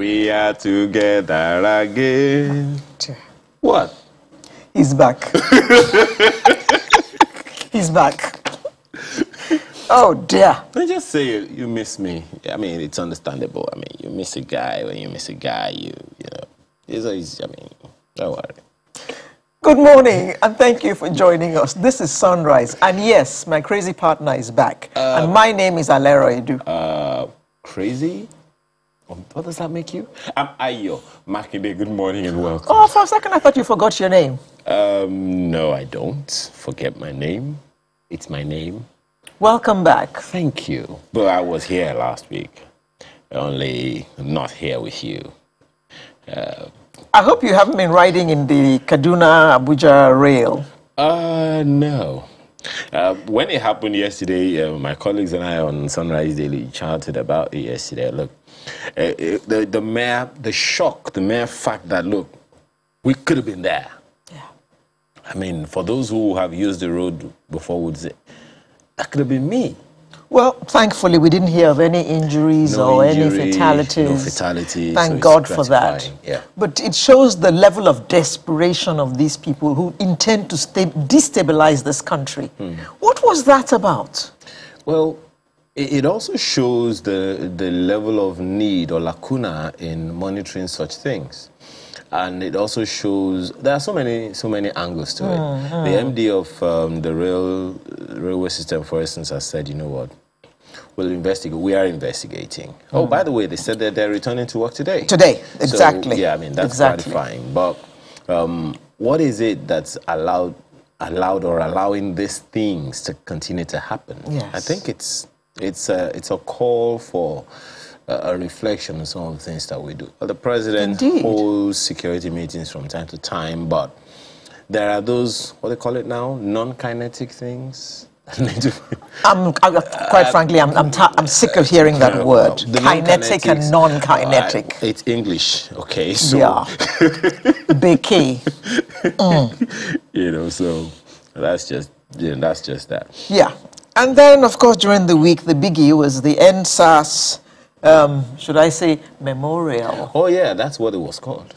We are together again. What? He's back. He's back. Oh dear. I just say you, you miss me. I mean, it's understandable. I mean, you miss a guy. When you miss a guy, you you know, it's always. I mean, don't worry. Good morning, and thank you for joining us. This is Sunrise, and yes, my crazy partner is back, and my name is Alero Edu. Uh, crazy. What does that make you? I'm Ayo Makinde. Good morning and welcome. Oh, for a second, I thought you forgot your name. Um, no, I don't forget my name. It's my name. Welcome back. Thank you. But I was here last week, only not here with you. I hope you haven't been riding in the Kaduna Abuja rail. Uh, no. Uh, when it happened yesterday, uh, my colleagues and I on Sunrise Daily chatted about it yesterday. Look, uh, it- the, the mere, the shock, the mere fact that, look, we could have been there. Yeah. I mean, for those who have used the road before would say, that could have been me. Well, thankfully, we didn't hear of any injuries No or injury, any fatalities. no fatalities, Thank so God for that. yeah. But it shows the level of desperation of these people who intend to sta- destabilize this country. Hmm. What was that about? Well, it also shows the, the level of need or lacuna in monitoring such things. And it also shows there are so many so many angles to it. The MD of um, the rail railway system, for instance, has said, you know what, we'll investigate. We are investigating. Oh, by the way, they said that they're returning to work today. Today, So, exactly. yeah, I mean that's Exactly. gratifying. But um, what is it that's allowed allowed or allowing these things to continue to happen? Yes. I think it's it's a it's a call for a, reflection on some of the things that we do. Well, the president Indeed. holds security meetings from time to time, but there are those what do they call it now non-kinetic things. I'm, I, quite frankly, I'm, I'm, I'm sick of hearing that Uh, word. well, Kinetic and non-kinetic. Uh, it's English, okay? So yeah. Beke. you know, so that's just yeah, that's just that. Yeah. And then, of course, during the week, the biggie was the EndSARS, um, should I say, memorial. Oh yeah, that's what it was called.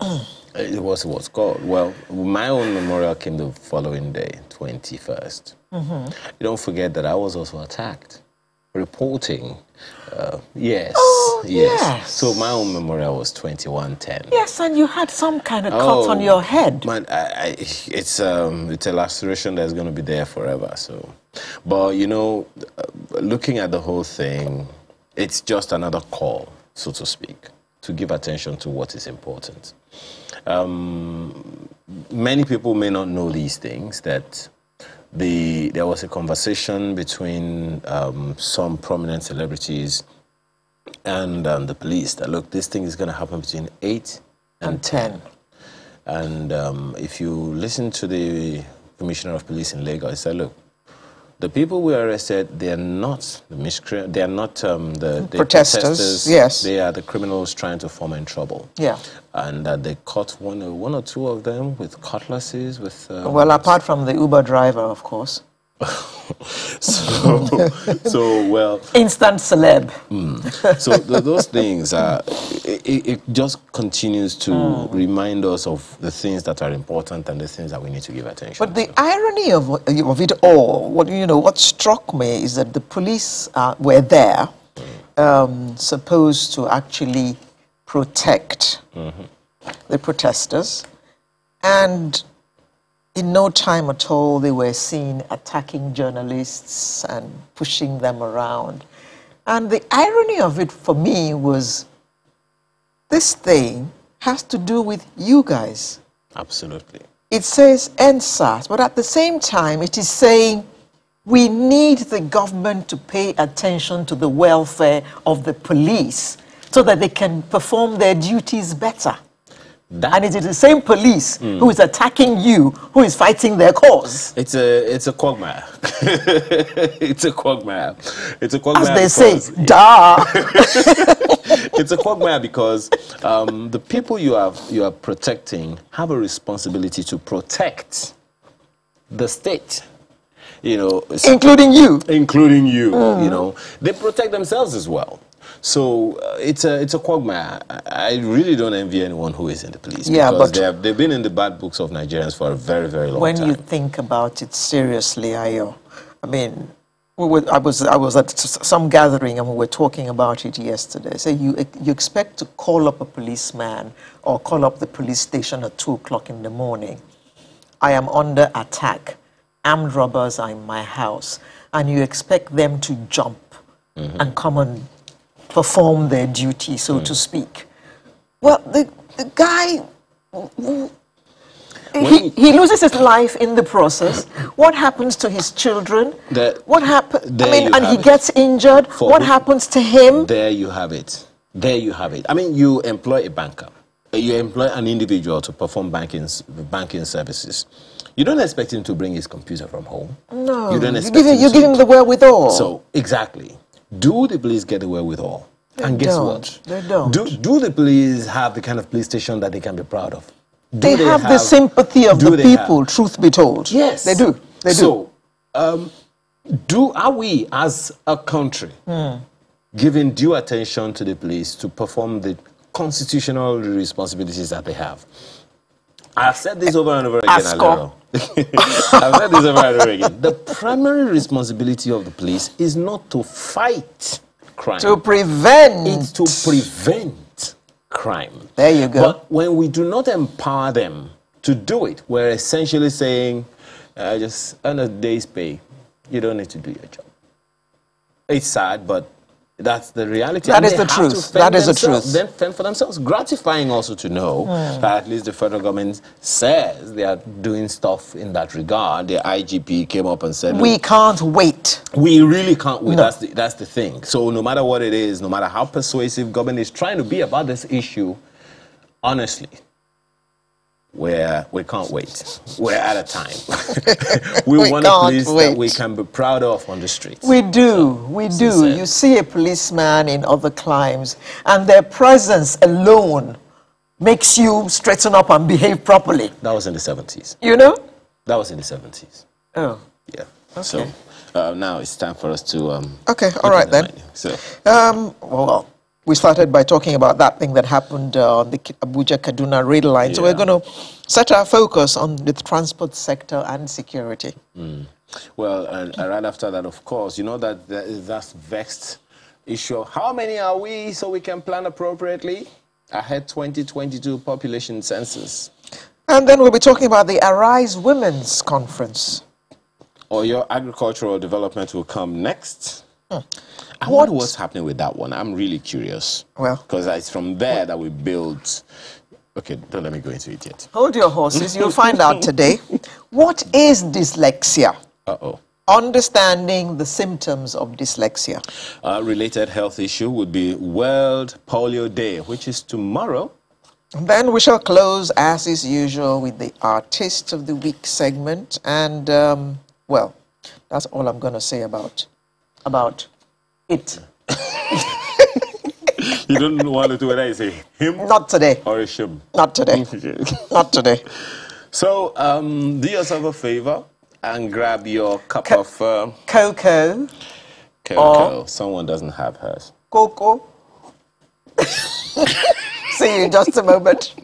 it was what's called. Well, my own memorial came the following day, 21st. Mm-hmm. You don't forget that I was also attacked, reporting. Uh, yes, Oh, yes. So my own memorial was twenty one ten. Yes, and you had some kind of cut on your head. Man, I, I, it's um, it's a laceration that's going to be there forever. So, but you know, looking at the whole thing, it's just another call, so to speak, to give attention to what is important. Um, many people may not know these things that. The, there was a conversation between um, some prominent celebrities and um, the police that look, this thing is going to happen between 8 and And 10. 10. And um, if you listen to the commissioner of police in Lagos, he said, look, the people we arrested, they are not the they are not um, the, the Protesters, yes. They are the criminals trying to form in trouble. Yeah. And uh, they caught one, or- one or two of them with cutlasses, with. Um, Well, apart from the Uber driver, of course. so, so, well, Instant celeb. so th- those things are it, it just continues to Hmm. remind us of the things that are important and the things that we need to give attention But the to. irony of, of it all, what you know, what struck me is that the police uh, were there, um, supposed to actually protect the protesters, and in no time at all they were seen attacking journalists and pushing them around. And the irony of it for me was this thing has to do with you guys Absolutely. it says EndSARS, but at the same time, it is saying we need the government to pay attention to the welfare of the police so that they can perform their duties better. That, And it is the same police who is attacking you who is fighting their cause. it's a it's a quagmire. it's a quagmire. It's a quagmire. As they say, duh. it's a quagmire because um, the people you are you are protecting have a responsibility to protect the state. You know, including you. including you. You know, they protect themselves as well. So uh, it's a it's a quagmire. I, really don't envy anyone who is in the police. Yeah, because but- they have, they've been in the bad books of Nigerians for a very very long when time. When you think about it seriously, Ayo, I mean, we were, I was I was at some gathering and we were talking about it yesterday. So you you expect to call up a policeman or call up the police station at two o'clock in the morning. I am under attack. Armed robbers are in my house, and you expect them to jump and come and perform their duty, so to hmm. speak. Well, the the guy he, he loses his life in the process. What happens to his children? The- what happens? I mean, and he it. gets injured. For what who- happens to him? There you have it. There you have it. I mean, you employ a banker. You employ an individual to perform banking banking services. You don't expect him to bring his computer from home. No, You don't you expect give him, him you give him the wherewithal. So exactly. Do the police get away with all? and guess don't. what? They don't. Do, do the police have the kind of police station that they can be proud of? Do they, have, the sympathy of the they have- people. Truth be told, Yes, they do. They do. So, um, do are we as a country Hmm. giving due attention to the police to perform the constitutional responsibilities that they have? I've said this over and over again. Alero. I've said this over and over again. The primary responsibility of the police is not to fight crime. to prevent. it's to prevent crime. There you go. But when we do not empower them to do it, we're essentially saying, uh, just earn a day's pay. You don't need to do your job. It's sad, but that's the reality. That And is the truth. That is the truth. Then fend for themselves. Gratifying also to know Hmm. that at least the federal government says they are doing stuff in that regard. The IGP came up and said, we can't wait. we really can't wait. No. That's, the, that's the thing. So no matter what it is, no matter how persuasive government is trying to be about this issue, honestly, we're, we can't wait. We're out of time. we, We want a police that we can be proud of on the streets. We do, we do. You see a policeman in other climes, and their presence alone makes you straighten up and behave properly. that was in the 70s. You know? That was in the 70s. Oh. Yeah. So uh, now it's time for us to. Um, Okay, all right the then. menu. So, Um, well, we started by talking about that thing that happened uh, on the Abuja Kaduna rail line. So we're going to set our focus on the transport sector and security. Well, and, and right after that, of course, you know that that that's vexed issue of how many are we so we can plan appropriately ahead 2022 population census. And then we'll be talking about the Arise Women's Conference. Or your agricultural development will come next. I What- what's happening with that one. I'm really curious. Well- because it's from there that we build. Okay, don't let me go into it yet. Hold your horses, you'll find out today. What is dyslexia? Uh oh. Understanding the symptoms of dyslexia. Uh, related health issue would be World Polio Day, which is tomorrow. And then we shall close, as is usual, with the Artist of the Week segment. And, um, well, that's all I'm going to say about, about it. You don't want to do whether it's a him Not today. or a shim. Not today. Not today. So, um, do yourself a favor and grab your cup Ca- of uh, Cocoa, cocoa. Someone doesn't have hers. cocoa. See you in just a moment.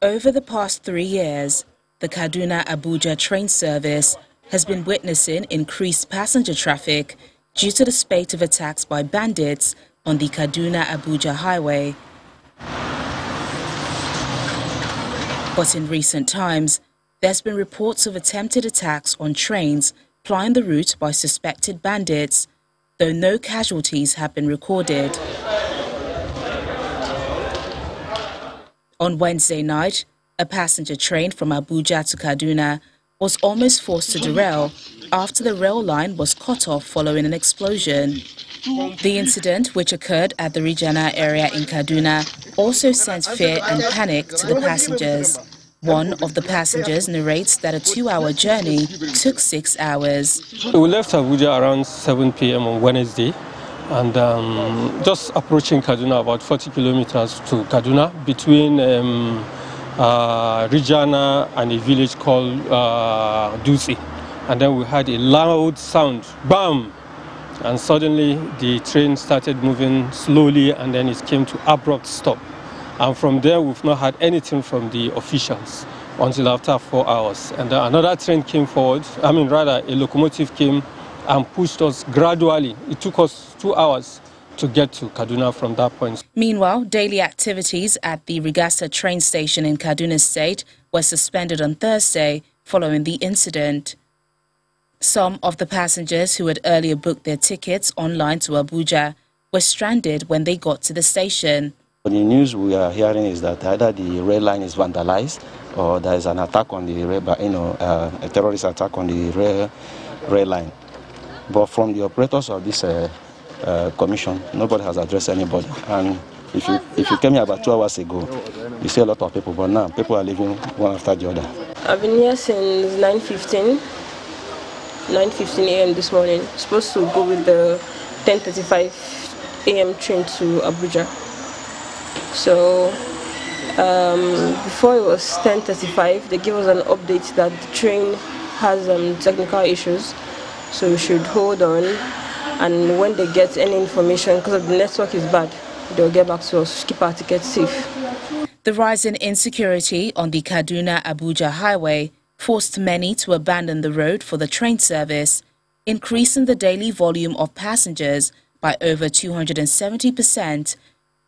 Over the past three years, the Kaduna Abuja train service has been witnessing increased passenger traffic due to the spate of attacks by bandits on the Kaduna Abuja highway. But in recent times, there's been reports of attempted attacks on trains plying the route by suspected bandits, though no casualties have been recorded. On Wednesday night, a passenger train from Abuja to Kaduna was almost forced to derail after the rail line was cut off following an explosion. The incident, which occurred at the Rijana area in Kaduna, also sent fear and panic to the passengers. One of the passengers narrates that a two hour journey took six hours. We left Abuja around 7 p.m. on Wednesday, and um, just approaching Kaduna, about 40 kilometers to Kaduna, between um, uh, Rijana and a village called uh. And then we had a loud sound, bam! And suddenly the train started moving slowly and then it came to abrupt stop. And from there, we've not had anything from the officials until after four hours. And another train came forward, I mean, rather, a locomotive came and pushed us gradually. It took us two hours to get to Kaduna from that point. Meanwhile, daily activities at the Rigasa train station in Kaduna State were suspended on Thursday following the incident. Some of the passengers who had earlier booked their tickets online to Abuja were stranded when they got to the station. The news we are hearing is that either the rail line is vandalized or there is an attack on the rail, you know, uh, a terrorist attack on the rail, rail line. But from the operators of this uh, uh, commission, nobody has addressed anybody. And if you if you came here about two hours ago, you see a lot of people, but now people are leaving one after the other. I've been here since 9:15, 9:15 a.m. this morning. Supposed to go with the 10:35 a.m. train to Abuja. So um, before it was 10.35, they gave us an update that the train has um, technical issues. So we should hold on. And when they get any information, because the network is bad, they'll get back to us, keep our tickets safe. The rise in insecurity on the Kaduna-Abuja highway forced many to abandon the road for the train service, increasing the daily volume of passengers by over 270 percent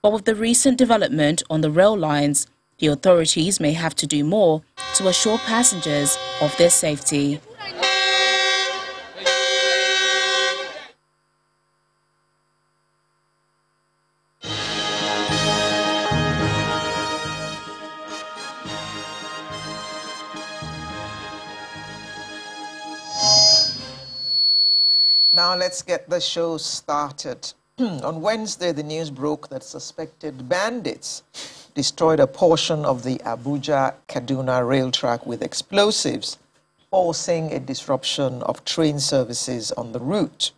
but with the recent development on the rail lines, the authorities may have to do more to assure passengers of their safety. Now let's get the show started. On Wednesday, the news broke that suspected bandits destroyed a portion of the Abuja Kaduna rail track with explosives, forcing a disruption of train services on the route.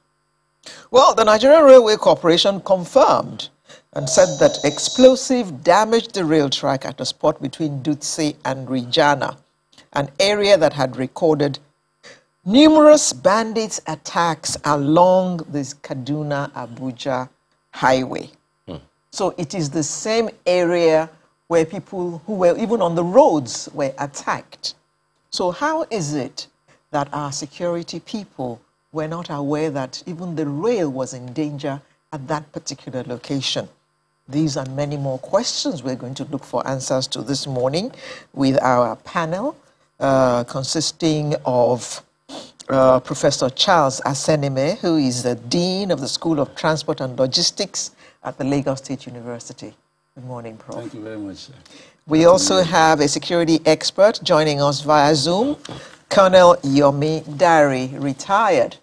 Well, the Nigerian Railway Corporation confirmed and said that explosive damaged the rail track at a spot between Dutse and Rijana, an area that had recorded numerous bandits attacks along this Kaduna Abuja highway. Hmm. So it is the same area where people who were even on the roads were attacked. So how is it that our security people were not aware that even the rail was in danger at that particular location? These and many more questions we're going to look for answers to this morning with our panel uh, consisting of uh, Professor Charles Asenime, who is the Dean of the School of Transport and Logistics at the Lagos State University. Good morning, Prof. Thank you very much. Sir. We also have a security expert joining us via Zoom, Colonel Yomi Dare, retired.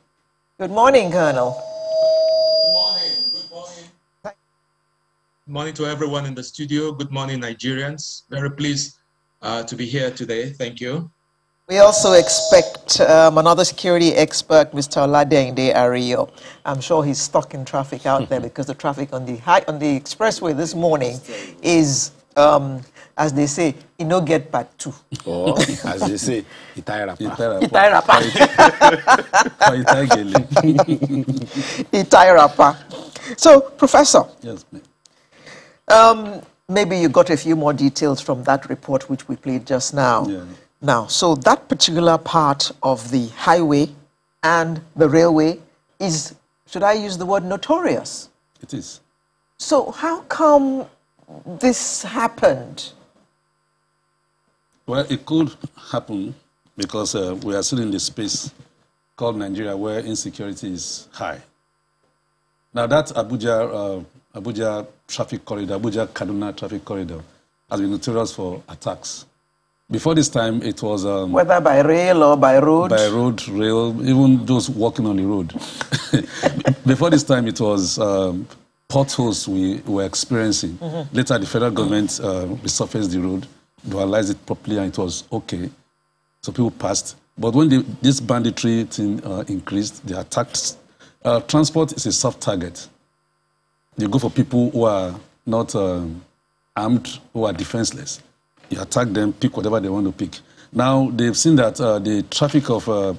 Good morning, Colonel. Good morning. Good morning. Good morning to everyone in the studio. Good morning, Nigerians. Very pleased uh, to be here today. Thank you. We also expect um, another security expert, Mr. Oladende Ario. I'm sure he's stuck in traffic out there because the traffic on the high, on the expressway this morning is, um, as they say, you know, get part two. Or, as they say, Itairapa. Itairapa. Itairapa. So, Professor. Yes, ma'am. Um, maybe you got a few more details from that report which we played just now. Yeah. Now, so that particular part of the highway and the railway is, should I use the word notorious? It is. So, how come this happened? Well, it could happen because uh, we are still in the space called Nigeria where insecurity is high. Now, that Abuja, uh, Abuja traffic corridor, Abuja Kaduna traffic corridor, has been notorious for attacks. Before this time, it was... Um, Whether by rail or by road? By road, rail, even those walking on the road. Before this time, it was um, potholes we were experiencing. Mm -hmm. Later, the federal government uh, resurfaced the road, dualized it properly, and it was okay. So people passed. But when the, this banditry thing uh, increased, the attacks, uh, transport is a soft target. you go for people who are not um, armed, who are defenseless. You attack them, pick whatever they want to pick. Now, they've seen that uh, the traffic of uh,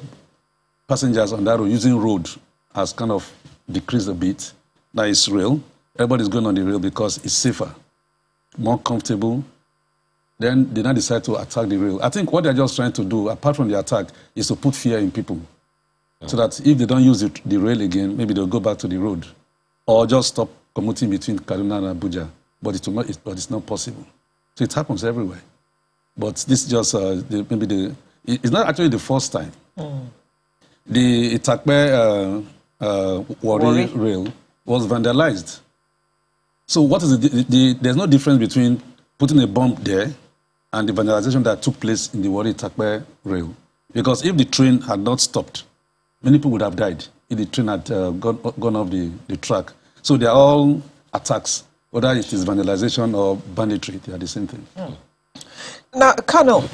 passengers on that road using road has kind of decreased a bit. Now it's rail. Everybody's going on the rail because it's safer, more comfortable. Then they now decide to attack the rail. I think what they're just trying to do, apart from the attack, is to put fear in people. So that if they don't use the, the rail again, maybe they'll go back to the road. Or just stop commuting between Kaduna and Abuja. But, it not, but it's not possible. So it happens everywhere. But this just uh, the, maybe the it's not actually the first time. Mm. The Itakpe uh, uh, Warri rail was vandalized. So what is the, the, the, there's no difference between putting a bomb there and the vandalization that took place in the Warri Itakpe rail. Because if the train had not stopped, many people would have died if the train had uh, gone, gone off the, the track. So they are all attacks, whether it is vandalization or banditry, they are the same thing. Mm. Now, Colonel,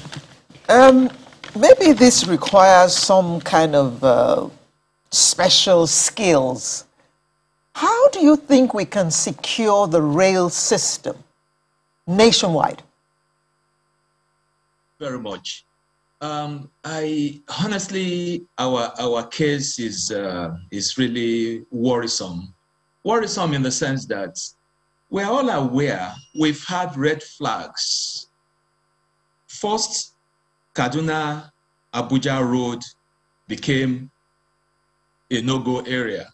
um, maybe this requires some kind of uh, special skills. How do you think we can secure the rail system nationwide? Very much. Um, I honestly, our our case is uh, is really worrisome. Worrisome in the sense that we're all aware we've had red flags First, Kaduna Abuja Road became a no go area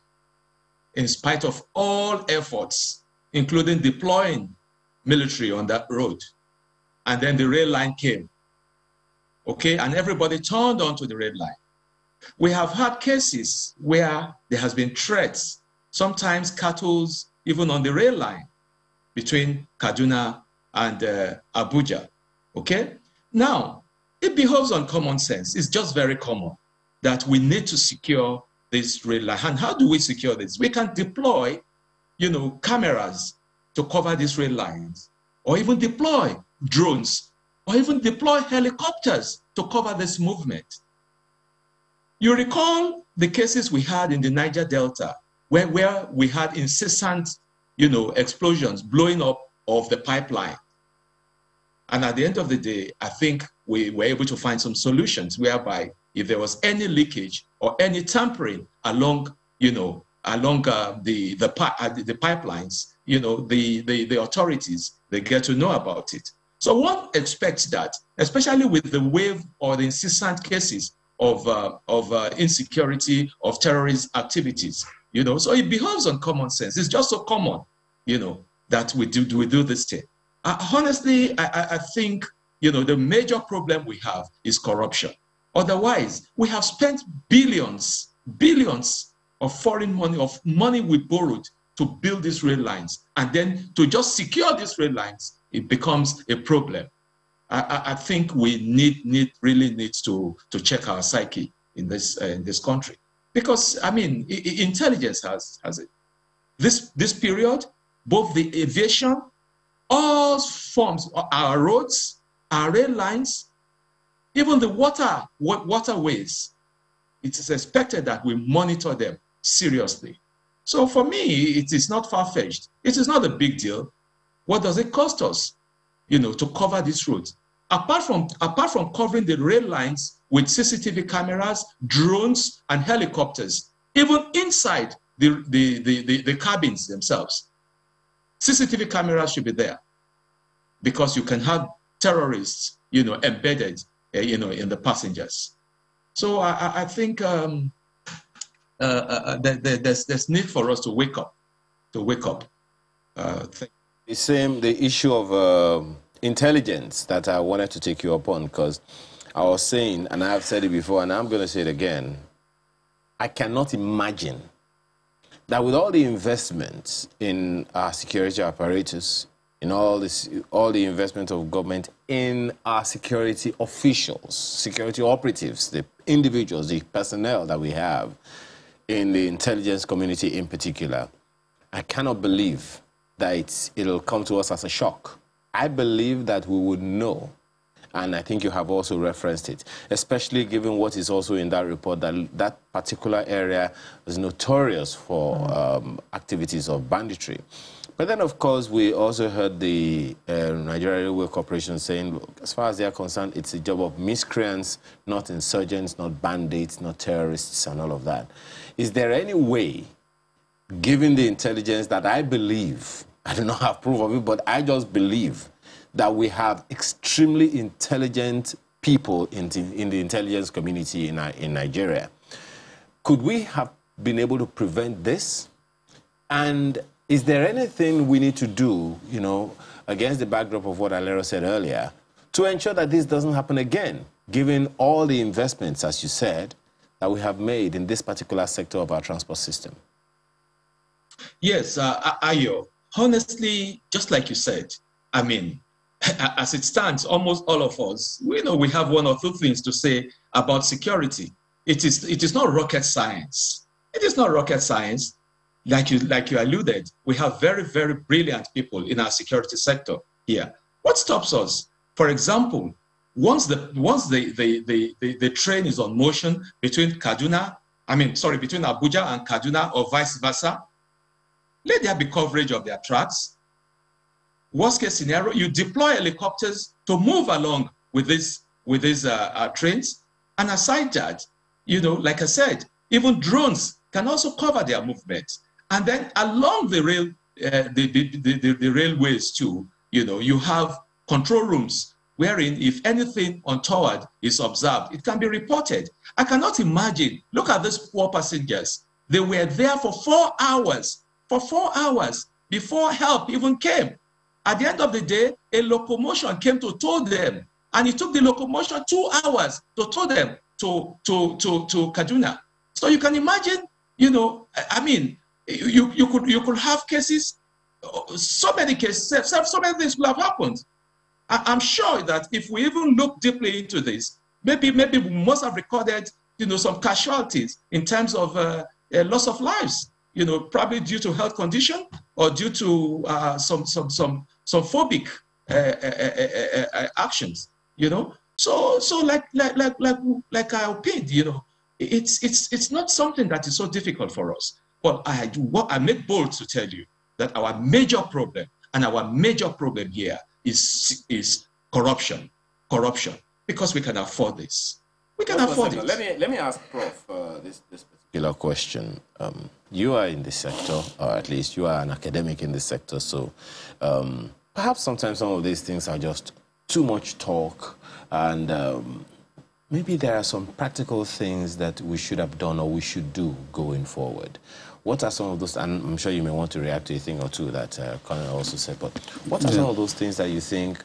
in spite of all efforts, including deploying military on that road. And then the rail line came. Okay, and everybody turned onto the red line. We have had cases where there has been threats, sometimes cattle even on the rail line between Kaduna and uh, Abuja. Okay, now, it behoves on common sense. It's just very common that we need to secure this rail line. And how do we secure this? We can deploy, you know, cameras to cover these rail lines, or even deploy drones, or even deploy helicopters to cover this movement. You recall the cases we had in the Niger Delta, where, where we had incessant, you know, explosions blowing up of the pipeline. And at the end of the day, I think we were able to find some solutions whereby if there was any leakage or any tampering along, you know, along uh, the, the, uh, the pipelines, you know, the, the, the authorities, they get to know about it. So one expects that, especially with the wave or the incessant cases of, uh, of uh, insecurity, of terrorist activities, you know, so it behoves on common sense. It's just so common, you know, that we do, we do this thing. Uh, honestly, I, I think you know the major problem we have is corruption. Otherwise, we have spent billions, billions of foreign money, of money we borrowed to build these rail lines, and then to just secure these rail lines, it becomes a problem. I, I think we need, need really need to, to check our psyche in this uh, in this country because I mean, intelligence has has it. This this period, both the aviation all forms, our roads, our rail lines, even the water waterways, it is expected that we monitor them seriously. So for me, it is not far-fetched. It is not a big deal. What does it cost us, you know, to cover these roads? Apart from, apart from covering the rail lines with CCTV cameras, drones, and helicopters, even inside the, the, the, the, the cabins themselves, CCTV cameras should be there because you can have terrorists, you know, embedded, uh, you know, in the passengers. So I, I think um, uh, uh, uh there's, there's need for us to wake up, to wake up. Uh, the same, the issue of um, intelligence that I wanted to take you upon because I was saying, and I've said it before, and I'm going to say it again. I cannot imagine that with all the investments in our security apparatus, in all this, all the investment of government in our security officials, security operatives, the individuals, the personnel that we have in the intelligence community in particular, I cannot believe that it'll come to us as a shock. I believe that we would know And I think you have also referenced it, especially given what is also in that report that that particular area is notorious for um, activities of banditry. But then, of course, we also heard the uh, Nigeria Railway Corporation saying, as far as they are concerned, it's a job of miscreants, not insurgents, not bandits, not terrorists, and all of that. Is there any way, given the intelligence that I believe, I do not have proof of it, but I just believe that we have extremely intelligent people in the, in the intelligence community in, in Nigeria. Could we have been able to prevent this? And is there anything we need to do, you know, against the backdrop of what Alero said earlier, to ensure that this doesn't happen again, given all the investments, as you said, that we have made in this particular sector of our transport system? Yes, uh, Ayo, honestly, just like you said, I mean, as it stands, almost all of us, we know we have one or two things to say about security. It is, it is not rocket science. It is not rocket science like you like you alluded, we have very, very brilliant people in our security sector here. What stops us? For example, once the once the the, the, the, the train is on motion between Kaduna, I mean, sorry, between Abuja and Kaduna or vice versa, let there be coverage of their tracks. Worst case scenario, you deploy helicopters to move along with this with these uh, uh, trains. And aside that, you know, like I said, even drones can also cover their movement. And then along the rail, uh, the, the, the, the, railways too, you know, you have control rooms wherein if anything untoward is observed, it can be reported. I cannot imagine, look at these poor passengers. They were there for four hours, for four hours before help even came. At the end of the day, a locomotion came to tow them, and it took the locomotion two hours to tow them to, to, to, to Kaduna. So you can imagine, you know, I mean, you, you could you could have cases, so many cases, so many things could have happened. I, am sure that if we even look deeply into this, maybe maybe we must have recorded you know some casualties in terms of uh, loss of lives. You know, probably due to health condition or due to uh, some some some some phobic uh, uh, uh, actions. You know, so so like like like like like I opined, you know, it's it's it's not something that is so difficult for us. But I do what I make bold to tell you that our major problem and our major problem here is is corruption, corruption, because we can afford this. We can afford it. Let me let me ask Prof uh, this this particular question. Um, you are in this sector, or at least you are an academic in this sector, so um, perhaps sometimes some of these things are just too much talk and um, maybe there are some practical things that we should have done or we should do going forward. What are some of those, and I'm sure you may want to react to a thing or two that uh, Colonel also said, but what are yeah. some of those things that you think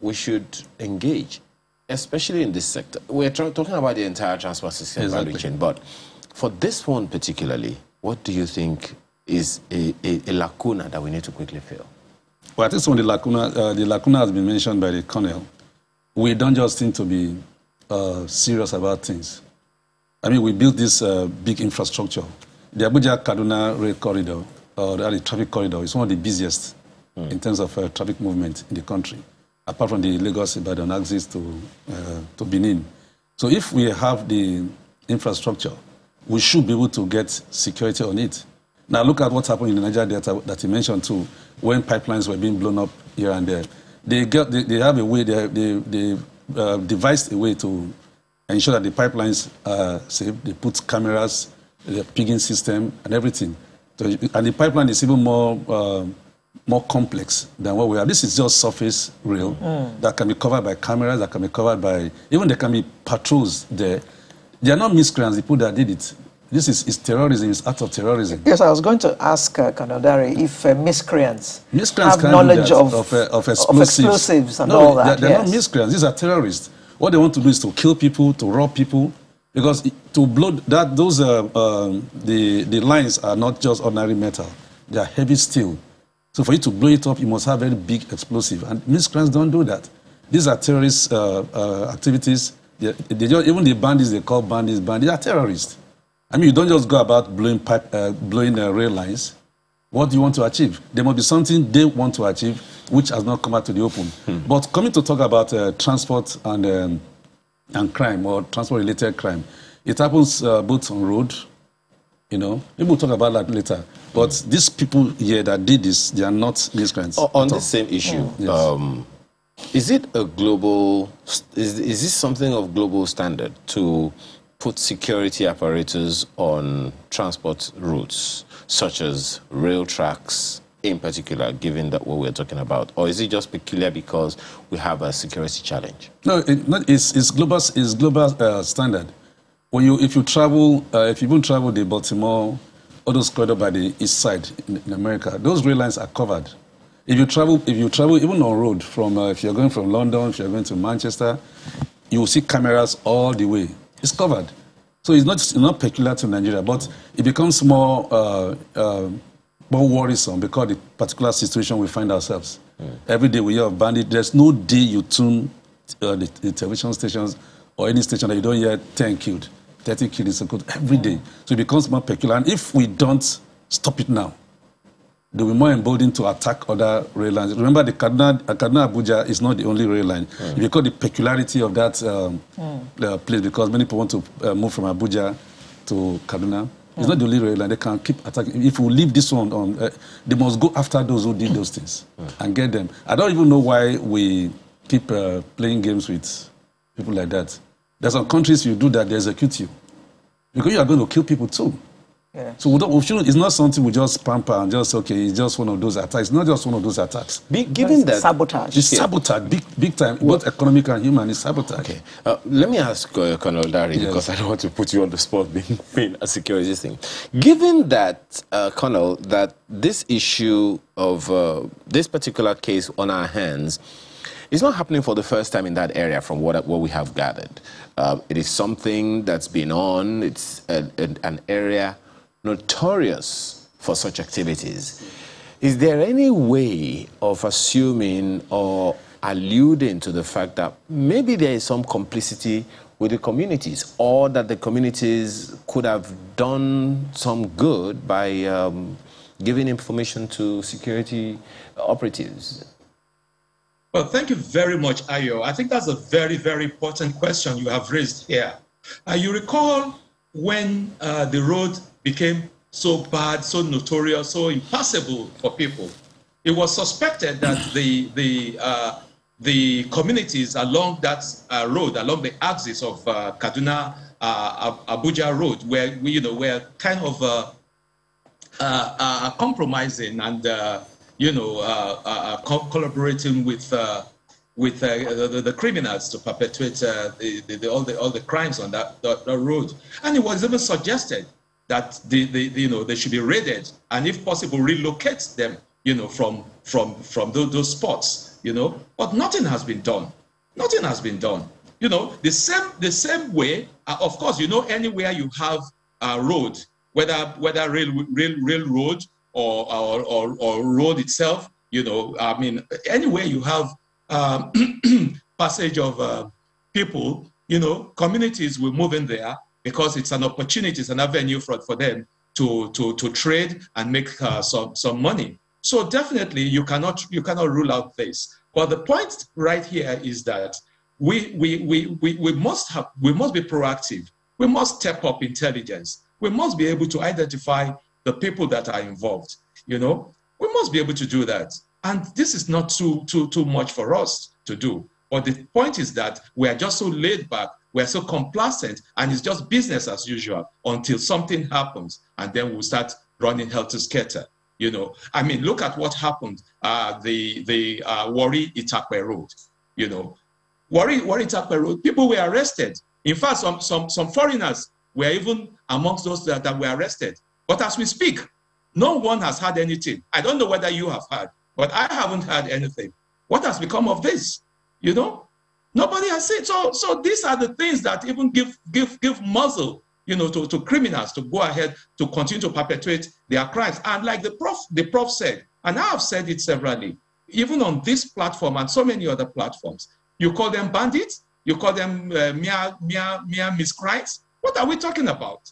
we should engage, especially in this sector? We're talking about the entire transport system exactly. value chain, but for this one particularly, what do you think is a, a, a lacuna that we need to quickly fill? Well, I think some of the lacuna, uh, the lacuna has been mentioned by the Colonel. We don't just seem to be uh, serious about things. I mean, we built this uh, big infrastructure the Abuja Kaduna Rail Corridor, or the traffic corridor, is one of the busiest mm. in terms of uh, traffic movement in the country, apart from the Lagos Ibadan axis to, uh, to Benin. So if we have the infrastructure, we should be able to get security on it. Now look at what happened in the Niger Delta that you mentioned too, when pipelines were being blown up here and there. They, get, they, they have a way, they, they, they uh, devised a way to ensure that the pipelines are safe. They put cameras the pigging system and everything. So, and the pipeline is even more uh, more complex than what we have. This is just surface rail mm. that can be covered by cameras, that can be covered by even there can be patrols there. They are not miscreants, the people that did it. This is, is terrorism, it's act of terrorism. Yes, I was going to ask uh, Colonel Dare if uh, miscreants, miscreants have knowledge of, of, uh, of, explosives. of, explosives. and no, all that. They're, they're yes. not miscreants, these are terrorists. What they want to do is to kill people, to rob people, because to blow that, those uh, uh, the the lines are not just ordinary metal; they are heavy steel. So for you to blow it up, you must have very big explosive. And miscreants don't do that. These are terrorist uh, uh activities. They, they just, even the bandits they call bandits, bandits are terrorists. I mean, you don't just go about blowing pipe, uh, blowing uh, rail lines. What do you want to achieve? There must be something they want to achieve which has not come out to the open. Hmm. But coming to talk about uh, transport and, um, and crime or transport-related crime, it happens uh, both on road, you know. Maybe we'll talk about that later. But hmm. these people here that did this, they are not miscreants. On the same issue, yes. um, is it a global, is, is this something of global standard to put security apparatus on transport routes, such as rail tracks in particular, given that what we're talking about? Or is it just peculiar because we have a security challenge? No, it, it's, it's global, it's global uh, standard. When you, if you travel, uh, if you even travel the Baltimore, all those corridor by the east side in, in America, those rail lines are covered. If you travel, if you travel even on road from, uh, if you're going from London, if you're going to Manchester, you will see cameras all the way. It's covered. So it's not, it's not peculiar to Nigeria, but it becomes more, uh, uh, more worrisome because the particular situation we find ourselves. Mm. Every day we hear of bandit. There's no day you tune uh, the, the, television stations or any station that you don't hear 10 killed, 30 killed is a good every day. So it becomes more peculiar. And if we don't stop it now, they'll be more emboldened to attack other rail lines. Remember, the Kaduna, uh, Kaduna Abuja is not the only rail line. Mm. Because the peculiarity of that um, mm. uh, place, because many people want to uh, move from Abuja to Kaduna. It's not the only rail line. They can keep attacking. If we leave this one on, uh, they must go after those who did those things mm. and get them. I don't even know why we keep uh, playing games with people like that. There's some countries you do that, they execute you. Because you are going to kill people too. Yeah. So we, don't, we shouldn't, it's not something we just pamper and just, okay, it's just one of those attacks. It's not just one of those attacks. Be, given that... Sabotage. It's sabotage, big, big time, both economic and human, it's sabotage. Okay. Uh, let me ask uh, Colonel Dare, yes. because I don't want to put you on the spot being, being a security thing. Given that, uh, Colonel, that this issue of uh, this particular case on our hands is not happening for the first time in that area from what, what we have gathered. Uh, it is something that's been on, it's a, a, an area notorious for such activities. Is there any way of assuming or alluding to the fact that maybe there is some complicity with the communities or that the communities could have done some good by um, giving information to security operatives? Well, thank you very much, Ayo. I think that's a very, very important question you have raised here. Uh, you recall when uh, the road became so bad, so notorious, so impossible for people. It was suspected that the, the, uh, the communities along that uh, road, along the axis of uh, Kaduna uh, Abuja Road, where we, you know, were kind of uh, uh, compromising and you know co collaborating with with the, the, criminals to perpetuate the, the, all the all the crimes on that, that, that road. And it was even suggested that they, they, you know, they should be raided and if possible relocate them, you know, from, from, from those, those spots, you know. But nothing has been done. Nothing has been done. You know, the same, the same way, uh, of course, you know, anywhere you have a road, whether, whether rail, rail, railroad or, or, or, or road itself, you know, I mean, anywhere you have um, passage of uh, people, you know, communities will move in there because it's an opportunity, it's an avenue for, for them to, to, to trade and make uh, some, some money. So definitely you cannot, you cannot rule out this. But the point right here is that we, we, we, we, we, must have, we must be proactive. We must step up intelligence. We must be able to identify the people that are involved. You know, we must be able to do that. And this is not too, too, too much for us to do. But the point is that we are just so laid back we're so complacent and it's just business as usual until something happens and then we'll start running helter skelter. You know, I mean, look at what happened uh, the the uh, Warri Itakpe Road. You know, Warri Warri Itakpe Road. People were arrested. In fact, some some some foreigners were even amongst those that, that were arrested. But as we speak, no one has had anything. I don't know whether you have had, but I haven't had anything. What has become of this? You know, Nobody has said so. So these are the things that even give give give muzzle, you know, to, to criminals to go ahead to continue to perpetuate their crimes. And like the prof the prof said, and I have said it severally, even on this platform and so many other platforms, you call them bandits, you call them uh, mere mere mere miscreants. What are we talking about?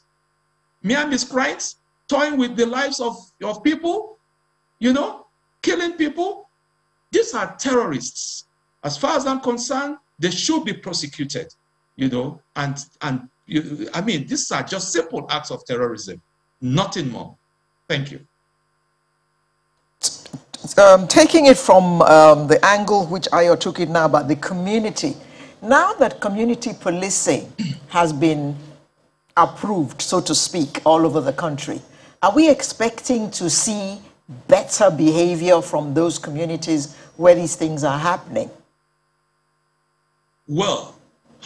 Mere miscreants toying with the lives of, of people, you know, killing people. These are terrorists. As far as I'm concerned, they should be prosecuted, you know, and, and you, I mean, these are just simple acts of terrorism, nothing more. Thank you. Um, taking it from um, the angle which Ayo took it now about the community, now that community policing has been approved, so to speak, all over the country, are we expecting to see better behavior from those communities where these things are happening? Well,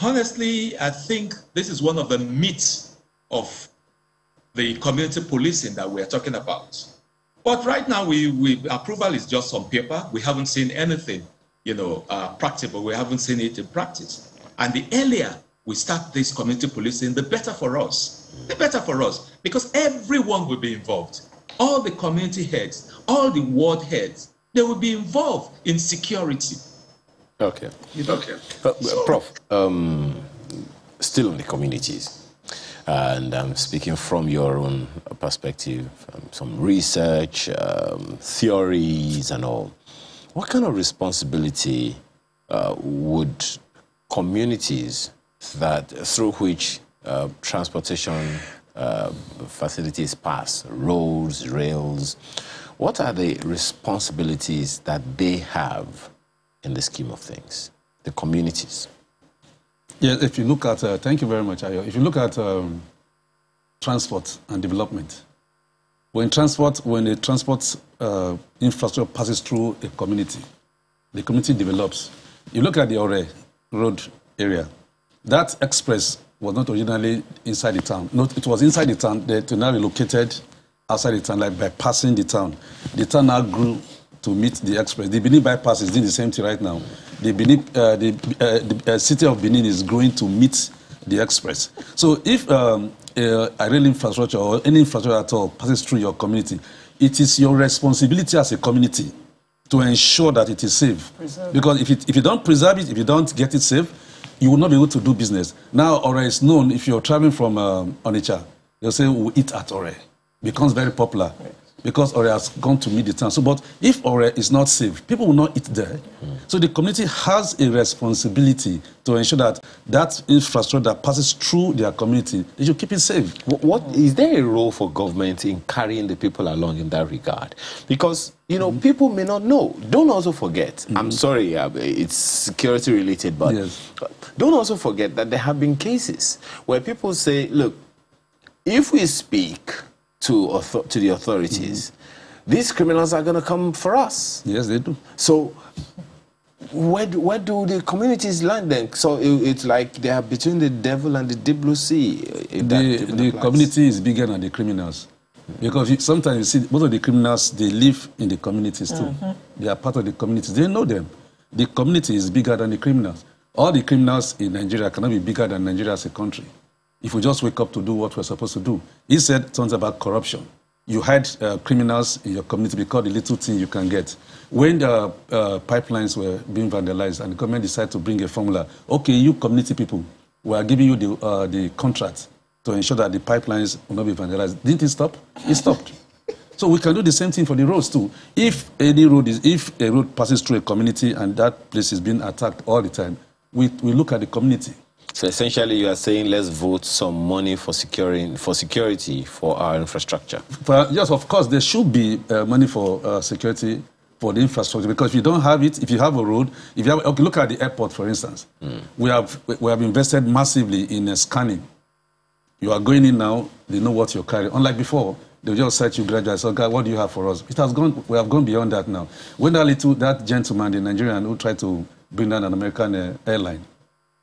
honestly, I think this is one of the myths of the community policing that we're talking about. But right now, we, we approval is just on paper. We haven't seen anything, you know, uh, practical. We haven't seen it in practice. And the earlier we start this community policing, the better for us. The better for us because everyone will be involved. All the community heads, all the ward heads, they will be involved in security. Okay. Okay. Uh, Prof, um, still on the communities, and I'm speaking from your own perspective, um, some research, um, theories, and all. What kind of responsibility uh, would communities that through which uh, transportation uh, facilities pass, roads, rails, what are the responsibilities that they have in the scheme of things, the communities? Yeah, if you look at, uh, thank you very much, Ayo. If you look at um, transport and development, when transport, when a transport uh, infrastructure passes through a community, the community develops. You look at the Ore road area, that express was not originally inside the town. No, it was inside the town. They now relocated outside the town, like bypassing the town. The town now grew to meet the express. The Benin bypass is doing the same thing right now. The, Benin, uh, the, uh, the uh, city of Benin is growing to meet the express. So if um, uh, a rail infrastructure or any infrastructure at all passes through your community, it is your responsibility as a community to ensure that it is safe. Preserve. Because if, it, if you don't preserve it, if you don't get it safe, you will not be able to do business. Now, Ore is known, if you're traveling from um, Onitsha, they'll say, we'll eat at Ore. Becomes very popular because Ore has gone to meet the town. So, but if Ore is not safe, people will not eat there. Mm. So the community has a responsibility to ensure that that infrastructure that passes through their community, they should keep it safe. What, what is there a role for government in carrying the people along in that regard? Because you know, mm-hmm. people may not know. Don't also forget. Mm-hmm. I'm sorry, uh, it's security related, but yes. don't also forget that there have been cases where people say, "Look, if we speak to author- to the authorities, mm-hmm. these criminals are going to come for us." Yes, they do. So. Where do, where do the communities land then? So it, it's like they are between the devil and the deep blue sea. The, the community is bigger than the criminals. Because you, sometimes you see most of the criminals, they live in the communities too. Mm-hmm. They are part of the communities. They know them. The community is bigger than the criminals. All the criminals in Nigeria cannot be bigger than Nigeria as a country. If we just wake up to do what we're supposed to do. He said something about corruption. You hide uh, criminals in your community because the little thing you can get. When the uh, pipelines were being vandalized and the government decided to bring a formula, okay, you community people, we are giving you the, uh, the contract to ensure that the pipelines will not be vandalized. Didn't it stop? It stopped. So we can do the same thing for the roads too. If any road is, if a road passes through a community and that place is being attacked all the time, we, we look at the community. So essentially, you are saying let's vote some money for securing for security for our infrastructure. For, yes, of course, there should be uh, money for uh, security for the infrastructure because if you don't have it, if you have a road, if you have, okay, look at the airport for instance, mm. we have we have invested massively in uh, scanning you are going in now, they know what you're carrying. Unlike before, they just search you gradually. So, God, what do you have for us? It has gone, we have gone beyond that now. When that little, that gentleman, the Nigerian who tried to bring down an American uh, airline,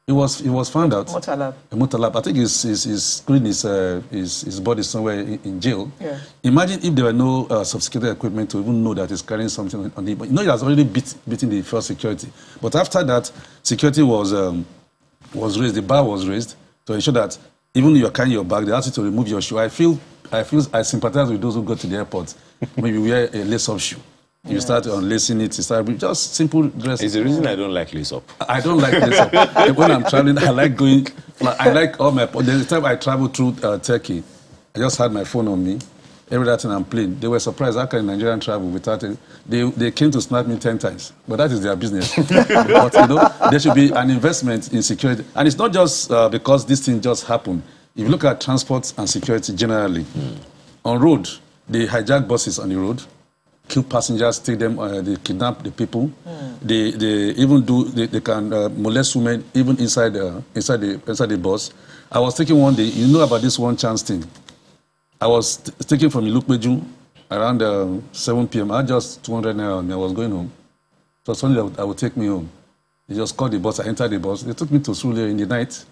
it was, it was found out. Mutallab. Mutallab. I think he's, he's, he's screening his, uh, his, his body somewhere in, in, jail. Yeah. Imagine if there were no uh, sophisticated equipment to even know that he's carrying something on him. But you know, he has already beat, beaten the first security. But after that, security was, um, was raised, the bar was raised to ensure that even you're carrying your bag, they ask you to remove your shoe. I feel, I feel, I sympathize with those who go to the airport. Maybe wear a lace-up shoe. You yes. start unlacing it, you start with just simple dress. It's the reason I don't like lace up. I don't like lace up. when I'm traveling, I like going. I like all my. A time I traveled through uh, Turkey. I just had my phone on me. every thing I'm playing. They were surprised how can Nigerian travel without it. They, they came to snap me 10 times, but that is their business. but, you know, there should be an investment in security. And it's not just uh, because this thing just happened. If you look at transport and security generally, mm. on road, they hijack buses on the road, kill passengers, take them, uh, they kidnap the people. Mm. They, they even do, they, they can uh, molest women even inside, uh, inside, the, inside the bus. I was thinking one day, you know about this one chance thing. I was taking from Ilupeju around uh, 7 p.m. I had just 200 naira and I was going home. So suddenly I would, that would take me home. They just called the bus. I entered the bus. They took me to Sule in the night.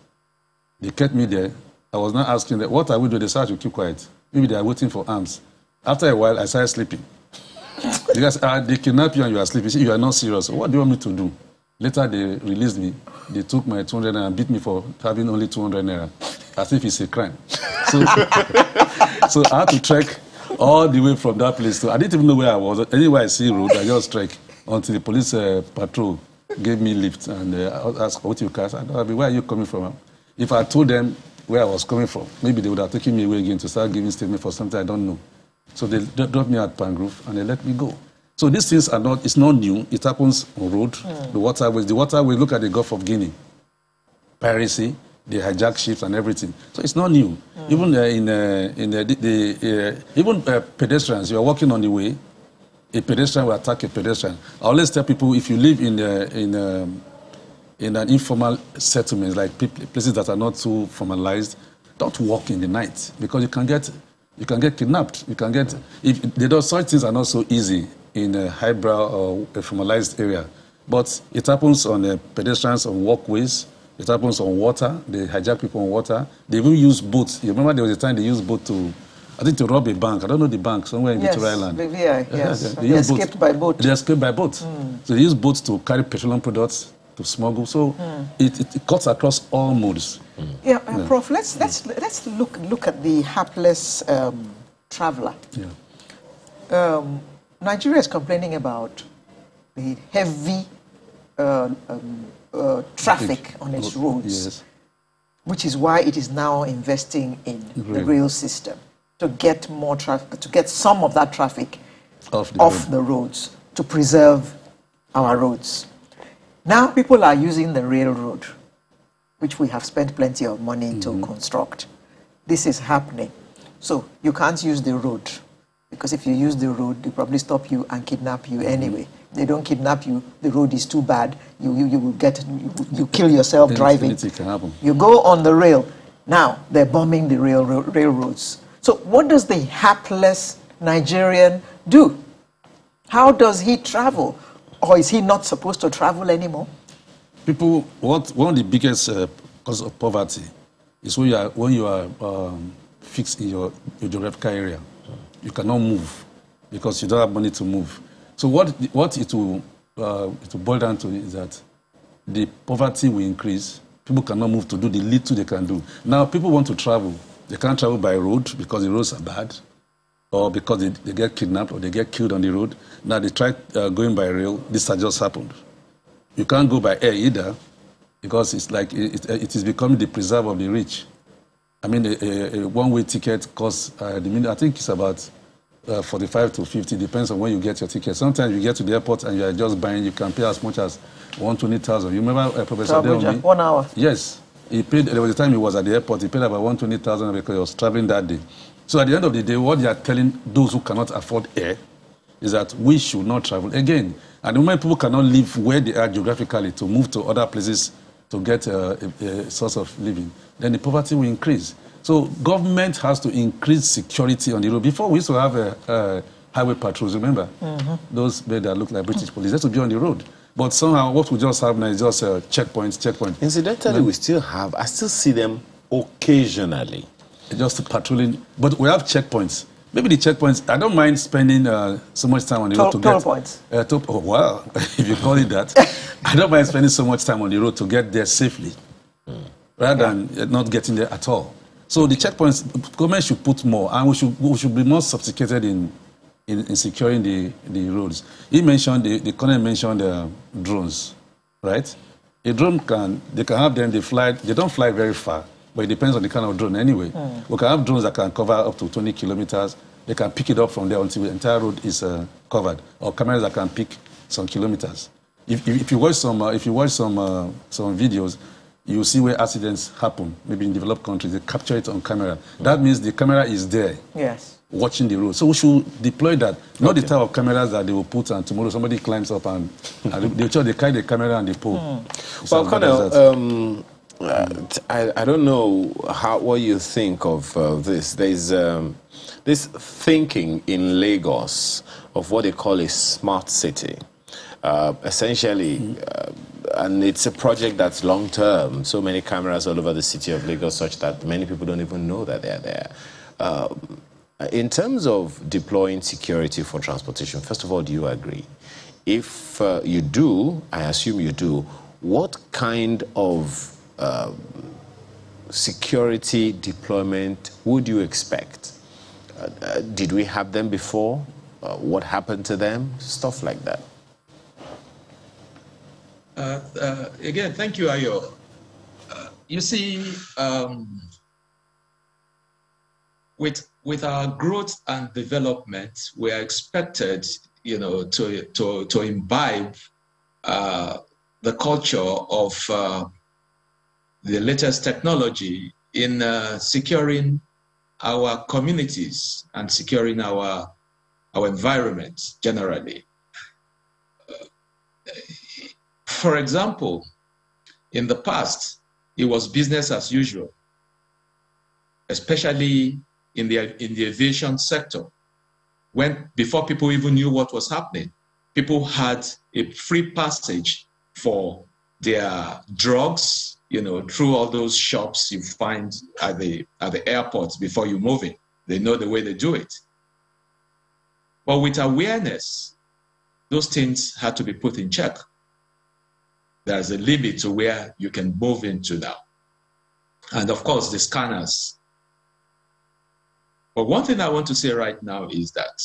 They kept me there. I was not asking them, what are we doing? They said I should keep quiet. Maybe they are waiting for arms. After a while, I started sleeping. Because uh, they kidnap you and you are sleeping. You are not serious. What do you want me to do? Later, they released me. They took my 200 naira and beat me for having only 200 naira, as if it's a crime. So, so I had to trek all the way from that place to, I didn't even know where I was. Anywhere I see road, I just trek until the police uh, patrol gave me lift and uh, asked, what you cast? I said, where are you coming from? If I told them where I was coming from, maybe they would have taken me away again to start giving statement for something I don't know. So they dropped me at Palmgrove and they let me go. So these things are not, it's not new. It happens on road, mm. the waterways. The waterways, look at the Gulf of Guinea, piracy, they hijack ships and everything. So it's not new. Mm. Even uh, in, uh, in uh, the, the uh, even uh, pedestrians, you are walking on the way, a pedestrian will attack a pedestrian. I always tell people if you live in, in, um, in an informal settlement, like places that are not too formalized, don't walk in the night because you can get, you can get kidnapped. You can get, if, they don't, such things are not so easy in a highbrow or a formalized area. But it happens on the pedestrians on walkways, it happens on water. They hijack people on water. They even use boats. You remember there was a time they used boat to, I think to rob a bank. I don't know the bank, somewhere in yes, Victoria Island. The VI, yes. they, they, they escaped boats. by boat. They escaped by boat. Mm. So they use boats to carry petroleum products to smuggle. So mm. it, it, it, cuts across all modes. Mm. Yeah, uh, yeah, Prof, let's, let's, let's look, look at the hapless um, traveler. Yeah. Um, Nigeria is complaining about the heavy uh, um, uh, traffic on its roads, yes. which is why it is now investing in really? the rail system to get more traffic, to get some of that traffic off, the, off road. the roads to preserve our roads. Now people are using the railroad, which we have spent plenty of money mm -hmm. to mm-hmm. construct. This is happening. So you can't use the road because if you use the road, they probably stop you and kidnap you mm -hmm. anyway they don't kidnap you, the road is too bad, you, you, you will get, you, you kill yourself driving. You go on the rail. Now, they're bombing the rail, railroads. So what does the hapless Nigerian do? How does he travel? Or is he not supposed to travel anymore? People, what, one of the biggest uh, of poverty is when you are, when you are um, fixed in your, your geographical area. You cannot move because you don't have money to move. So what, what it, will, uh, it will boil down to is that the poverty will increase. People cannot move to do the little they can do. Now, people want to travel. They can't travel by road because the roads are bad, or because they, they get kidnapped or they get killed on the road. Now, they try uh, going by rail. This has just happened. You can't go by air either because it's like it, it is becoming the preserve of the rich. I mean, a, a, a one-way ticket costs, uh, the, I think it's about uh, 45 to 50, depends on when you get your ticket. Sometimes you get to the airport and you are just buying, you can pay as much as 120,000. You remember uh, Professor Adeomi? One hour. Yes. He paid, there was a time he was at the airport, he paid about 120,000 because he was traveling that day. So at the end of the day, what they are telling those who cannot afford air is that we should not travel again. And the moment people cannot live where they are geographically to move to other places to get uh, a, a source of living, then the poverty will increase. So government has to increase security on the road. Before we used to have a, a highway patrols, remember? Mm -hmm. Those men that look like British police, they used to be on the road. But somehow what we just have now is just uh, checkpoints, checkpoints. Incidentally, we still have, I still see them occasionally. Just patrolling. But we have checkpoints. Maybe the checkpoints, I don't mind spending uh, so much time on the road to get... points. Uh, top, oh, wow, if you call it that. I don't mind spending so much time on the road to get there safely, mm. rather yeah. than not getting there at all. So the checkpoints, government should put more, and we should, we should be more sophisticated in, in, in securing the, the roads. He mentioned, the, the colonel mentioned uh, drones, right? A drone can, they can have them, they fly, they don't fly very far, but it depends on the kind of drone anyway. Mm. We can have drones that can cover up to 20 kilometers, they can pick it up from there until the entire road is uh, covered, or cameras that can pick some kilometers. If, if, if you watch some, uh, if you watch some, uh, some videos, you see where accidents happen. Maybe in developed countries, they capture it on camera. That means the camera is there. Yes. Watching the road. So we should deploy that. Not okay. the type of cameras that they will put and tomorrow somebody climbs up and, and they, they, they carry the camera and they pull. Mm. Well, Colonel, um, uh, I, I don't know how, what you think of uh, this. There's um, this thinking in Lagos of what they call a smart city. Uh, essentially, mm. and it's a project that's long term. So many cameras all over the city of Lagos, such that many people don't even know that they're there. Um, in terms of deploying security for transportation, first of all, do you agree? If uh, you do, I assume you do, what kind of security deployment would you expect? Uh, uh, did we have them before? Uh, what happened to them? Stuff like that. Uh, uh, again, thank you, Ayo. you see, um, with with our growth and development, we are expected, you know, to to to imbibe the culture of the latest technology in uh, securing our communities and securing our, our environment generally. Uh, for example, in the past, it was business as usual, especially in the, in the aviation sector. When, before people even knew what was happening, people had a free passage for their drugs, you know, through all those shops you find at the at the airports before you move in. They know the way they do it. But with awareness, those things had to be put in check. There's a limit to where you can move into now. And of course, the scanners. But one thing I want to say right now is that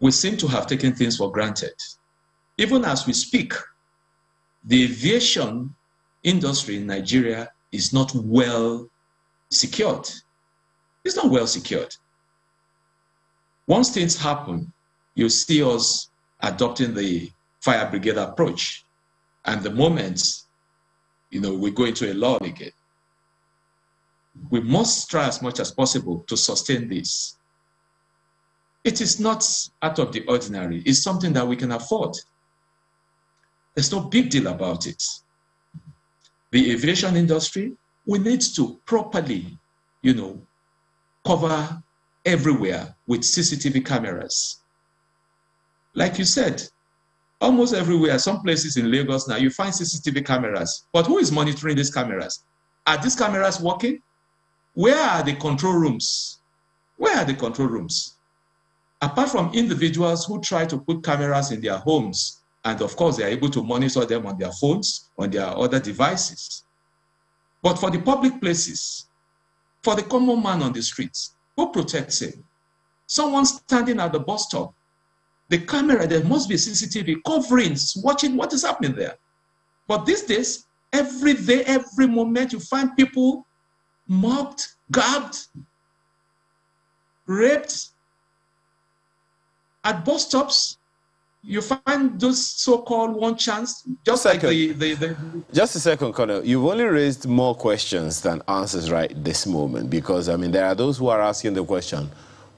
we seem to have taken things for granted. Even as we speak, the aviation industry in Nigeria is not well secured. It's not well secured. Once things happen, you see us adopting the fire brigade approach. And the moment, you know, we go into a law again, we must try as much as possible to sustain this. It is not out of the ordinary. It's something that we can afford. There's no big deal about it the aviation industry, we need to properly, you know, cover everywhere with CCTV cameras. Like you said, almost everywhere, some places in Lagos now, you find CCTV cameras. But who is monitoring these cameras? Are these cameras working? Where are the control rooms? Where are the control rooms? Apart from individuals who try to put cameras in their homes and of course, they are able to monitor them on their phones, on their other devices. But for the public places, for the common man on the streets, who protects him? Someone standing at the bus stop. The camera, there must be CCTV covering, watching what is happening there. But these days, every day, every moment, you find people mocked, gagged, raped at bus stops, you find those so-called one chance, just like the, the, the, Just a second, Colonel. You've only raised more questions than answers right this moment because, I mean, there are those who are asking the question,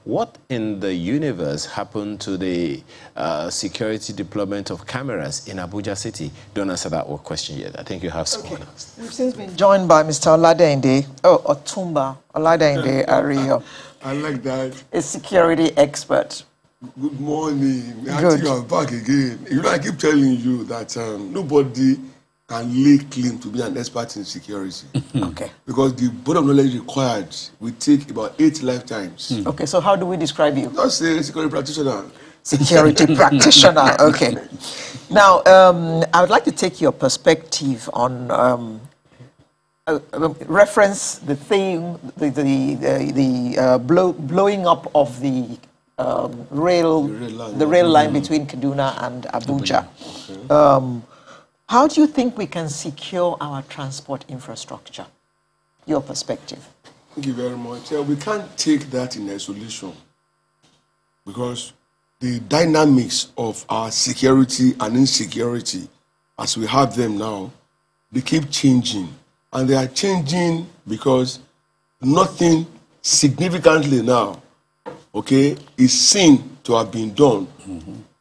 what in the universe happened to the uh, security deployment of cameras in Abuja City? Don't answer that question yet. I think you have someone okay. else. We've since been joined by Mr. Oladeinde, oh, Otunba, Oladeinde Ario. I like that. A security expert. Good morning. Good. I think I'm back again. You know, I keep telling you that um, nobody can lay claim to be an expert in security. okay. Because the body of knowledge required will take about eight lifetimes. Mm. Okay, so how do we describe you? Just say security practitioner. Security practitioner, okay. Now, um, I would like to take your perspective on um, uh, reference the thing, the, the, the, the uh, blow, blowing up of the um, rail, the rail line, the rail line between Kaduna and Abuja. Okay. Um, how do you think we can secure our transport infrastructure? Your perspective. Thank you very much. Yeah, we can't take that in isolation. because the dynamics of our security and insecurity, as we have them now, they keep changing. And they are changing because nothing significantly now, okay, is seen to have been done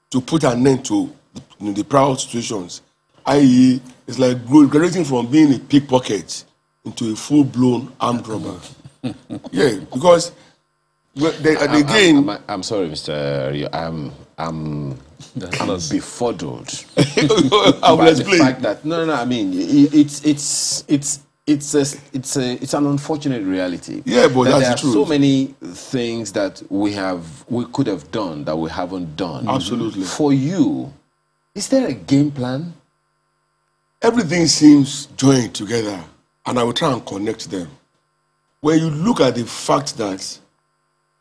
to put an end to you know, the prior situations. I.e., it's like graduating from being a pickpocket into a full-blown armed robber. yeah, because well, they, and I'm, again, I'm, I'm, sorry, Mr. Rio. I'm I'm I'm befuddled I will by the explain. fact that no, no, no. I mean, it, it's it's it's it's a, it's a, it's an unfortunate reality. Yeah, but that that's there the are so many things that we have we could have done that we haven't done. Absolutely. For you, is there a game plan? everything seems joined together, and I will try and connect them. When you look at the fact that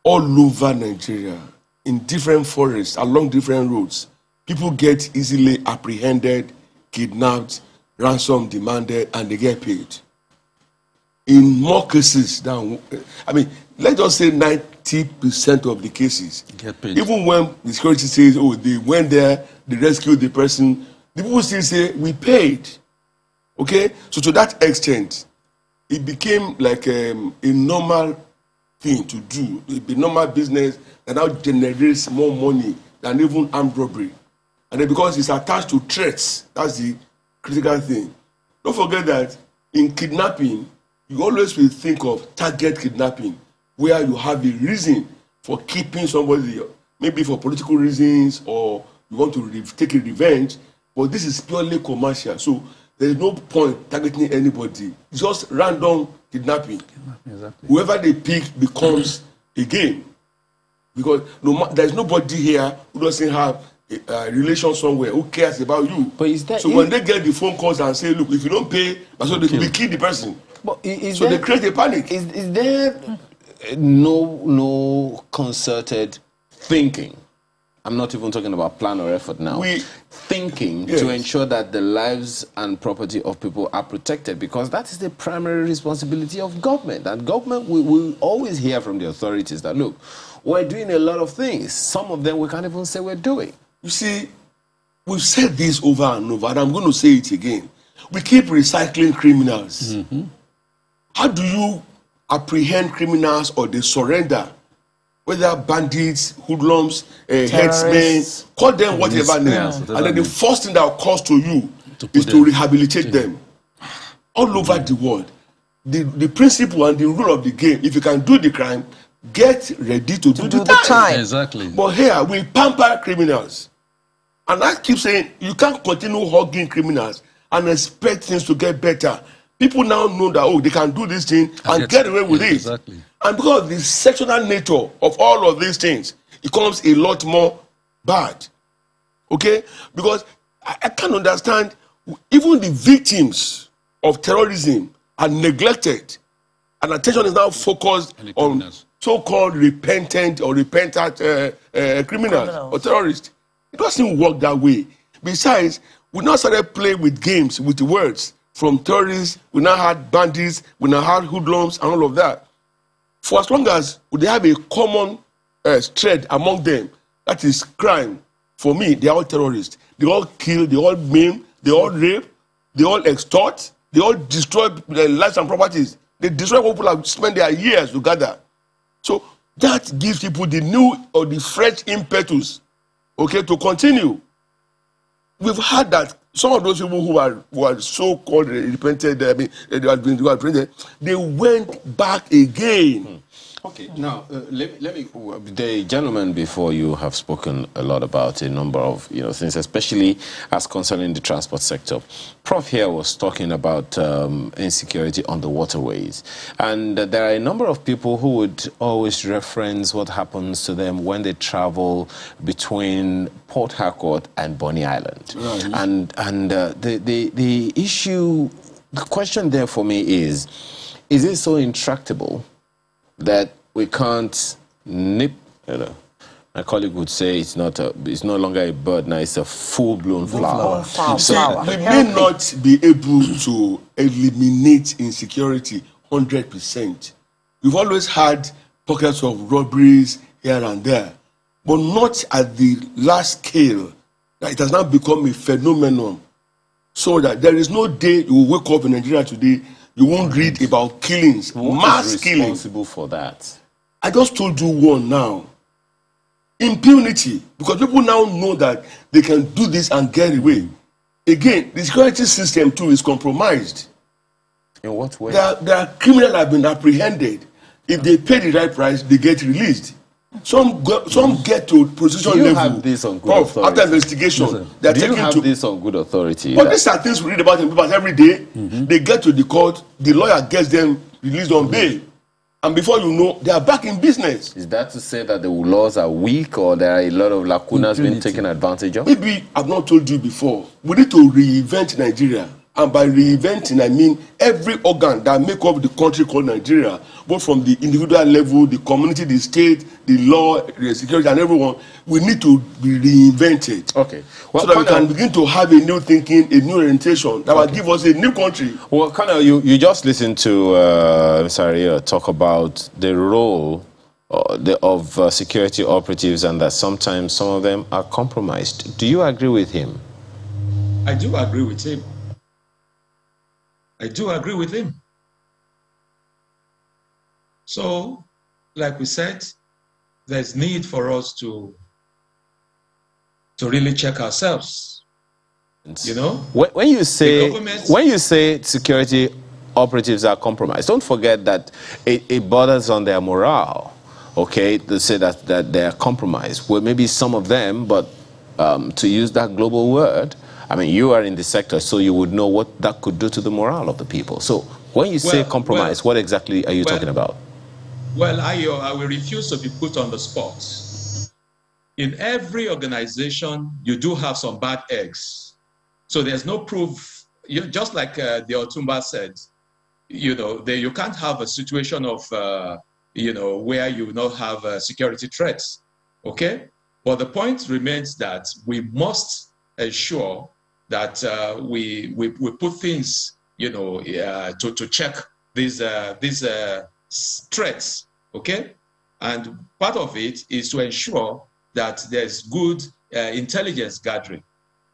all over Nigeria, in different forests, along different roads, people get easily apprehended, kidnapped, ransom demanded, and they get paid. In more cases than, I mean, let's just say 90% of the cases, Get paid. even when the security says, oh, they went there, they rescued the person, the people still say, we paid. Okay? So to that extent, it became like um, a normal thing to do, a normal business that now generates more money than even armed robbery. And then because it's attached to threats, that's the critical thing. Don't forget that in kidnapping, you always will think of target kidnapping, where you have a reason for keeping somebody, maybe for political reasons or you want to re- take a revenge. But this is purely commercial, so there is no point targeting anybody. Just random kidnapping. Exactly. Whoever they pick becomes a game because no ma- there's nobody here who doesn't have a, a relation somewhere who cares about you. But is that- so when they get the phone calls and say, look, if you don't pay, so they will kill the person. But is So there, they create a panic. Is, is there no no concerted thinking? I'm not even talking about plan or effort now. We- thinking Yes. to ensure that the lives and property of people are protected because that is the primary responsibility of government. And government we will always hear from the authorities that look, we're doing a lot of things. Some of them we can't even say we're doing. You see, we've said this over and over, and I'm going to say it again. We keep recycling criminals. Mm-hmm. How do you apprehend criminals or they surrender? Whether bandits, hoodlums, uh, headsmen, call them whatever name. yes, whatever and then the name. first thing that occurs to you To is to rehabilitate them. All over the world. The, the principle and the rule of the game, if you can do the crime, get ready to, do, do the, the time. Exactly. but here we pamper criminals. And I keep saying you can't continue hugging criminals and expect things to get better. People now know that oh they can do this thing and Yes, get away with yeah, it. exactly. And because of the sectional nature of all of these things, it becomes a lot more bad. Okay? Because I, I can't understand even the victims of terrorism are neglected. And attention is now focused On the on criminals. so-called repentant or repentant uh, uh, criminals, Criminals. or terrorists. It doesn't work that way. Besides, we now started playing with games, with the words. From terrorists, we now had bandits, we now had hoodlums, and all of that. For as long as they have a common uh, thread among them, that is crime. For me, they are all terrorists. They all kill, they all maim, they all rape, they all extort, they all destroy their lives and properties. They destroy what people have spent their years to gather. So that gives people the new or the fresh impetus, okay, to continue. We've had that some of those people who are who are so-called repented, I mean, they have been repented, they went back again. Okay, now uh, let, let me. The gentleman before you have spoken a lot about a number of you know things, especially as concerning the transport sector. Prof here was talking about um, insecurity on the waterways, and uh, there are a number of people who would always reference what happens to them when they travel between Port Harcourt and Bonny Island, right. and and uh, the, the the issue, the question there for me is, is it so intractable? That we can't nip. You know, my colleague would say it's not a, it's no longer a bird now; it's a full-blown flower. Flower, flower. we may not be able to eliminate insecurity 100%. We've always had pockets of robberies here and there. but not at the large scale that it has now become a phenomenon. So that there is no day you will wake up in Nigeria today, you won't read about killings, What mass is killings. responsible for that? I just told you one now. Impunity, because people now know that they can do this and get away. Again, the security system too is compromised. In what way? There there are criminals that have been apprehended. If they pay the right price, they get released. Some go, some get to position Do you level. have this on good Prof, authority? after investigation, they are Do you taken have to. this on good authority? But that- these are things we read about in papers every day. Mm-hmm. They get to the court, the lawyer gets them released on bail, and before you know, they are back in business. Is that to say that the laws are weak or there are a lot of lacunas being taken advantage of? Maybe I've not told you before. We need to reinvent Nigeria. And by reinventing, I mean every organ that make up the country called Nigeria, both from the individual level, the community, the state, the law, the security, and everyone, we need to be reinvented. Okay. Well, so that we Colonel- can begin to have a new thinking, a new orientation that will give us a new country. Well, Colonel, you, you just listened to uh, Mr. Aria talk about the role uh, the, of uh, security operatives and that sometimes some of them are compromised. Do you agree with him? I do agree with him. I do agree with him. So, like we said, there's need for us to to really check ourselves. You know, When, when you say when you say security operatives are compromised, don't forget that it, it borders on their morale. Okay, to say that, that they are compromised. Well, maybe some of them, but um, to use that global word, I mean, you are in the sector, so you would know what that could do to the morale of the people. So when you say Well, compromise, well- what exactly are you well- talking about? Well, I, uh, I will refuse to be put on the spot. In every organization, you do have some bad eggs. So there's no proof, you, just like uh, the Otunba said, you know, there, you can't have a situation of, uh, you know, where you not have uh, security threats, okay? But the point remains that we must ensure that uh, we, we, we put things, you know, uh, to, to check these, uh, these uh, threats, okay? And part of it is to ensure that there's good uh, intelligence gathering.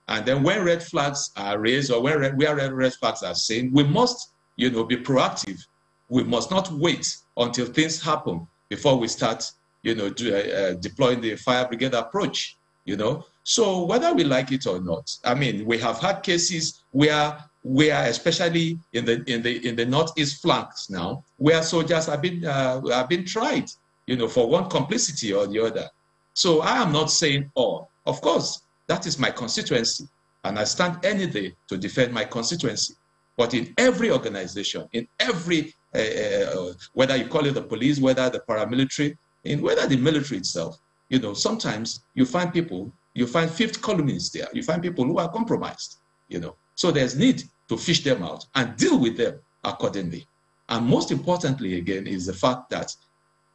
And then when red flags are raised or when red, where red, flags are seen, we must, you know, be proactive. We must not wait until things happen before we start, you know, do, uh, deploying the fire brigade approach, you know. So whether we like it or not, I mean, we have had cases where where especially in the in the in the northeast flanks now, where soldiers have been uh, have been tried, you know, for one complicity or the other. So I am not saying all. Of course, that is my constituency, and I stand any day to defend my constituency. But in every organization, in every, uh, uh, whether you call it the police, whether the paramilitary, in whether the military itself, you know, sometimes you find people, you find fifth columnists there, you find people who are compromised, you know. So there's need to fish them out and deal with them accordingly. And most importantly, again, is the fact that,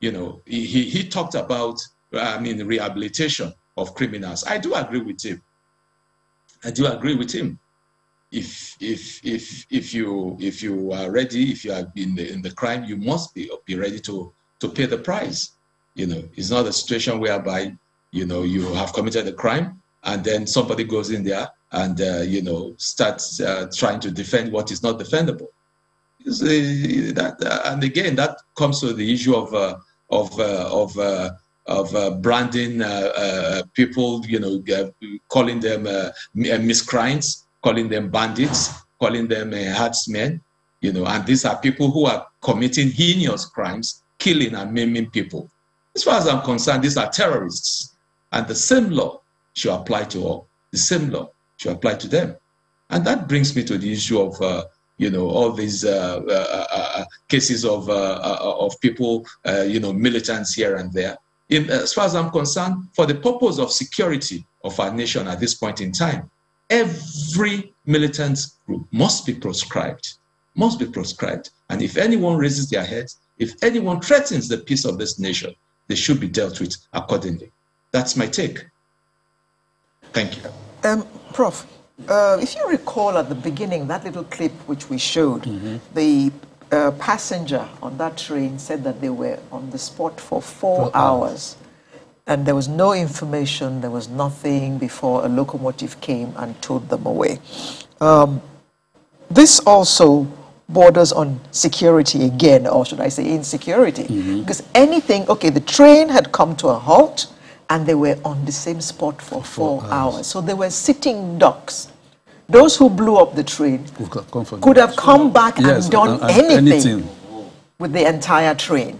you know, he, he talked about, I mean, rehabilitation of criminals. I do agree with him. I do agree with him. If if if if you if you are ready, if you are in the in the crime, you must be be ready to to pay the price. You know, it's not a situation whereby you know you have committed a crime and then somebody goes in there and uh, you know starts uh, trying to defend what is not defendable. That, uh, and again, that comes to the issue of uh, of uh, of uh, of branding people, you know, calling them miscreants, calling them bandits, calling them uh, herdsmen, you know, and these are people who are committing heinous crimes, killing and maiming people. As far as I'm concerned, these are terrorists, and the same law should apply to all. The same law should apply to them, and that brings me to the issue of. Uh, you know all these uh, uh, uh, uh, cases of uh, of people, you know, militants here and there. In, as far as I'm concerned, for the purpose of security of our nation at this point in time, every militant group must be proscribed, must be proscribed. And if anyone raises their heads, if anyone threatens the peace of this nation, they should be dealt with accordingly. That's my take. Thank you. Um, Prof, uh, if you recall at the beginning, that little clip which we showed, the uh, passenger on that train said that they were on the spot for four Four hours. and there was no information, there was nothing before a locomotive came and towed them away. Um, this also borders on security again, or should I say insecurity. Because anything, okay, the train had come to a halt and they were on the same spot for four, hours. So they were sitting ducks. Those who blew up the train could have come back Yes, and done and- and anything, anything. with the entire train.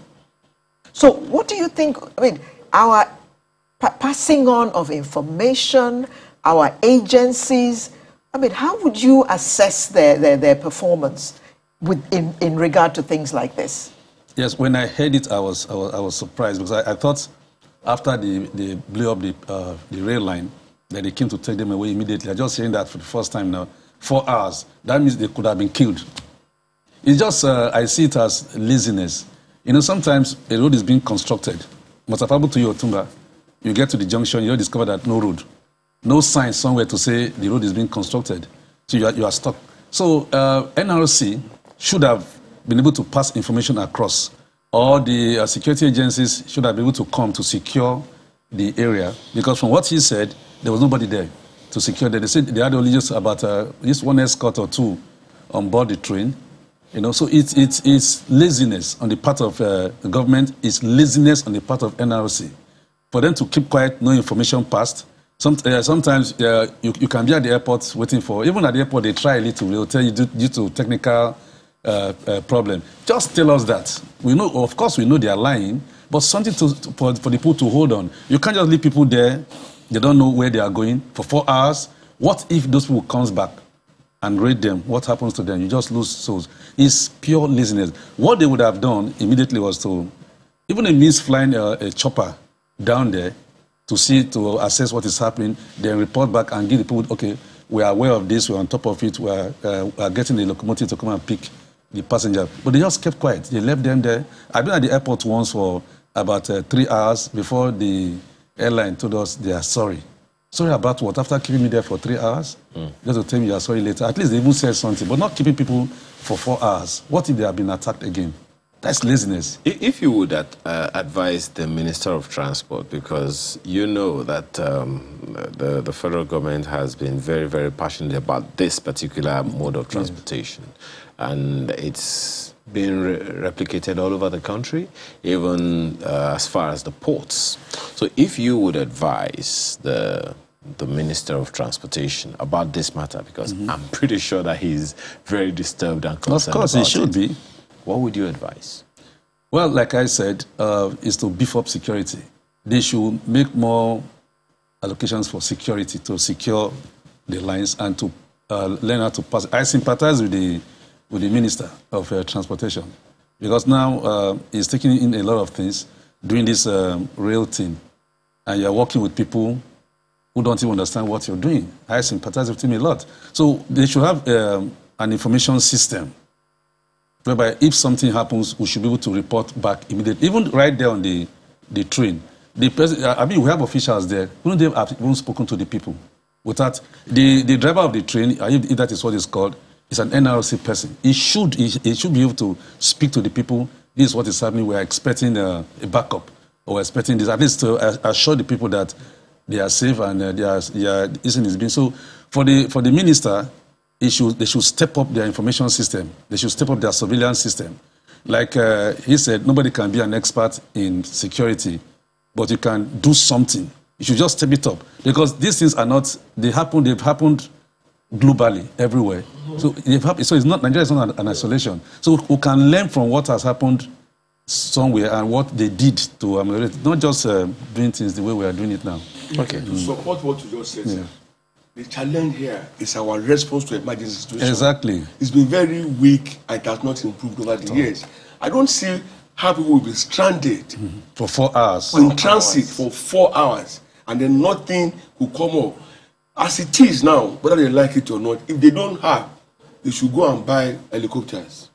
So, what do you think? I mean, our pa- passing on of information, our agencies. I mean, how would you assess their, their, their performance with, in, in regard to things like this? Yes, when I heard it, I was I was, I was surprised because I, I thought after they, they blew up the uh, the rail line that they came to take them away immediately. I'm just hearing that for the first time now. Four hours. That means they could have been killed. It's just uh, I see it as laziness. You know, sometimes a road is being constructed. Happened to you, Otunba. You get to the junction, you discover that no road, no sign somewhere to say the road is being constructed. So you are, you are stuck. So uh, NRC should have been able to pass information across. Or the uh, security agencies should have been able to come to secure the area. Because from what he said, there was nobody there to secure that. They said they had only just about uh, just one escort or two on board the train. You know, so it's, it's, it's laziness on the part of uh, the government, it's laziness on the part of NRC. For them to keep quiet, no information passed. Some, uh, sometimes uh, you, you can be at the airport waiting for, even at the airport, they try a little, they'll tell you due, due to technical uh, uh, problem. Just tell us that. We know, of course, we know they are lying, but something to, to- for, for the people to hold on. You can't just leave people there, they don't know where they are going for four hours. What if those people comes back? and raid them, what happens to them? You just lose souls. It's pure laziness. What they would have done immediately was to, even a means flying a, a chopper down there to see, to assess what is happening, then report back and give the people, okay, we are aware of this, we're on top of it, we're, uh, we're getting the locomotive to come and pick the passenger. But they just kept quiet. They left them there. I've been at the airport once for about uh, three hours before the airline told us they are sorry. Sorry about what? After keeping me there for three hours? Just to tell me you are sorry later. At least they even said something, but not keeping people for four hours. What if they have been attacked again? That's laziness. If you would ad- uh, advise the Minister of Transport, because you know that um, the, the federal government has been very, very passionate about this particular mode of transportation, and it's been re- replicated all over the country, even uh, as far as the ports. So, if you would advise the the Minister of Transportation about this matter, because I'm pretty sure that he's very disturbed and Mm-hmm. Of course, about should it. be. What would you advise? Well, like I said, uh, is to beef up security. They should make more allocations for security to secure the lines and to uh, learn how to pass. I sympathize with the with the minister of uh, transportation because now uh, he's taking in a lot of things, doing this um, rail thing, and you're working with people who don't even understand what you're doing. I sympathize with him a lot. So they should have um, an information system whereby if something happens, we should be able to report back immediately, even right there on the, the train. The pres- I mean, we have officials there. Wouldn't they have even spoken to the people? Without the, the driver of the train, if that is what it's called, is an NRC person. He should, he, he should be able to speak to the people. This is what is happening. We are expecting a, a backup, or we're expecting this, at least to uh, assure the people that they are safe and uh, their, their isn't is being. So for the, for the minister, should, they should step up their information system. They should step up their surveillance system. Like uh, he said, nobody can be an expert in security, but you can do something. You should just step it up because these things are not. They happen. They've happened globally everywhere. So they've. So it's not Nigeria is not an, an isolation. So we can learn from what has happened somewhere and what they did to ameliorate. Not just uh, doing things the way we are doing it now. Okay. To support what you just said, sir, the challenge here is our response to emergency situation. Exactly. It's been very weak and it has not improved over the years. I don't see how people will be stranded For four hours. in transit for four hours and then nothing will come up. As it is now, whether they like it or not, if they don't have, they should go and buy helicopters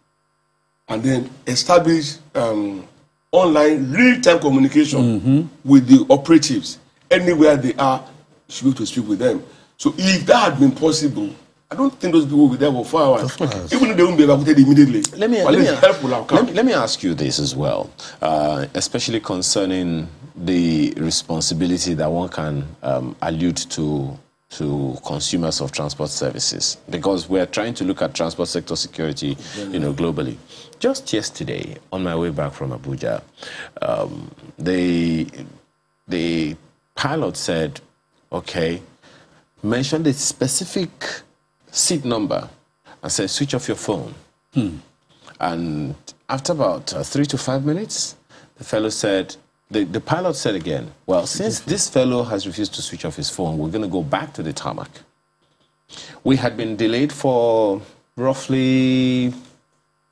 and then establish um, online real-time communication with the operatives anywhere they are. You should be able to speak with them. So if that had been possible, I don't think those people will be there for four hours. Even if they won't be evacuated immediately. Let me, let, me, at least help will have come. let, me, let me ask you this as well, uh, especially concerning the responsibility that one can um, allude to to consumers of transport services because we're trying to look at transport sector security, you know, globally. Just yesterday, on my way back from Abuja, um, the the pilot said, "Okay, mention the specific seat number and said switch off your phone." And after about uh, three to five minutes, the fellow said, the, the pilot said again, well, since this fellow has refused to switch off his phone, we're going to go back to the tarmac. We had been delayed for roughly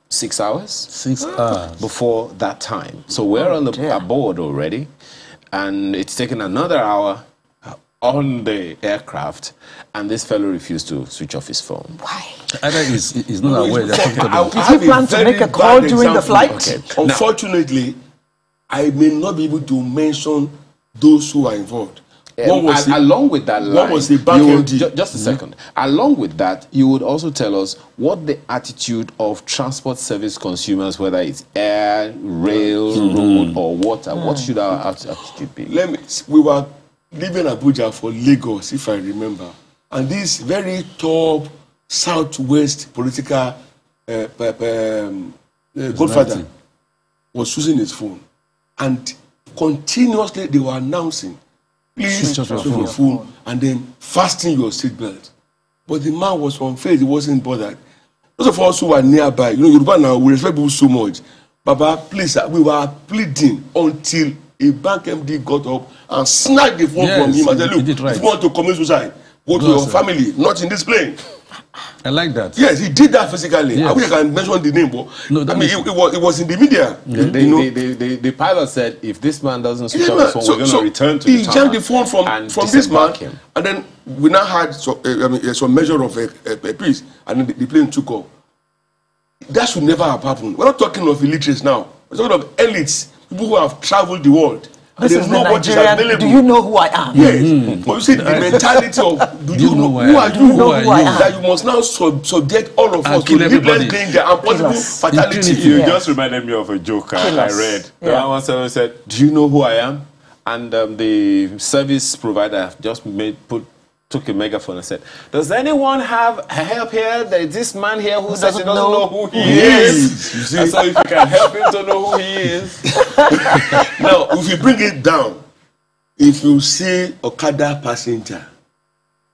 six hours. Six ah. hours. Before that time. So we're oh, on the dear. aboard already, and it's taken another hour on the aircraft, and this fellow refused to switch off his phone. Why? Either he's, he's not aware they're I- comfortable. I he have plan to make a call during the flight? Okay. Oh, Unfortunately, I may not be able to mention those who are involved. Um, was al- the- along with that line, was the bank you would- ju- just a second. Along with that, you would also tell us what the attitude of transport service consumers, whether it's air, rail, road, or water, what should our atti- attitude be? let me we were leaving abuja for lagos if i remember. And this very top southwest political uh, um, uh, godfather was using his phone and continuously they were announcing please Switch off your phone. and then fasten your seatbelt. But the man was unfazed he wasn't bothered. Those of us who were nearby you know yoruba now we respect people so much. Baba please we were pleading until a bank md got up and snatched the phone Yes, from him and said look right. if you want to commit suicide go to your outside." family not in this plane I like that. yes he did that physically i Yes. wish i can mention the name but No, i mean it, it was it was in the media The, the, you know the, the, the, the pilot said, if this man doesn't switch Yeah, off his phone, so- we're going to so return to he the jacked tarmac the phone from and from this man, him. and then we now had so, uh, I mean, uh, some measure of a, a, a peace, and then the, the plane took off. That should never have happened. We're not talking of illiterates now. We're talking of elites, people who have traveled the world. And This they is the know what is Nigerian. available. Do you know who I am? Yes, but you see the mentality of do you, you know, know who who I are am? you? You know who I am? That you must now sub, subject all of And us to kill needless everybody. danger and possible fatality. You Yes. just reminded me of a joke I, Kill I us. read. The Yeah. one someone said, "Do you know who I am?" And um, the service provider just made put took a megaphone and said, "Does anyone have help here? There's this man here who, says he doesn't know know, who he he is." is. You see? And so if you can help him to know who he is, now, if you bring it down, if you see Okada passenger,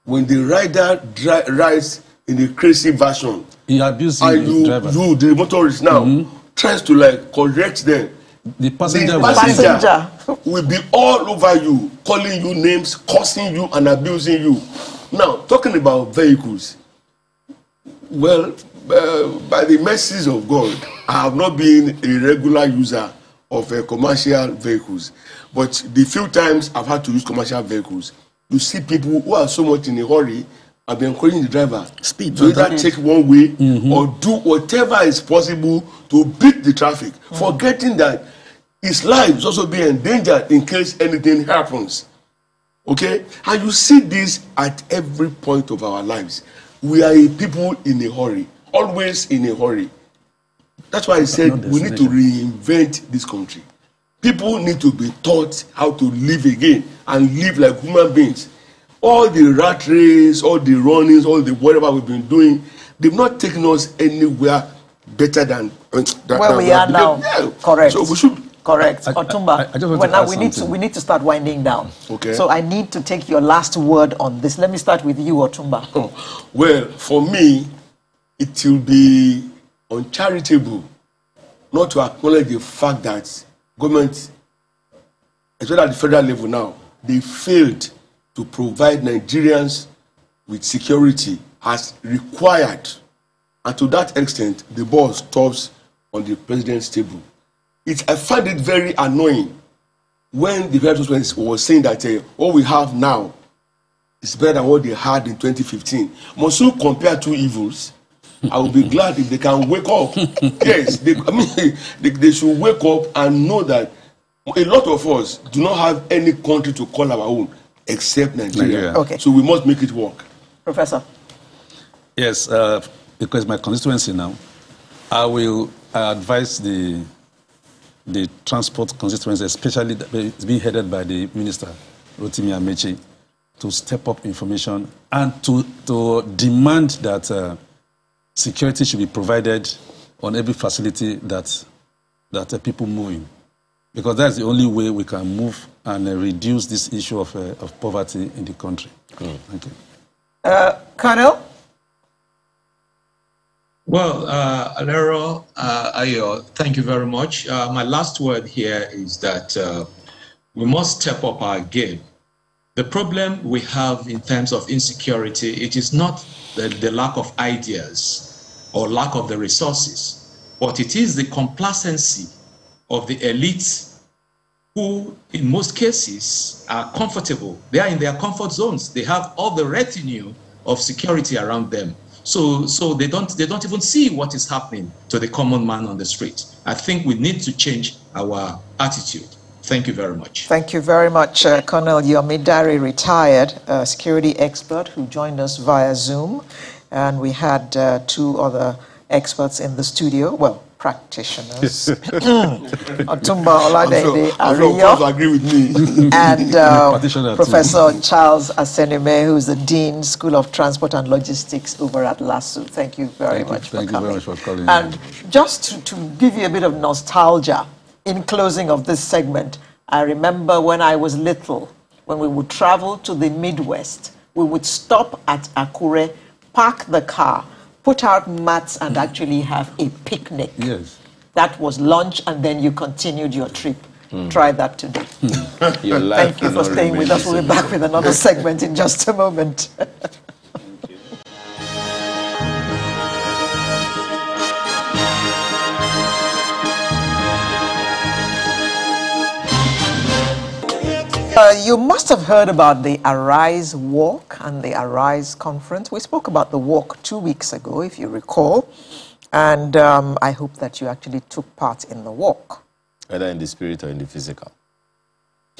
when the rider dri- rides in the crazy version, He abused and the driver. you the motorist now, tries to like correct them, the passenger the passenger- will be all over you, calling you names, cursing you, and abusing you. Now, talking about vehicles, well, uh, by the mercies of God, I have not been a regular user of uh, commercial vehicles, but the few times I've had to use commercial vehicles, you see people who are so much in a hurry. I've been encouraging the driver Speed, to either brother. take one way or do whatever is possible to beat the traffic, forgetting that his life is also being endangered in case anything happens. Okay? And you see this at every point of our lives. We are a people in a hurry, always in a hurry. That's why I said we need to reinvent this country. People need to be taught how to live again and live like human beings. All the rat race, all the runnings, all the whatever we've been doing, they've not taken us anywhere better than, uh, than Where than we are now. Yeah. Correct. So we should Correct. I- I- Otunba. I- I just well, to now we need to we need to start winding down. Okay. So I need to take your last word on this. Let me start with you, Otunba. Oh, well, for me, it will be uncharitable not to acknowledge the fact that government, especially at the federal level now, they failed to provide Nigerians with security as required. And to that extent, the ball stops on the president's table. It, I find it very annoying when the federal government was saying that uh, what we have now is better than what they had in 2015. Must you compare two evils? I will be glad if they can wake up. yes, they, I mean, they, they should wake up and know that a lot of us do not have any country to call our own except Nigeria. Nigeria. Okay. So we must make it work. Professor. Yes, uh, because my constituency now, I will advise the the transport constituency, especially it's being headed by the minister, Rotimi Amaechi, to step up information and to, to demand that uh, security should be provided on every facility that, that uh, people move in. Because that's the only way we can move and uh, reduce this issue of, uh, of poverty in the country. Mm. Thank you. Uh, Colonel? Well, uh, Alero, uh, Ayo, thank you very much. Uh, my last word here is that uh, we must step up our game. The problem we have in terms of insecurity, it is not the, the lack of ideas or lack of the resources, but it is the complacency of the elites who, in most cases, are comfortable. They are in their comfort zones. They have all the retinue of security around them. So, so they don't they don't even see what is happening to the common man on the street. I think we need to change our attitude. Thank you very much. Thank you very much, uh, Colonel Yomi Dare, retired uh, security expert who joined us via Zoom. And we had uh, two other experts in the studio. Well, practitioners. Otunba Oladeinde Ariyo. Agree with me. and uh, Professor too. Charles Asenime, who's the Dean, School of Transport and Logistics over at LASU. Thank you very Thank much you. for Thank coming. you very much for calling. And just to, to give you a bit of nostalgia, in closing of this segment, I remember when I was little, when we would travel to the Midwest, we would stop at Akure, park the car, put out mats and actually have a picnic. Yes. That was lunch, and then you continued your trip. Mm. Try that today. Mm. Thank you for staying with us. We'll be back with another segment in just a moment. Uh, you must have heard about the Arise Walk and the Arise Conference. We spoke about the walk two weeks ago, if you recall, and um, I hope that you actually took part in the walk. Either in the spirit or in the physical.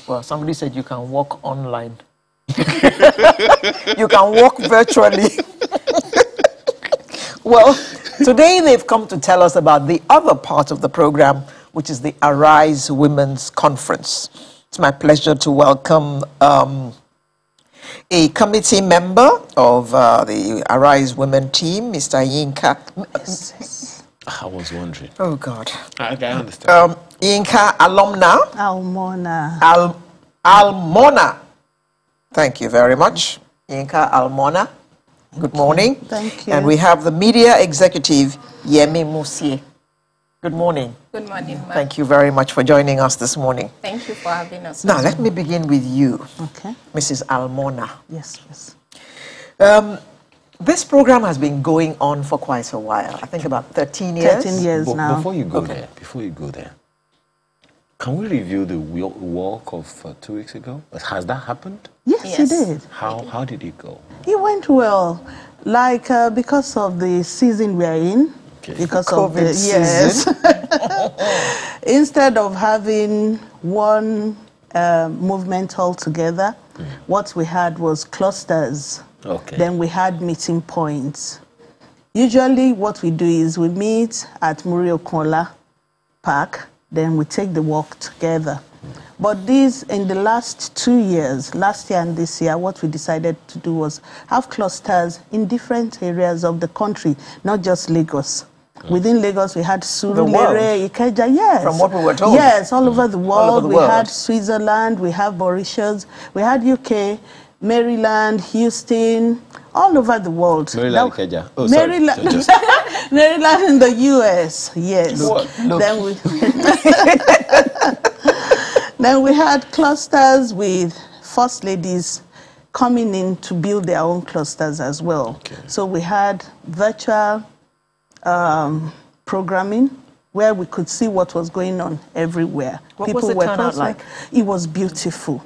Well, somebody said you can walk online. you can walk virtually. well, today they've come to tell us about the other part of the program, which is the Arise Women's Conference. It's my pleasure to welcome um, a committee member of uh, the Arise Women team, Mr. Yinka. I was wondering. Oh, God. I, I understand. Um, Yinka Alumna. Almona. Al, Almona. Thank you very much. Yinka Almona. Good morning. Thank you. And we have the media executive, Yemi Musie. Good morning. Good morning, ma'am. Thank you very much for joining us this morning. Thank you for having us. Now, let me begin with you, okay. Mrs. Almona. Yes, yes. Um, this program has been going on for quite a while. I think about 13 years. 13 years but now. Before you go okay. there, before you go there, can we review the walk of uh, two weeks ago? Has that happened? Yes, yes. it did. How, how did it go? It went well. Like, uh, because of the season we're in, Okay. Because COVID of the yes. Instead of having one uh, movement altogether, mm. what we had was clusters. Okay. Then we had meeting points. Usually, what we do is we meet at Muri Okunola Park, then we take the walk together. But this, in the last two years, last year and this year, what we decided to do was have clusters in different areas of the country, not just Lagos. Within Lagos, we had Surulere, Ikeja, yes. From what we were told. Yes, all over the world. Over the we world. had Switzerland, we have Mauritius, we had UK, Maryland, Houston, all over the world. Maryland, now, Ikeja. Oh, Maryland, sorry. Maryland in the US, yes. Look, look. Then we then we had clusters with first ladies coming in to build their own clusters as well. Okay. So we had virtual um, programming where we could see what was going on everywhere. What People was the were turnout like? It was beautiful.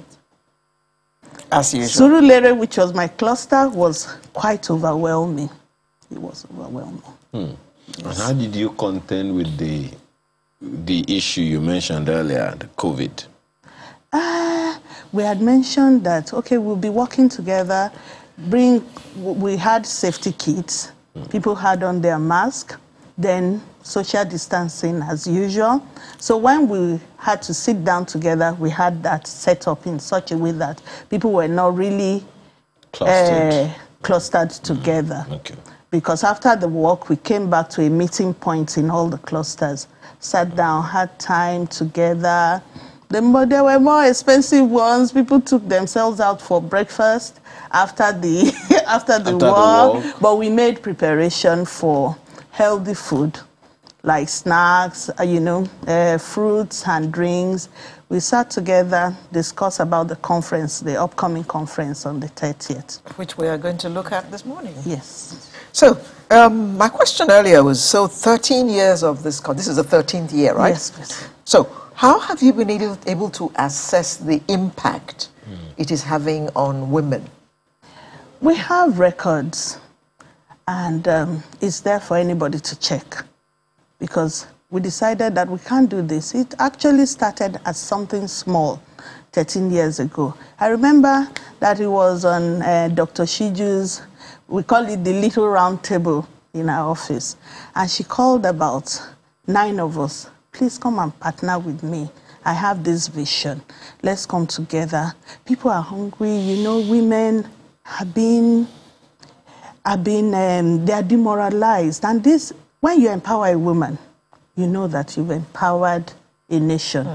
As usual. Surulere, which was my cluster, was quite overwhelming. It was overwhelming. Hmm. Yes. And how did you contend with the the issue you mentioned earlier, the COVID? Uh, we had mentioned that okay, we'll be working together. Bring. We had safety kits. Mm. People had on their mask. then social distancing as usual. So when we had to sit down together, we had that set up in such a way that people were not really Clustered. uh, clustered together. Okay. Because after the walk, we came back to a meeting point in all the clusters, sat down, had time together. The there were more expensive ones. People took themselves out for breakfast after the after the After the walk, walk. but we made preparation for healthy food like snacks, uh, you know, uh, fruits and drinks. We sat together, discussed about the conference, the upcoming conference on the 30th. Which we are going to look at this morning. Yes. So, um, my question earlier was so 13 years of this, con- this is the 13th year, right? Yes, please. So, how have you been able, able to assess the impact it is having on women? We have records, and um, it's there for anybody to check because we decided that we can't do this. It actually started as something small 13 years ago. I remember that it was on uh, Dr. Siju's, we call it the little round table in our office, and she called about nine of us. Please come and partner with me. I have this vision. Let's come together. People are hungry. You know, women have been have been um, they are demoralized. And this when you empower a woman you know that you've empowered a nation.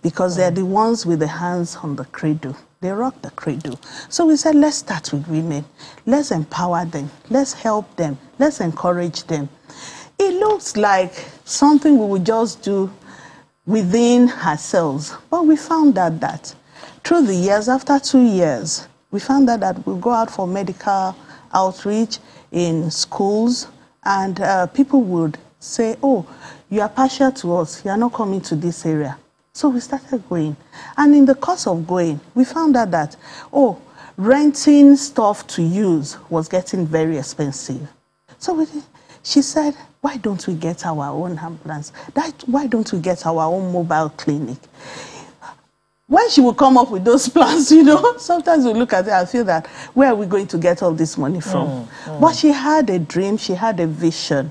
Because they're the ones with the hands on the cradle. They rock the cradle. So we said let's start with women. Let's empower them. Let's help them. Let's encourage them it looks like something we would just do within ourselves. But we found out that through the years, after two years, we found out that we go out for medical outreach in schools, and uh, people would say, Oh, you are partial to us, you are not coming to this area. So we started going. And in the course of going, we found out that, oh, renting stuff to use was getting very expensive. So we, she said, why don't we get our own ambulance? That, why don't we get our own mobile clinic? When she would come up with those plans, you know, sometimes we look at it and feel that, where are we going to get all this money from? But she had a dream, she had a vision,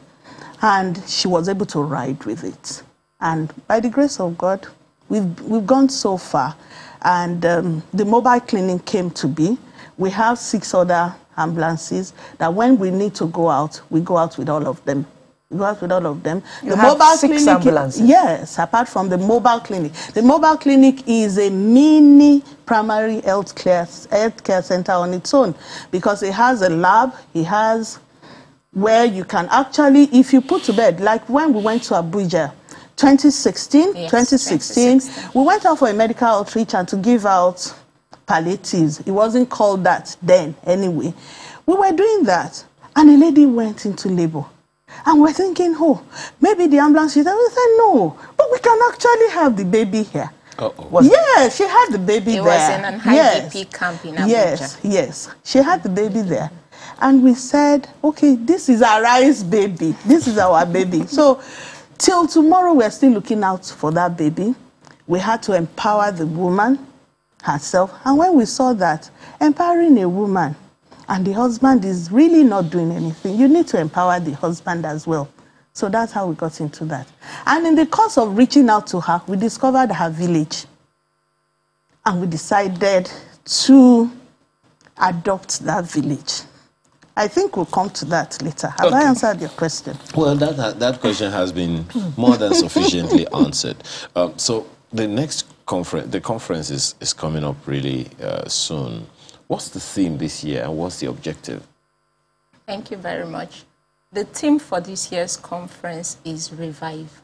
and she was able to ride with it. And by the grace of God, we've, we've gone so far. And um, the mobile clinic came to be. We have six other ambulances that when we need to go out, we go out with all of them. We go out with all of them. You have six ambulances? Yes, apart from the mobile clinic. The mobile clinic is a mini primary health care, health care center on its own because it has a lab, it has where you can actually, if you put to bed, like when we went to Abuja, 2016, Yes, 2016, we went out for a medical outreach and to give out palliatives. It wasn't called that then, anyway. We were doing that, and a lady went into labor. And we're thinking, oh, maybe the ambulance is there. We said, no, but we can actually have the baby here. Uh-oh. Yeah, she had the baby It there. was in an yes. IDP camp in Abuja. Yes, yes. She had the baby there. And we said, okay, this is our rice baby. This is our baby. So till tomorrow, we're still looking out for that baby. We had to empower the woman herself. And when we saw that, empowering a woman and the husband is really not doing anything, you need to empower the husband as well. So that's how we got into that. And in the course of reaching out to her, we discovered her village. And we decided to adopt that village. I think we'll come to that later. Have I answered your question? Well, that, that that question has been more than sufficiently answered. Um, so the next conference, the conference is, is coming up really uh, soon. What's the theme this year, and what's the objective? Thank you very much. The theme for this year's conference is Revive.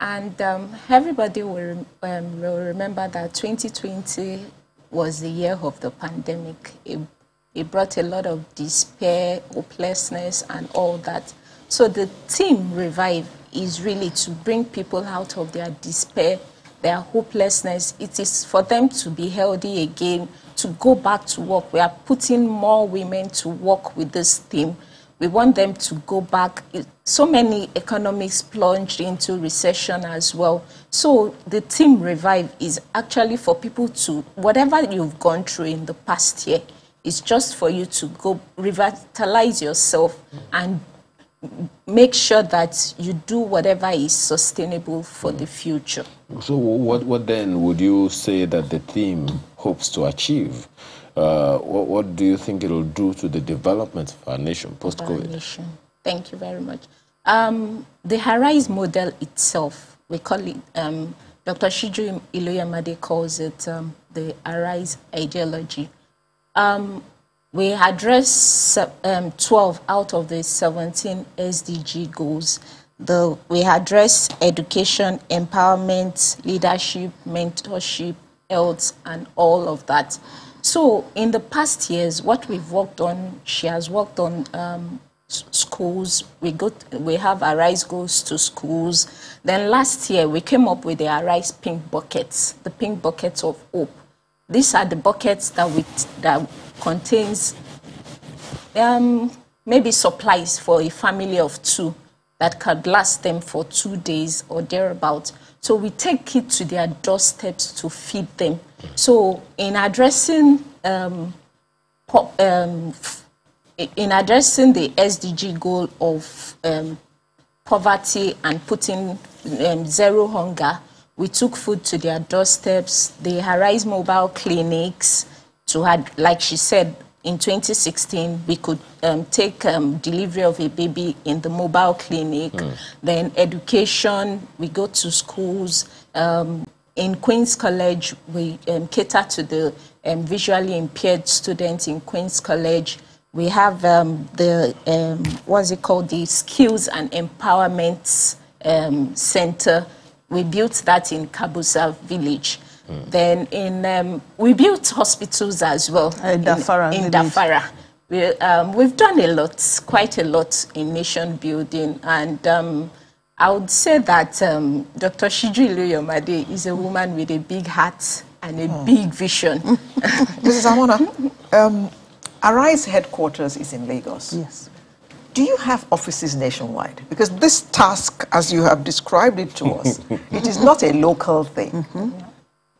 And um, everybody will, um, will remember that 2020 was the year of the pandemic. It, it brought a lot of despair, hopelessness, and all that. So the theme Revive is really to bring people out of their despair, their hopelessness. It is for them to be healthy again, to go back to work. We are putting more women to work with this theme. We want them to go back. So many economics plunged into recession as well. So the theme Revive is actually for people to, whatever you've gone through in the past year, it's just for you to go revitalize yourself and make sure that you do whatever is sustainable for the future. So, what, what then would you say that the theme hopes to achieve? Uh, what, what do you think it will do to the development of our nation post COVID? Thank you very much. Um, the Arise model itself, we call it, um, Dr. Siju Iluyomade calls it um, the Arise ideology. We address um, 12 out of the 17 SDG goals. The, we address education, empowerment, leadership, mentorship, health, and all of that. So in the past years, what we've worked on, she has worked on um, schools. We go, we have Arise goes to schools. Then last year we came up with the Arise pink buckets, the pink buckets of hope. These are the buckets that we that contains um, maybe supplies for a family of two that could last them for two days or thereabout. So we take it to their doorsteps to feed them. So in addressing um, um, in addressing the SDG goal of um, poverty and putting um, zero hunger, we took food to their doorsteps. The Arise mobile clinics to had, like she said, in 2016, we could um, take um, delivery of a baby in the mobile clinic. Mm. Then education, we go to schools. Um, in Queen's College, we um, cater to the um, visually impaired students in Queen's College. We have um, the, what's it called, the Skills and Empowerment Center. We built that in Kabusa Village. Mm. Then in um, we built hospitals as well uh, Dafara, in, in Dafara. We, um, we've done a lot, quite a lot in nation building, and um, I would say that um, Dr. Siju Iluyomade is a woman with a big heart and a oh. big vision. Mrs. Amona, um, Arise headquarters is in Lagos. Yes. Do you have offices nationwide? Because this task, as you have described it to us, it is not a local thing. Mm -hmm.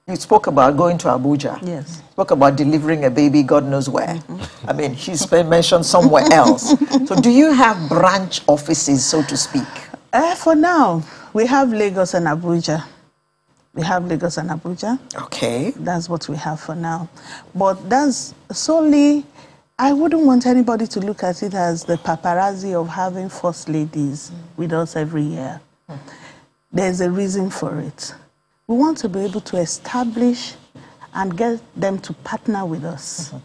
You spoke about going to Abuja. Yes. Spoke about delivering a baby, God knows where. Mm-hmm. I mean, she's been mentioned somewhere else. so, do you have branch offices, so to speak? Uh, for now, we have Lagos and Abuja. We have Lagos and Abuja. Okay. That's what we have for now. But that's solely, I wouldn't want anybody to look at it as the paparazzi of having first ladies with us every year. There's a reason for it. We want to be able to establish and get them to partner with us mm-hmm.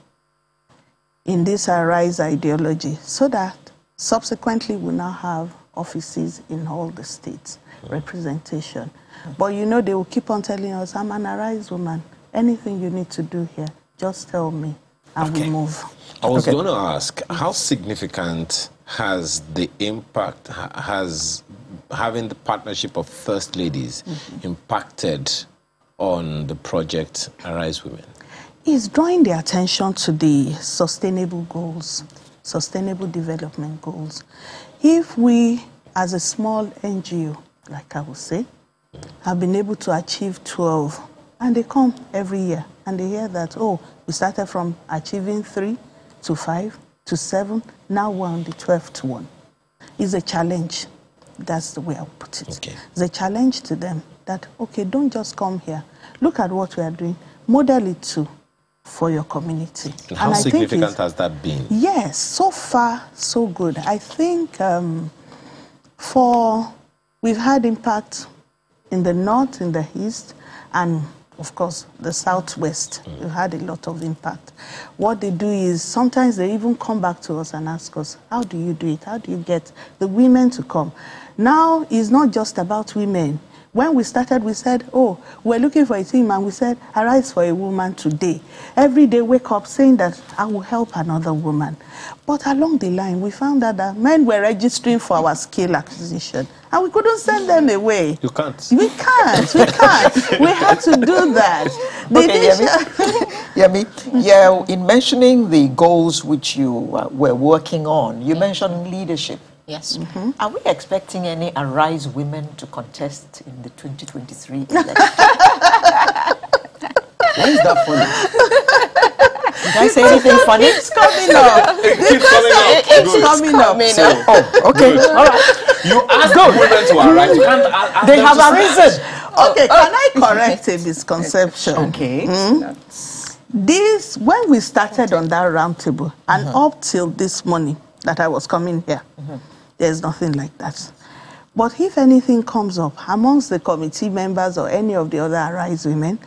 in this Arise ideology so that subsequently we now have offices in all the states, mm-hmm. representation. Mm-hmm. But you know, they will keep on telling us, I'm an Arise woman. Anything you need to do here, just tell me and okay. we move. I was okay. going to ask, how significant has the impact, has having the partnership of first ladies mm-hmm. impacted on the project Arise Women? Is drawing the attention to the sustainable goals, sustainable development goals. If we, as a small NGO, like I would say, have been able to achieve 12, and they come every year and they hear that, oh, we started from achieving three to five to seven, now we're on the 12th one. It's a challenge. That's the way I put it. Okay. It's a challenge to them that, okay, don't just come here. Look at what we are doing. Model it too for your community. And how and significant has that been? Yes, so far, so good. I think um, for, we've had impact in the north, in the east, and of course, the southwest, mm. we've had a lot of impact. What they do is sometimes they even come back to us and ask us, how do you do it? How do you get the women to come? Now, it's not just about women. When we started, we said, oh, we're looking for a team, and we said, arise for a woman today. Every day, wake up saying that I will help another woman. But along the line, we found out that men were registering for our skill acquisition, and we couldn't send them away. You can't. We can't. We can't. we had to do that. They okay, Yemi. Yemi, yeah, in mentioning the goals which you uh, were working on, you mentioned leadership. Yes. Mm -hmm. Are we expecting any Arise women to contest in the 2023 election? Why is that funny? Did I say anything funny? It's coming up. It keeps coming question up. keeps coming up. Coming So, up. Oh, okay. All right. You ask women to arise. You can't ask They them have to a say- reason. okay, can I correct a misconception? Okay. This, when we started on that round table, and up till this morning that I was coming here, there's nothing like that. But if anything comes up amongst the committee members or any of the other Arise women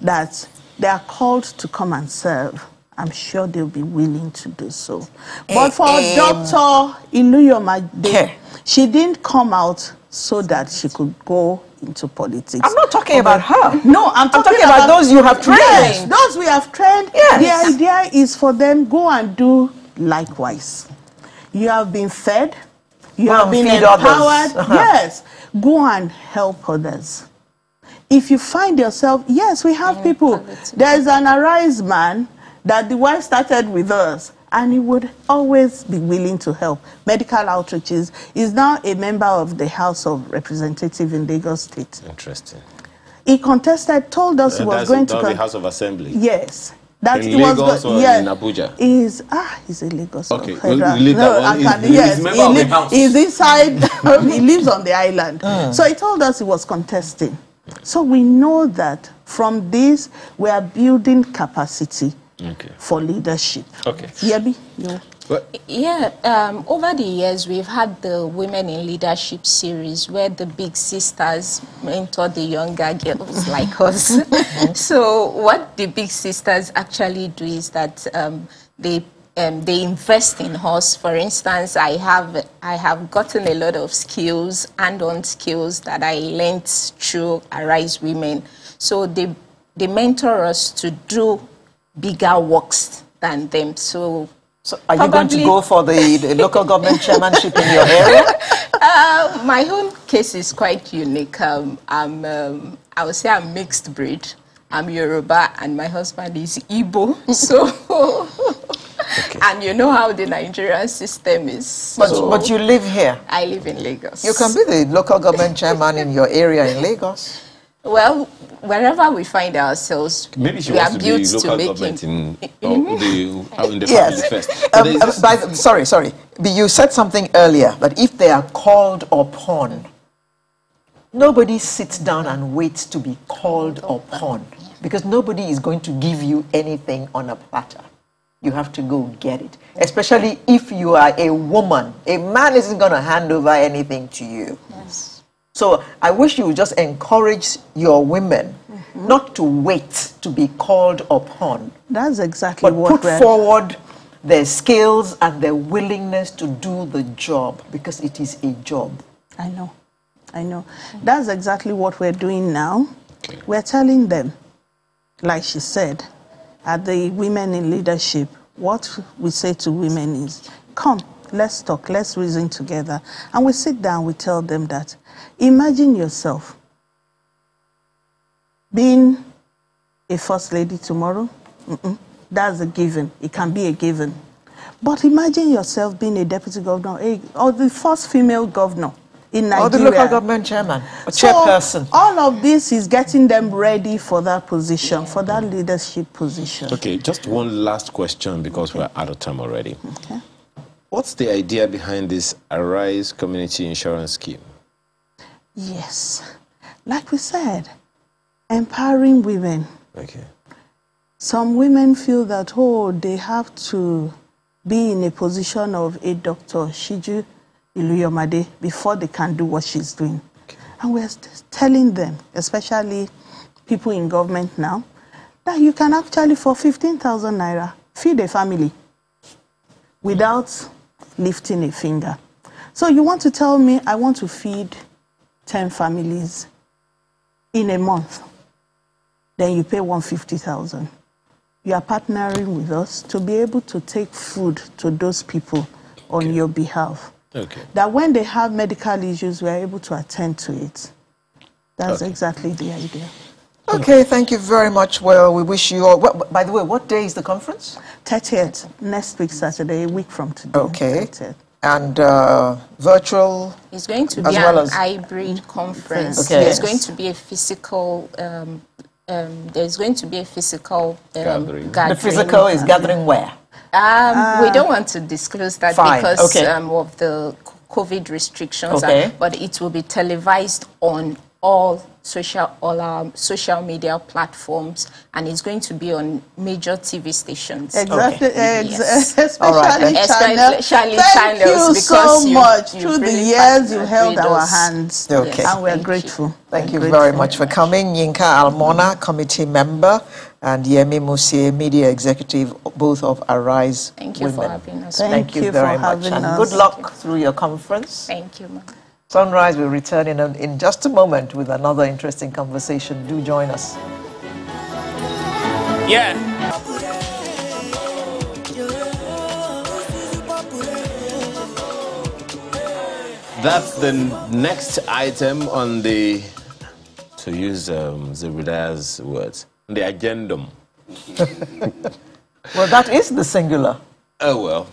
that they are called to come and serve, I'm sure they'll be willing to do so. But for Eh, Dr. Iluyoma, Okay. she didn't come out so that she could go into politics. I'm not talking about her. No, I'm talking, talking about those you have trained. Yes, those we have trained. Yes. The idea is for them go and do likewise. You have been fed. You Go have been feed empowered. others. Uh-huh. Yes, go and help others. If you find yourself, yes, we have people. There is an arise man that the wife started with us, and he would always be willing to help. Medical outreaches is now a member of the House of Representatives in Lagos State. Interesting. He contested, told us he Uh, was going that'll to. The House of Assembly. Yes. That In was Lagos go- or yeah, in Abuja? He's ah, he's in Lagos. Okay, well, leave that no, one. I can, he's yes, member he li- he's inside. he lives on the island. So he told us he was contesting. So we know that from this we are building capacity Okay. for leadership. Okay. Yemi, you. Yeah, um, over the years, we've had the Women in Leadership series where the big sisters mentor the younger girls like us. so, what the big sisters actually do is that um, they um, they invest in us. For instance, I have I have gotten a lot of skills and on skills that I learned through Arise Women. So they they mentor us to do bigger works than them. So So are you going to go for the, local government chairmanship in your area? Uh, my own case is quite unique. Um, I'm, um, I would say I'm mixed breed. I'm Yoruba and my husband is Igbo. So, and you know how the Nigerian system is. But, So but you live here. I live in Lagos. You can be the local government chairman in your area in Lagos. Well, wherever we find ourselves, Maybe she we wants are to built be to local make government it. in, oh, the, in the Yes. first. But Um, there's uh, by the- sorry, sorry. But You said something earlier that if they are called upon, nobody sits down and waits to be called upon because nobody is going to give you anything on a platter. You have to go get it, especially if you are a woman. A man isn't going to hand over anything to you. So I wish you would just encourage your women not to wait to be called upon, That's exactly but what put we're forward their skills and their willingness to do the job because it is a job. I know. I know. That's exactly what we're doing now. We're telling them, like she said, at the Women in Leadership, what we say to women is, come, let's talk, let's reason together. And we sit down, we tell them that, imagine yourself being a first lady tomorrow. Mm-mm. That's a given. It can be a given. But imagine yourself being a deputy governor a, or the first female governor in Nigeria. Or the local government chairman, a So, chairperson. all of this is getting them ready for that position, for that leadership position. Okay, just one last question because we're out of time already. Okay. What's the idea behind this Arise Community Insurance Scheme? Yes. Like we said, empowering women. Okay. Some women feel that, oh, they have to be in a position of a Dr. Siju Iluyomade before they can do what she's doing. Okay. And we're telling them, especially people in government now, that you can actually, for 15,000 naira, feed a family without lifting a finger. So you want to tell me, I want to feed 10 families in a month, then you pay 150,000. You are partnering with us to be able to take food to those people on your behalf. Okay. That when they have medical issues, we are able to attend to it. That's Okay. exactly the idea. Okay, thank you very much. Well, we wish you all. Well, by the way, what day is the conference? 30th, next week, Saturday, a week from today. Okay. 30th. And uh, virtual. It's going to As be well an as- hybrid conference. Okay. There's Yes. going to be a physical um, um, there's going to be a physical um, Gathering. gathering. The physical is gathering where? Um, we don't want to disclose that Fine, because okay. um, of the COVID restrictions. Okay. and- but it will be televised on all social all our social media platforms, and it's going to be on major TV stations. Exactly, ex- Yes. especially All right, then. channel. Especially Thank channels, you because so you- much. you Through the years, you held with our hands, Okay. Yes, and we're thank you. grateful. Thank you We're very grateful. much for coming. Yinka Almona, committee member, and Yemi Musie, media executive, both of Arise Thank you for having us. Thank Thank you you very much. having And good luck through your conference. Thank you, ma'am. Sunrise will return in, a, in just a moment with another interesting conversation. Do join us. Yeah. That's the next item on the, to use um, Zeruda's words, the agendum. Well, that is the singular. Oh, well.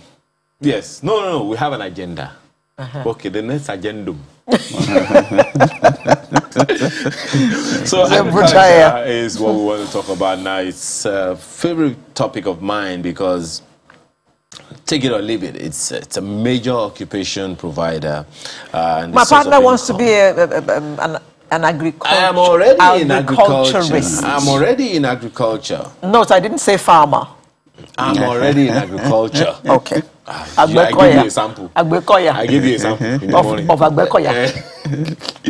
Yes. No, no, no. We have an agenda. Okay, the next agendum. so agriculture is what we want to talk about now. It's a favorite topic of mine because take it or leave it. It's it's a major occupation provider. Uh, and My partner wants to be a, a- a- um, an, an agriculture. I am already in agriculture. agriculturist. I'm already in agriculture. Note, I didn't say farmer. I'm already in agriculture. Okay. Yeah, I give you a sample. Agbekoya. I give you a sample in the Of- morning. of Agbekoya.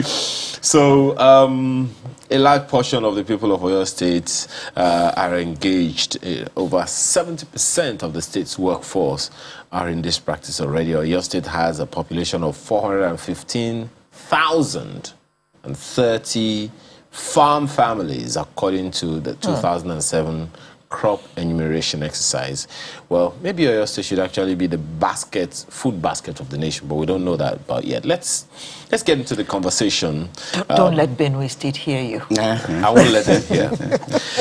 So, um, a large portion of the people of Oyo State uh, are engaged. Uh, over 70% of the state's workforce are in this practice already. Oyo State has a population of 415,030 farm families, according to the 2007 crop enumeration exercise. Well, maybe Oyo State should actually be the basket, food basket of the nation, but we don't know that about yet. Let's let's get into the conversation. Don't let Benue State hear you. I won't let them hear.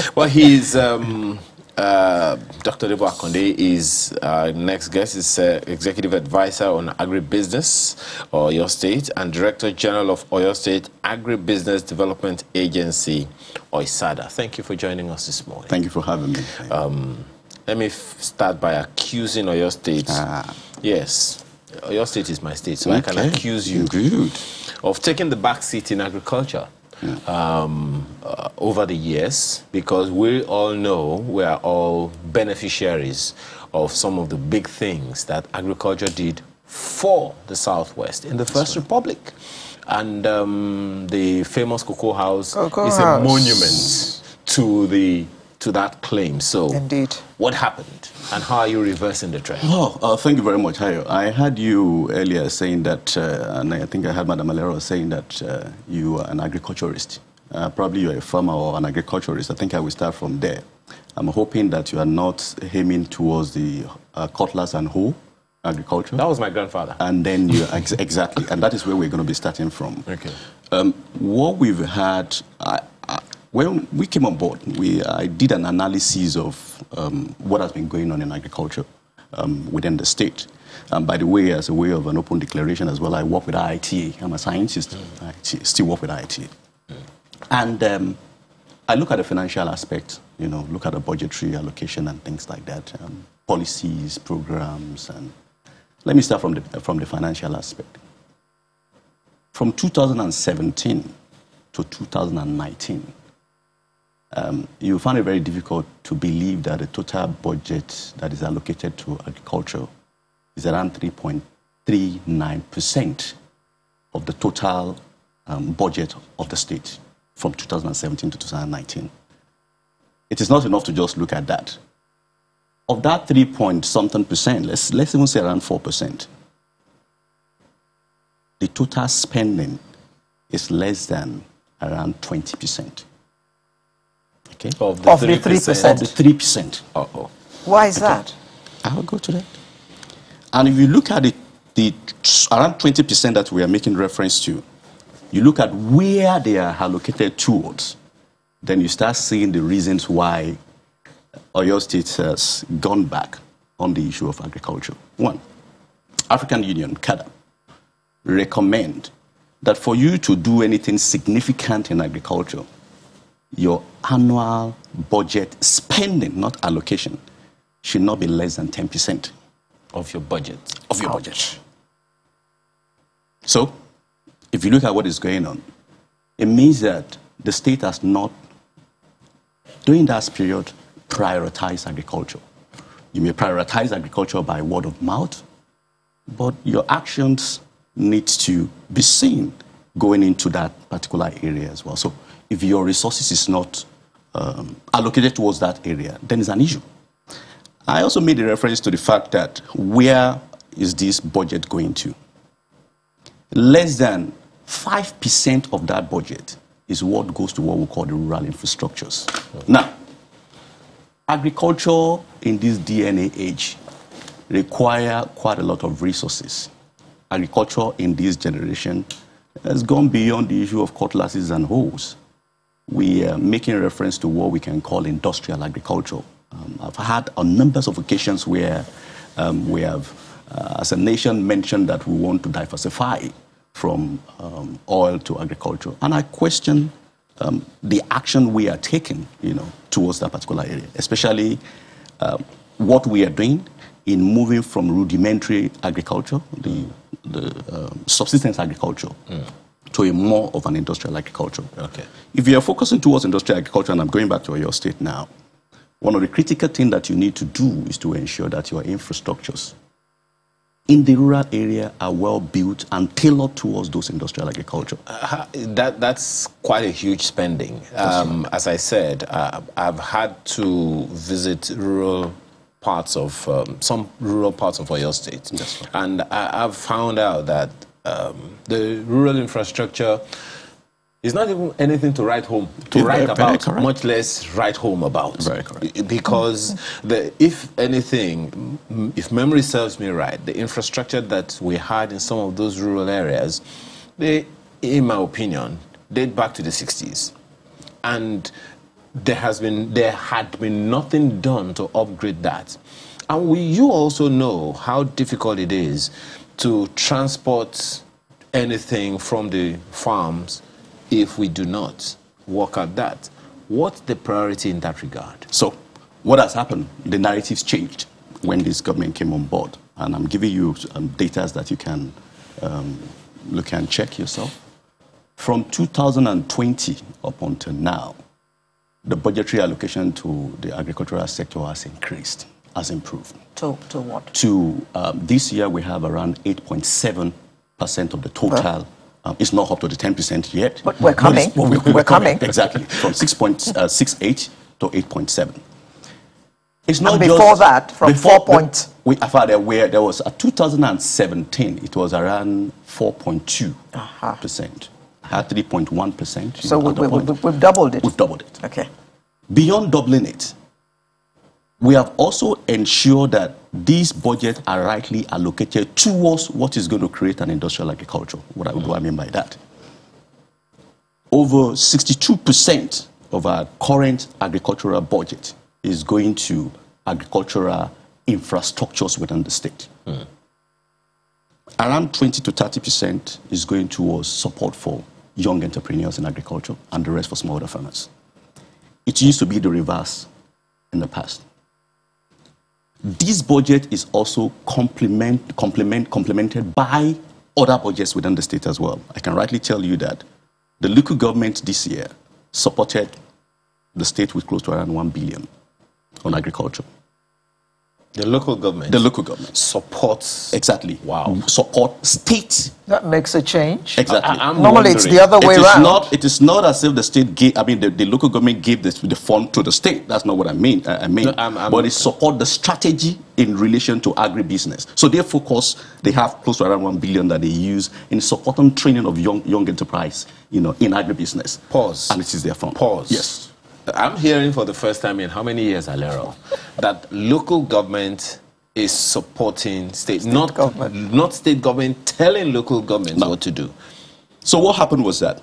well, he's um, uh, Dr. Debo Akande is uh, next guest is uh, executive advisor on agribusiness Oyo State and director general of Oyo State Agribusiness Development Agency, OYSADA. Thank you for joining us this morning. Thank you for having me. Um, let me f- start by accusing Oyo State. Ah. Yes, Oyo State is my state, so I can accuse you Good. of taking the back seat in agriculture um, uh, over the years because we all know we are all beneficiaries of some of the big things that agriculture did for the Southwest in the First Republic. And um, the famous Cocoa House Cocoa is House. a monument to, the, to that claim. So, Indeed. what happened and how are you reversing the trend? Oh, uh, thank you very much, Ayo. I heard you earlier saying that, uh, and I think I heard Madam Alero saying that uh, you are an agriculturist. Uh, probably you're a farmer or an agriculturist. I think I will start from there. I'm hoping that you are not aiming towards the uh, cutlass and hoe agriculture. That was my grandfather. And then you ex- exactly, and that is where we're going to be starting from. Okay. Um, what we've had, I, I, when we came on board, we I did an analysis of um, what has been going on in agriculture um, within the state. And by the way, as a way of an open declaration as well, I work with IITA. I'm a scientist. I still work with IITA. And um, I look at the financial aspect, you know, look at the budgetary allocation and things like that, um, policies, programs, and let me start from the, from the financial aspect. From 2017 to 2019, um, you find it very difficult to believe that the total budget that is allocated to agriculture is around 3.39% of the total um, budget of the state from 2017 to 2019. It is not enough to just look at that. Of that 3 point something percent, let's, let's even say around 4%, the total spending is less than around 20%. Okay? Of the Of the 3%. Of the 3%. Uh-oh. Why is that? I will go to that. And if you look at it, the around 20% that we are making reference to, you look at where they are allocated towards, then you start seeing the reasons why Oyo State has gone back on the issue of agriculture. One, African Union, CAADP, recommend that for you to do anything significant in agriculture, your annual budget spending, not allocation, should not be less than 10% of your budget. Of your budget. So, if you look at what is going on, it means that the state has not, during that period, prioritized agriculture. You may prioritize agriculture by word of mouth, but your actions need to be seen going into that particular area as well. So if your resources is not um, allocated towards that area, then it's an issue. I also made a reference to the fact that where is this budget going to? Less than 5% of that budget is what goes to what we call the rural infrastructures. Now, agriculture in this DNA age require quite a lot of resources. Agriculture in this generation has gone beyond the issue of cutlasses and hoes. We are making reference to what we can call industrial agriculture. Um, I've had on numbers of occasions where um, we have, uh, as a nation, mentioned that we want to diversify from um, oil to agriculture. And I question um, the action we are taking, you know, towards that particular area, especially uh, what we are doing in moving from rudimentary agriculture, the, the um, subsistence agriculture, mm. To a more of an industrial agriculture. Okay. If you are focusing towards industrial agriculture, and I'm going back to your state now, one of the critical things that you need to do is to ensure that your infrastructures in the rural area are well built and tailored towards those industrial agriculture. Uh, that, that's quite a huge spending. Um, as I said, uh, I've had to visit rural parts of um, some rural parts of Oyo State, right. and I, have found out that um, the rural infrastructure is not even anything to write home to Yeah, write about, correct. much less write home about. Because the, if anything, if memory serves me right, the infrastructure that we had in some of those rural areas, they, in my opinion, date back to the 60s, and there has been there had been nothing done to upgrade that. And we, you also know how difficult it is to transport anything from the farms if we do not work at that. What's the priority in that regard? So, what has happened? The narratives changed when this government came on board. And I'm giving you um, data that you can um, look and check yourself. From 2020 up until now, the budgetary allocation to the agricultural sector has increased, has improved. To, to what? To um, this year, we have around 8.7% of the total. Um, it's not up to the 10% yet. But we're coming. it's- we're, We're coming. Exactly. From 6.68 to 8.7. It's not And before that, from four point- We, I found that where there was a 2017, it was around 4.2 percent, at 3.1 percent. So we, we, we, we've doubled it. We've doubled it. Okay. Beyond doubling it, we have also ensured that these budgets are rightly allocated towards what is going to create an industrial agriculture. What, do I mean by that? Over 62% of our current agricultural budget is going to agricultural infrastructures within the state. Around 20 to 30% is going towards support for young entrepreneurs in agriculture and the rest for smallholder farmers. It used to be the reverse in the past. This budget is also complement, complement, complemented by other budgets within the state as well. I can rightly tell you that the local government this year supported the state with close to around 1 billion on agriculture. The local government. The local government supports. Exactly. Wow. Mm. Support state That makes a change. Exactly. I- I'm Normally it's the other It way is around. Not, it is not as if the state gave, I mean, the, the local government gave this, the fund to the state. That's not what I mean. I I mean, No, I'm- I'm- but it support the strategy in relation to agribusiness. So they focus, they have close to around 1 billion that they use in supporting training of young, young enterprise, you know, in agribusiness. Pause. And it is their fund. Pause. Yes. I'm hearing for the first time in how many years, Alero, that local government is supporting state, not government. not state government telling local governments No. what to do. So what happened was that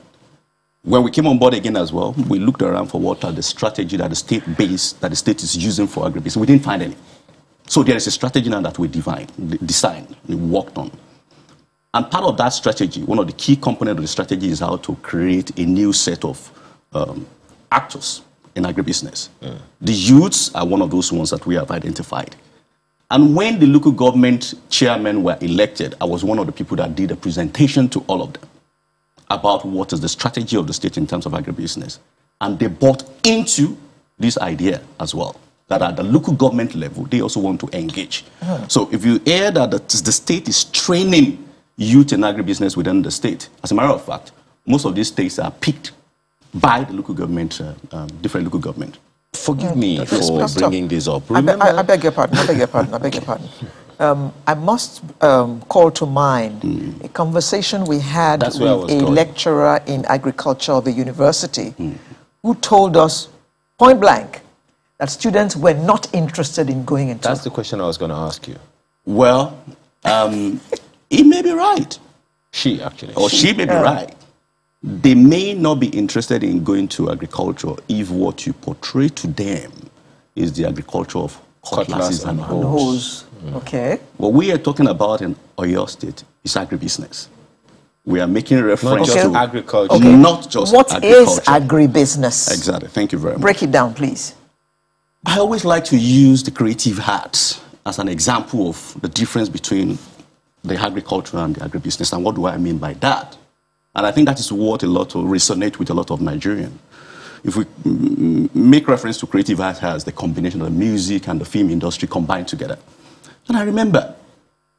when we came on board again as well, we looked around for what are the strategy that the state base that the state is using for agribusiness. We didn't find any. So there is a strategy now that we defined, designed, we worked on. And part of that strategy, one of the key components of the strategy is how to create a new set of um, actors in agribusiness. The youths are one of those ones that we have identified. And when the local government chairmen were elected, I was one of the people that did a presentation to all of them about what is the strategy of the state in terms of agribusiness. And they bought into this idea as well, that at the local government level, they also want to engage. So if you hear that the, the state is training youth in agribusiness within the state, as a matter of fact, most of these states are picked by the local government, uh, um, different local government. Forgive me Yes, for Pastor. bringing this up. I, be- I, I beg your pardon. I beg your pardon. I beg your pardon. Um, I must um, call to mind a conversation we had That's with where I was a going. lecturer in agriculture of the university who told us point blank that students were not interested in going into that's the question I was going to ask you. Well, um, he may be right. She actually. Or she may be right. They may not be interested in going to agriculture if what you portray to them is the agriculture of cutlasses and and and hoes. Mm. Okay. What we are talking about in Oyo State is agribusiness. We are making reference just to agriculture. Okay. not just What is agriculture. agribusiness? Exactly. Thank you very much. Break it down, please. I always like to use the creative arts as an example of the difference between the agriculture and the agribusiness. And what do I mean by that? And I think that is what a lot will resonate with a lot of Nigerians. If we make reference to creative art as the combination of the music and the film industry combined together. And I remember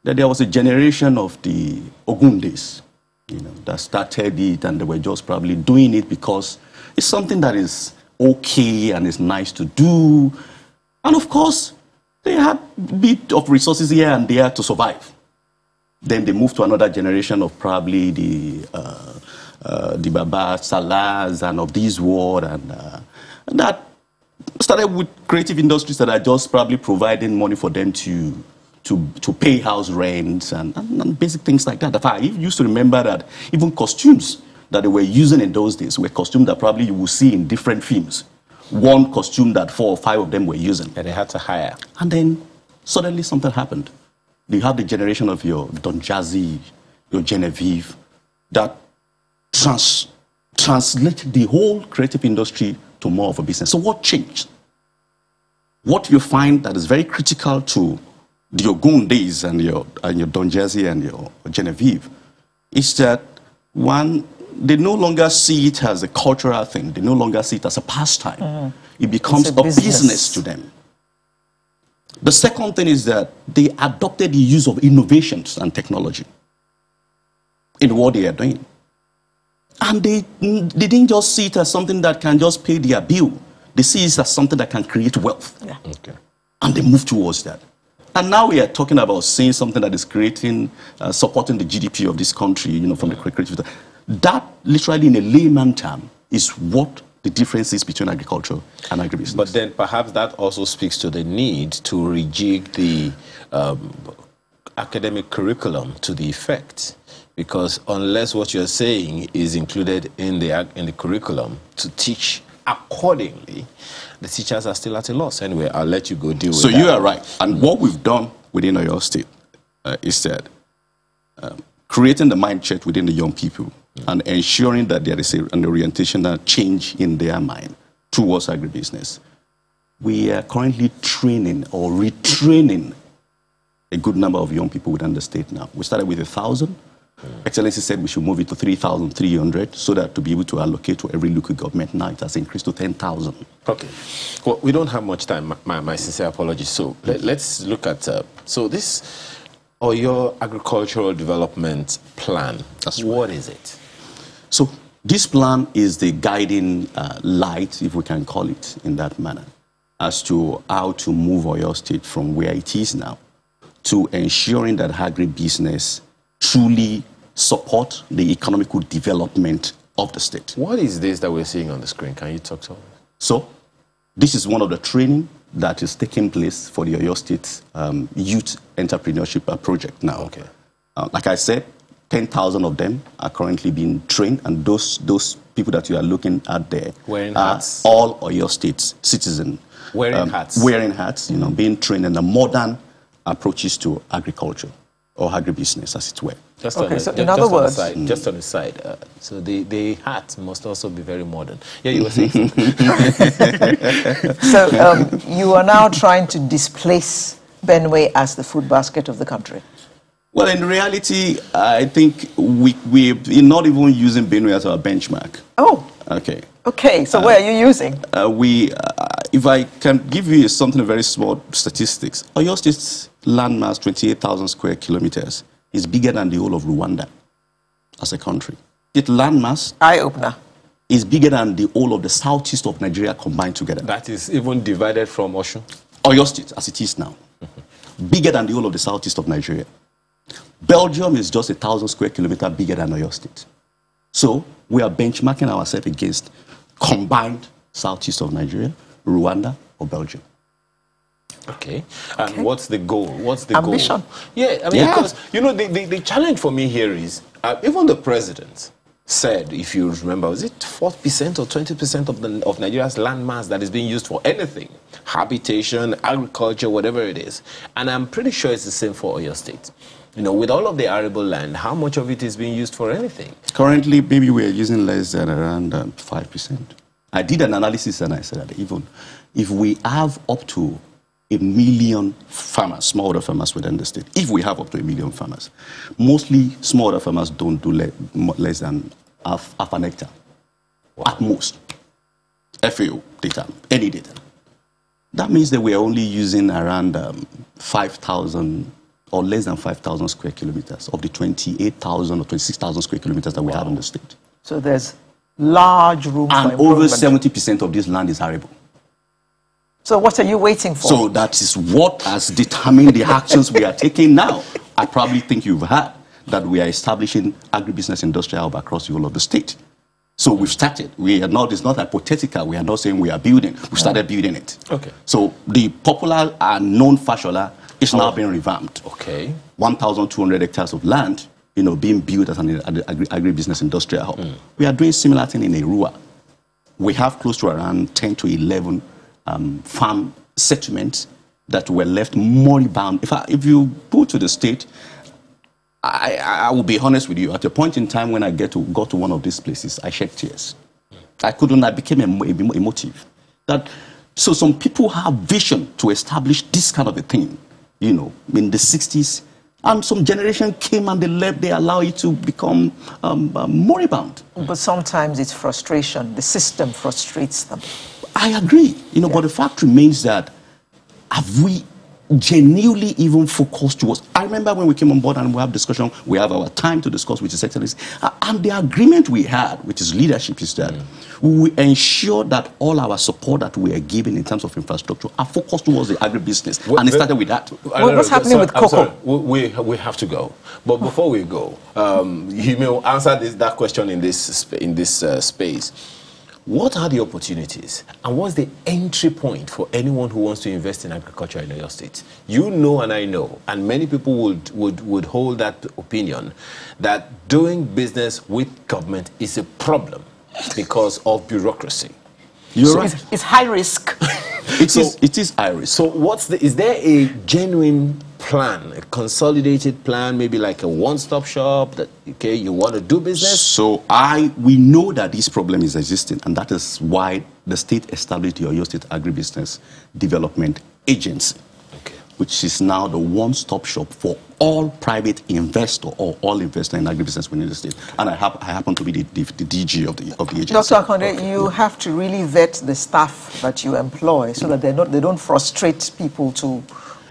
that there was a generation of the Ogundes, you know, that started it and they were just probably doing it because it's something that is okay and is nice to do. And of course, they had a bit of resources here and there to survive. Then they moved to another generation of probably the uh, uh, the Baba Salas and of this world, and uh, that started with creative industries that are just probably providing money for them to to, to pay house rents and, and, and basic things like that. I used to remember that even costumes that they were using in those days were costumes that probably you will see in different films. One costume that four or five of them were using. And they had to hire. And then suddenly something happened. You have the generation of your Don Jazzy, your Genevieve, that trans, translate the whole creative industry to more of a business. So what changed? What you find that is very critical to your Ogundes and your, and your Don Jazzy and your Genevieve is that one, they no longer see it as a cultural thing. They no longer see it as a pastime. Mm. It becomes It's a a business. business. to them. The second thing is that they adopted the use of innovations and technology in what they are doing. And they, they didn't just see it as something that can just pay their bill. They see it as something that can create wealth. Okay. And they move towards that. And now we are talking about seeing something that is creating, uh, supporting the GDP of this country, you know, from the creative. That, literally, in a layman term, is what the differences between agriculture and agribusiness. But then perhaps that also speaks to the need to rejig the um, academic curriculum to the effect. Because unless what you're saying is included in the, in the curriculum to teach accordingly, the teachers are still at a loss. Anyway, I'll let you go deal with that. So that. you are right. And what we've done within Oyo State uh, is that um, creating the mindset within the young people and ensuring that there is a, an orientational change in their mind towards agribusiness. We are currently training or retraining a good number of young people within the state now. We started with a thousand. Excellency said we should move it to 3,300 so that to be able to allocate to every local government now it has increased to 10,000. Okay. Well, we don't have much time. My, my, sincere apologies. So let, us look at uh, so this or your agricultural development plan. That's What is it? So this plan is the guiding uh, light, if we can call it in that manner, as to how to move Oyo State from where it is now to ensuring that agribusiness truly support the economical development of the state. What is this that we're seeing on the screen? Can you talk to us? So this is one of the training that is taking place for the Oyo State um, Youth Entrepreneurship Project now. Okay. Uh, like I said, 10,000 of them are currently being trained, and those, those people that you are looking at there Wearing are hats. all Oyo State citizens. Wearing hats. Wearing hats, you know, being trained in the modern approaches to agriculture. or agribusiness, as it were. Just Okay, on, so the, in just other on the words- side, just on the side. Uh, so the, the hat must also be very modern. Yeah, you were saying. So um, you are now trying to displace Benue as the food basket of the country. Well, in reality, I think we, we're not even using Benue as our benchmark. Oh, Okay. okay. So where are you using? Uh, we, uh, if I can give you something very small statistics, Oyo State's landmass, 28,000 square kilometers, is bigger than the whole of Rwanda as a country. Its landmass Eye opener. is bigger than the whole of the southeast of Nigeria combined together. that is even divided from Osun. Oyo State, as it is now, bigger than the whole of the southeast of Nigeria. Belgium is just a thousand square kilometer bigger than Oyo State. So we are benchmarking ourselves against combined southeast of Nigeria, Rwanda, or Belgium. Okay. And what's the goal? What's the Ambition. goal? Yeah, I mean, Yeah. because, you know, the, the, the challenge for me here is uh, even the president said, if you remember, was it 40% or 20% of, the, of Nigeria's land mass that is being used for anything? Habitation, agriculture, whatever it is. And I'm pretty sure it's the same for Oyo State. You know, with all of the arable land, how much of it is being used for anything? Currently, maybe we are using less than around um, 5%. I did an analysis and I said that even if we have up to a million farmers, smallholder farmers within the state, if we have up to a million farmers, mostly smallholder farmers don't do le- less than half, half an hectare at most. FAO data, any data. That means that we are only using around um, 5,000 or less than 5,000 square kilometers of the 28,000 or 26,000 square kilometers that we have in the state. So there's large room for And over 70% of this land is arable. So what are you waiting for? So that is what has determined the actions we are taking now. I probably think you've heard that we are establishing agribusiness industrial hub across the whole of the state. So we've started. We are not, it's not hypothetical. We are not saying we are building. We started building it. Okay. So the popular and known fashola is now being revamped. Okay. 1,200 hectares of land, you know, being built as an agri- agribusiness industrial hub. We are doing similar thing in Eruwa. We have close to around 10 to 11 um, farm settlements that were left moribund. If, I, if you go to the state, I, I will be honest with you. At a point in time when I get to go to one of these places, I shed tears. I couldn't. I became emo- emo- emotive. That so some people have vision to establish this kind of a thing. You know, in the 60s, and some generation came and they left. They allow it to become um, um, moribund. But sometimes it's frustration. The system frustrates them. I agree. You know, but the fact remains that have we genuinely even focused towards I remember when we came on board and we have discussion, we have our time to discuss with the secretaries. And the agreement we had with his leadership is that we ensure that all our support that we are giving in terms of infrastructure are focused towards the agribusiness. Well, and it started with that. I don't what's know, happening with cocoa? We, we, we have to go. But before we go, um, you may answer this, that question in this, in this uh, space. What are the opportunities and what's the entry point for anyone who wants to invest in agriculture in your state? You know and I know, and many people would, would, would hold that opinion that doing business with government is a problem because of bureaucracy. You're So right. it's, it's high risk. It is. It is risk. So what's the is there a genuine plan, a consolidated plan, maybe like a one-stop shop that okay, you want to do business? So I we know that this problem is existing, and that is why the state established the Oyo State Agribusiness Development Agency, Okay. which is now the one-stop shop for all private investor or all investor in agribusiness within the state. And I, hap- I happen to be the, the, the DG of the of the agency. Dr. Akande, you have to really vet the staff that you employ so that they're not, they don't frustrate people to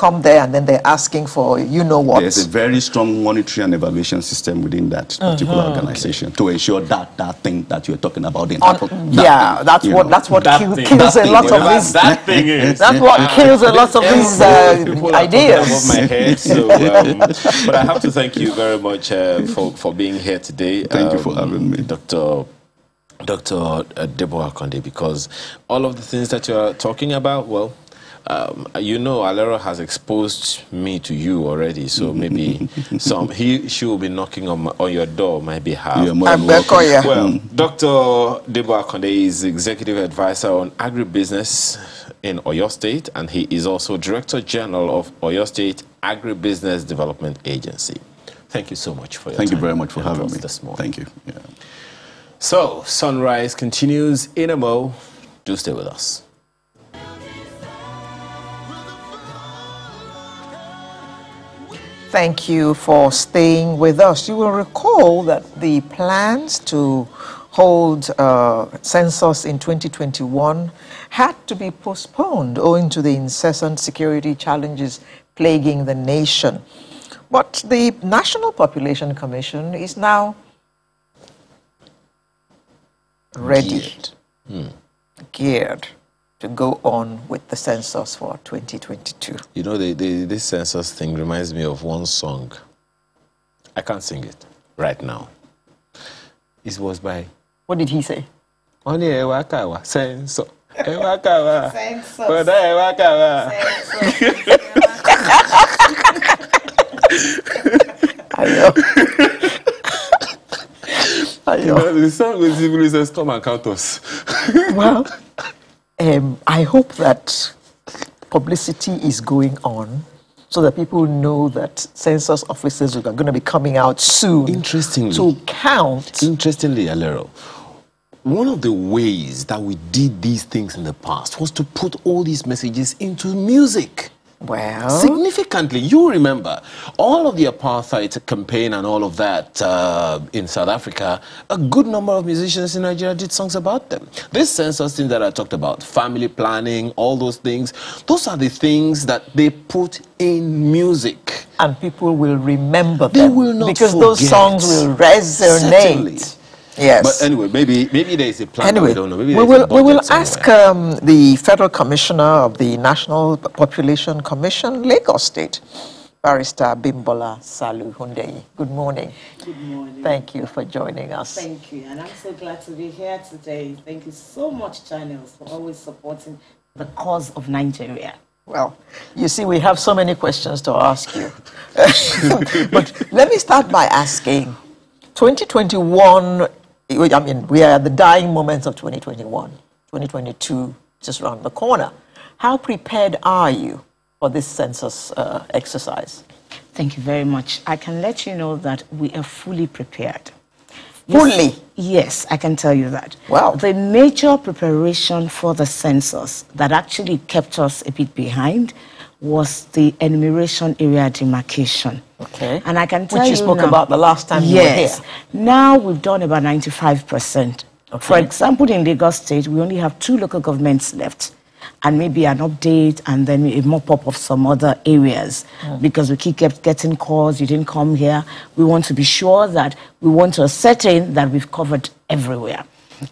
come there and then they're asking for you know what. There's a very strong monitoring and evaluation system within that particular Uh-huh. organization to ensure that that thing that you're talking about didn't On- happen. yeah, thing, that's what know. that's what That kill, thing, kills that a lot of these. that thing is. That's what kills a lot of these uh, People are talking ideas. above my head, so, um, but I have to thank you very much uh, for, for being here today. Thank you for having me. Dr. Dr. uh, Debo Akande, because all of the things that you're talking about, well, um, you know, Alero has exposed me to you already, so maybe some he she will be knocking on, my, on your door on my behalf. You're more than Abeko, welcome. yeah. Well, Dr. Debo Akande is executive advisor on agribusiness in Oyo State, and he is also Director General of Oyo State Agribusiness Development Agency. Thank you so much for your Thank you very much for having me. this morning. Thank you. Yeah. So, Sunrise continues in a mo. Do stay with us. Thank you for staying with us. You will recall that the plans to hold uh, census in 2021 had to be postponed owing to the incessant security challenges plaguing the nation. But the National Population Commission is now ready, geared, to go on with the census for 2022. You know, the, the, this census thing reminds me of one song. I can't sing it right now. It was by What did he say? Oni Ewakawa, Census. Ewakawa. Census. Brother Ewakawa. I know. I You know. know, the song was simply says, Come and count us. Well, um, I hope that publicity is going on so that people know that census officers are going to be coming out soon Interestingly. to count. Interestingly, Alero, one of the ways that we did these things in the past was to put all these messages into music. Well, Significantly, you remember all of the apartheid campaign and all of that uh, in South Africa. A good number of musicians in Nigeria did songs about them. This census thing that I talked about, family planning, all those things, those are the things that they put in music. and people will remember They them will not because those songs will Certainly. Resonate. Yes. But anyway, maybe maybe there is a plan. that Anyway, we don't know. Maybe we will, we will budget ask um, the Federal Commissioner of the National Population Commission, Lagos State, Barrister Bimbola Salu Hundeyin. Good morning. Good morning. Thank you for joining us. Thank you. And I'm so glad to be here today. Thank you so much, Channels, for always supporting the cause of Nigeria. Well, you see, we have so many questions to ask you. but let me start by asking 2021, I mean, we are at the dying moments of 2021. 2022 just around the corner. How prepared are you for this census uh, exercise? Thank you very much. I can let you know that we are fully prepared. Fully? Yes, I can tell you that. Wow. The major preparation for the census that actually kept us a bit behind was the enumeration area demarcation. Okay. And I can Which tell you you spoke now- about the last time you were yes. here. Now we've done about 95%. Okay. For example, in Lagos State, we only have two local governments left. And maybe an update and then a mop up of some other areas hmm. because we keep get, getting calls, you didn't come here. We want to be sure that we want to ascertain that we've covered everywhere.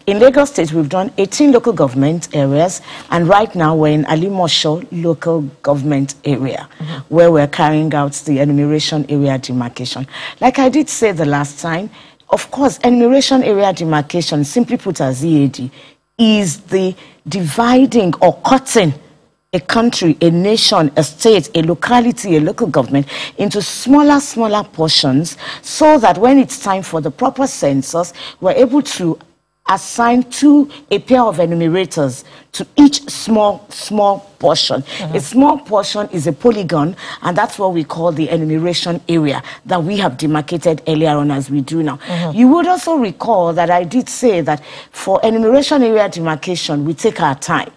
In Lagos State, we've done 18 local government areas, and right now we're in Alimosho local government area, mm-hmm. where we're carrying out the enumeration area demarcation. Like I did say the last time, of course, enumeration area demarcation, simply put as EAD, is the dividing or cutting a country, a nation, a state, a locality, a local government into smaller, smaller portions so that when it's time for the proper census, we're able to assign to a pair of enumerators to each small, small portion. A uh-huh. small portion is a polygon, and that's what we call the enumeration area that we have demarcated earlier on as we do now. Uh-huh. You would also recall that I did say that for enumeration area demarcation, we take our time.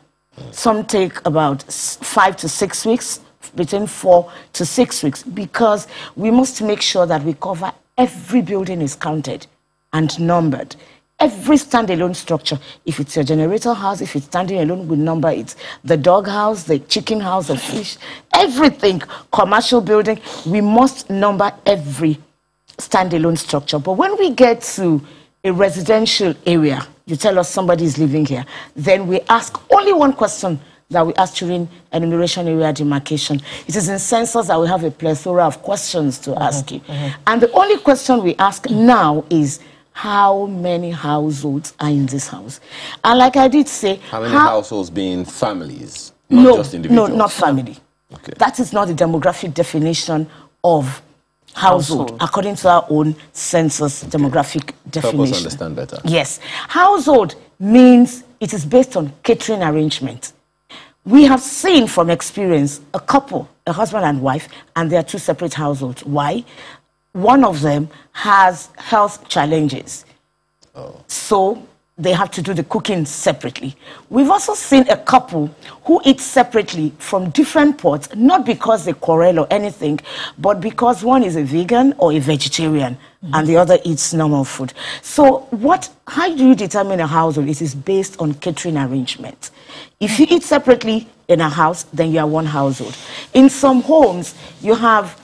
Some take about five to six weeks, between four to six weeks, because we must make sure that we cover every building is counted and numbered. Every standalone structure, if it's your generator house, if it's standing alone, we number it. The dog house, the chicken house, the fish, everything, commercial building, we must number every standalone structure. But when we get to a residential area, you tell us somebody is living here, then we ask only one question that we ask during enumeration area demarcation. It is in census that we have a plethora of questions to ask mm-hmm, you. Mm-hmm. And the only question we ask now is how many households are in this house? And like I did say, How many how- households being families, not no, just individuals? No, not family. Okay. That is not the demographic definition of household, Household. according to our own census demographic Help us understand better. Yes. Household means it is based on catering arrangement. we have seen from experience a couple, a husband and wife, and they are two separate households. Why? One of them has health challenges. So they have to do the cooking separately. We've also seen a couple who eat separately from different pots, not because they quarrel or anything, but because one is a vegan or a vegetarian and the other eats normal food. So what, how do you determine a household? It is based on catering arrangement. If you eat separately in a house, then you are one household. In some homes, you have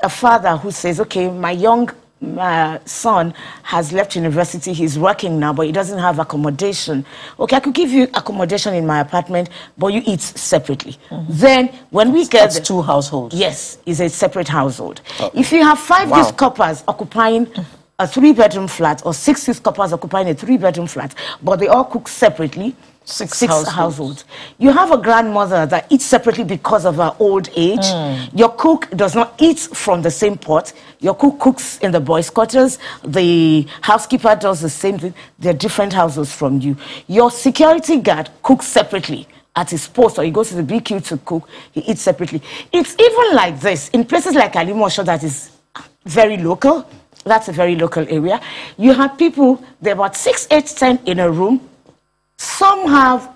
a father who says, okay, my young my son has left university, he's working now, but he doesn't have accommodation. Okay, I could give you accommodation in my apartment, but you eat separately. Mm-hmm. Then when we get That's two households. Yes, it's a separate household. Okay. If you have five Wow. couples occupying a three-bedroom flat or six couples occupying a three-bedroom flat, but they all cook separately, Six households. households. You have a grandmother that eats separately because of her old age. Mm. Your cook does not eat from the same pot. Your cook cooks in the boys' quarters. The housekeeper does the same thing. They're different households from you. Your security guard cooks separately at his post or he goes to the BQ to cook. He eats separately. It's even like this in places like Alimosho that is very local. That's a very local area. You have people, they're about six, eight, ten in a room. Some have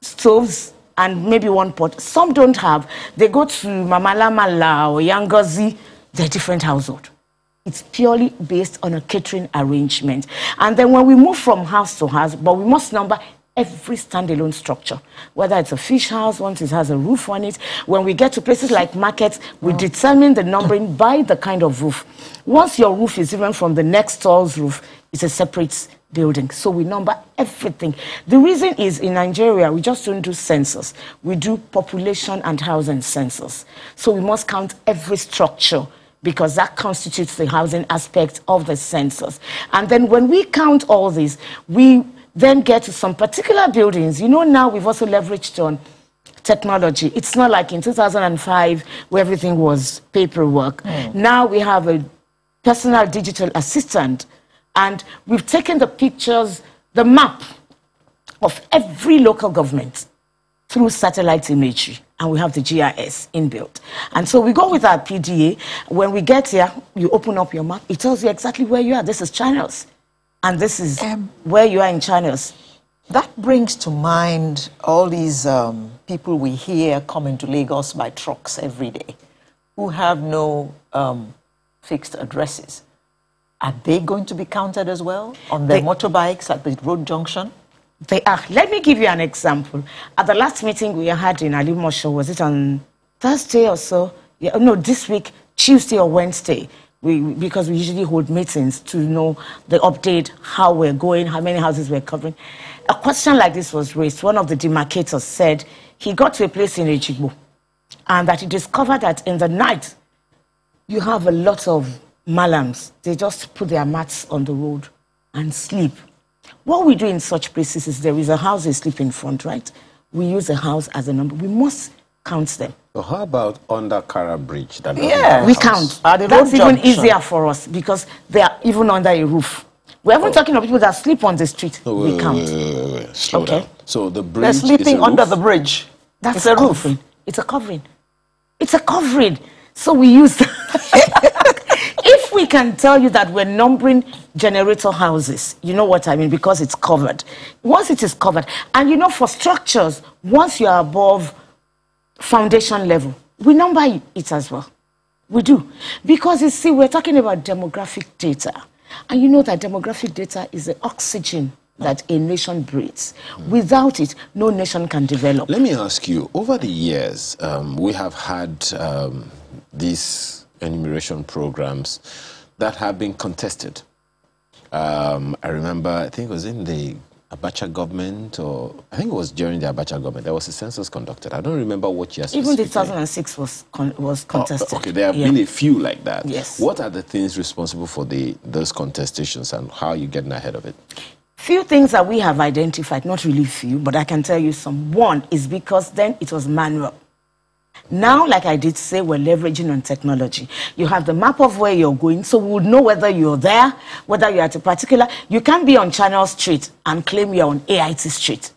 stoves and maybe one pot. Some don't have. They go to Mamala Mala or Yangozi. They're different household. It's purely based on a catering arrangement. And then when we move from house to house, but we must number every standalone structure, whether it's a fish house, once it has a roof on it. When we get to places like markets, we determine the numbering by the kind of roof. Once your roof is even from the next store's roof, it's a separate building. So we number everything. The reason is in Nigeria, we just don't do census. We do population and housing census. So we must count every structure because that constitutes the housing aspect of the census. And then when we count all these, we then get to some particular buildings. You know, now we've also leveraged on technology. It's not like in 2005 where everything was paperwork. Hmm. Now we have a personal digital assistant and we've taken the pictures, the map of every local government through satellite imagery and we have the GIS inbuilt. And so we go with our PDA. When we get here, you open up your map, it tells you exactly where you are. This is channels. And this is where you are in channels. That brings to mind all these um, people we hear coming to Lagos by trucks every day who have no um, fixed addresses. Are they going to be counted as well on their They- motorbikes at the road junction? They are. Let me give you an example. At the last meeting we had in Alimosho, was it on Thursday or so? Yeah, no, this week, Tuesday or Wednesday. We, because we usually hold meetings to know the update, how we're going, how many houses we're covering. A question like this was raised. One of the demarcators said he got to a place in Ejigbo and that he discovered that in the night you have a lot of malams. They just put their mats on the road and sleep. What we do in such places is there is a house they sleep in front, right? We use a house as a number. We must count them. So how about under Kara Bridge? That Yeah. We house? count. At That's even junction. easier for us because they are even under a roof. We're even oh. talking of people that sleep on the street. No, we wait, count. Wait, wait, wait, wait. Slow Okay. down. So the bridge They're is sleeping a under roof? the bridge. That's it's a roof. covering. It's a covering. It's a covering. So we use. we can tell you that we're numbering generator houses, you know what I mean, because it's covered. Once it is covered, and you know, for structures, once you are above foundation level, we number it as well. We do. Because you see, we're talking about demographic data. And you know that demographic data is the oxygen that a nation breathes. Without it, no nation can develop. Let me ask you, over the years, um, we have had um, these enumeration programs that have been contested. Um, I remember, I think it was in the Abacha government, or I think it was during the Abacha government, there was a census conducted. I don't remember what year Even the specifically. 2006 was, con- was Oh, contested. okay, there have Yeah. been a few like that. Yes. What are the things responsible for the those contestations and how are you getting ahead of it? Few things that we have identified, not really few, but I can tell you some. One is because then it was manual. Now, like I did say, we're leveraging on technology. You have the map of where you're going, so we would know whether you're there, whether you're at a particular. You can't be on Channel Street and claim you're on AIT Street.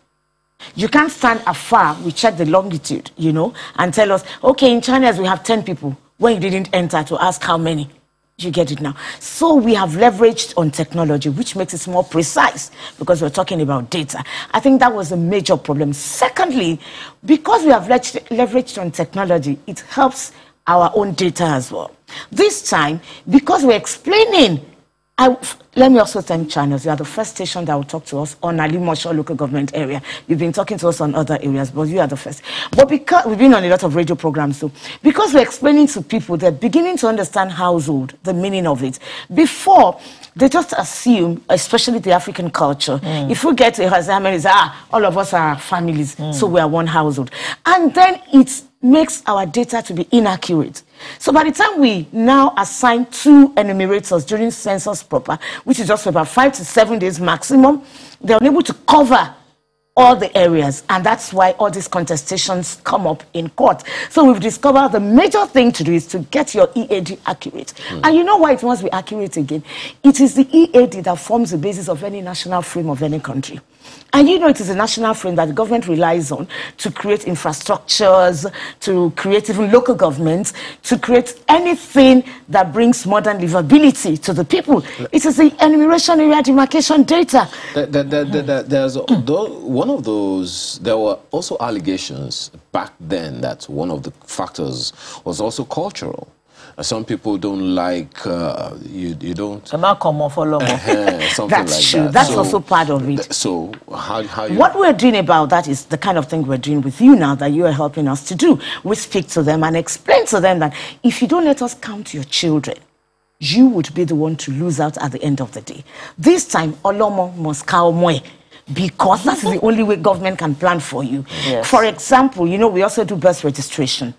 You can't stand afar, we check the longitude, you know, and tell us, okay, in China we have 10 people when you didn't enter to ask how many. You get it now. So we have leveraged on technology, which makes it more precise because we're talking about data. I think that was a major problem. Secondly, because we have leveraged, leveraged on technology, it helps our own data as well. This time, because we're explaining I, let me also thank channels. You are the first station that will talk to us on Alimosho local government area. You've been talking to us on other areas, but you are the first. But because we've been on a lot of radio programs, so because we're explaining to people, they're beginning to understand household, the meaning of it. Before, they just assume, especially the African culture, mm. if we get to a Alzheimer's, ah, all of us are families, mm. so we are one household. And then it makes our data to be inaccurate. So by the time we now assign two enumerators during census proper, which is just about five to seven days maximum, they're unable to cover all the areas and that's why all these contestations come up in court so we've discovered the major thing to do is to get your ead accurate mm. and you know why it must be accurate again it is the ead that forms the basis of any national frame of any country and you know, it is a national frame that the government relies on to create infrastructures, to create even local governments, to create anything that brings modern livability to the people. It is the enumeration area demarcation data. The, the, the, there's one of those, there were also allegations back then that one of the factors was also cultural some people don't like uh, you. You don't. Uh, something That's like true. That. That's so, also part of it. So how how you... what we're doing about that is the kind of thing we're doing with you now that you are helping us to do. We speak to them and explain to them that if you don't let us count your children, you would be the one to lose out at the end of the day. This time, Olomo must more because that's the only way government can plan for you. Yes. For example, you know, we also do birth registration.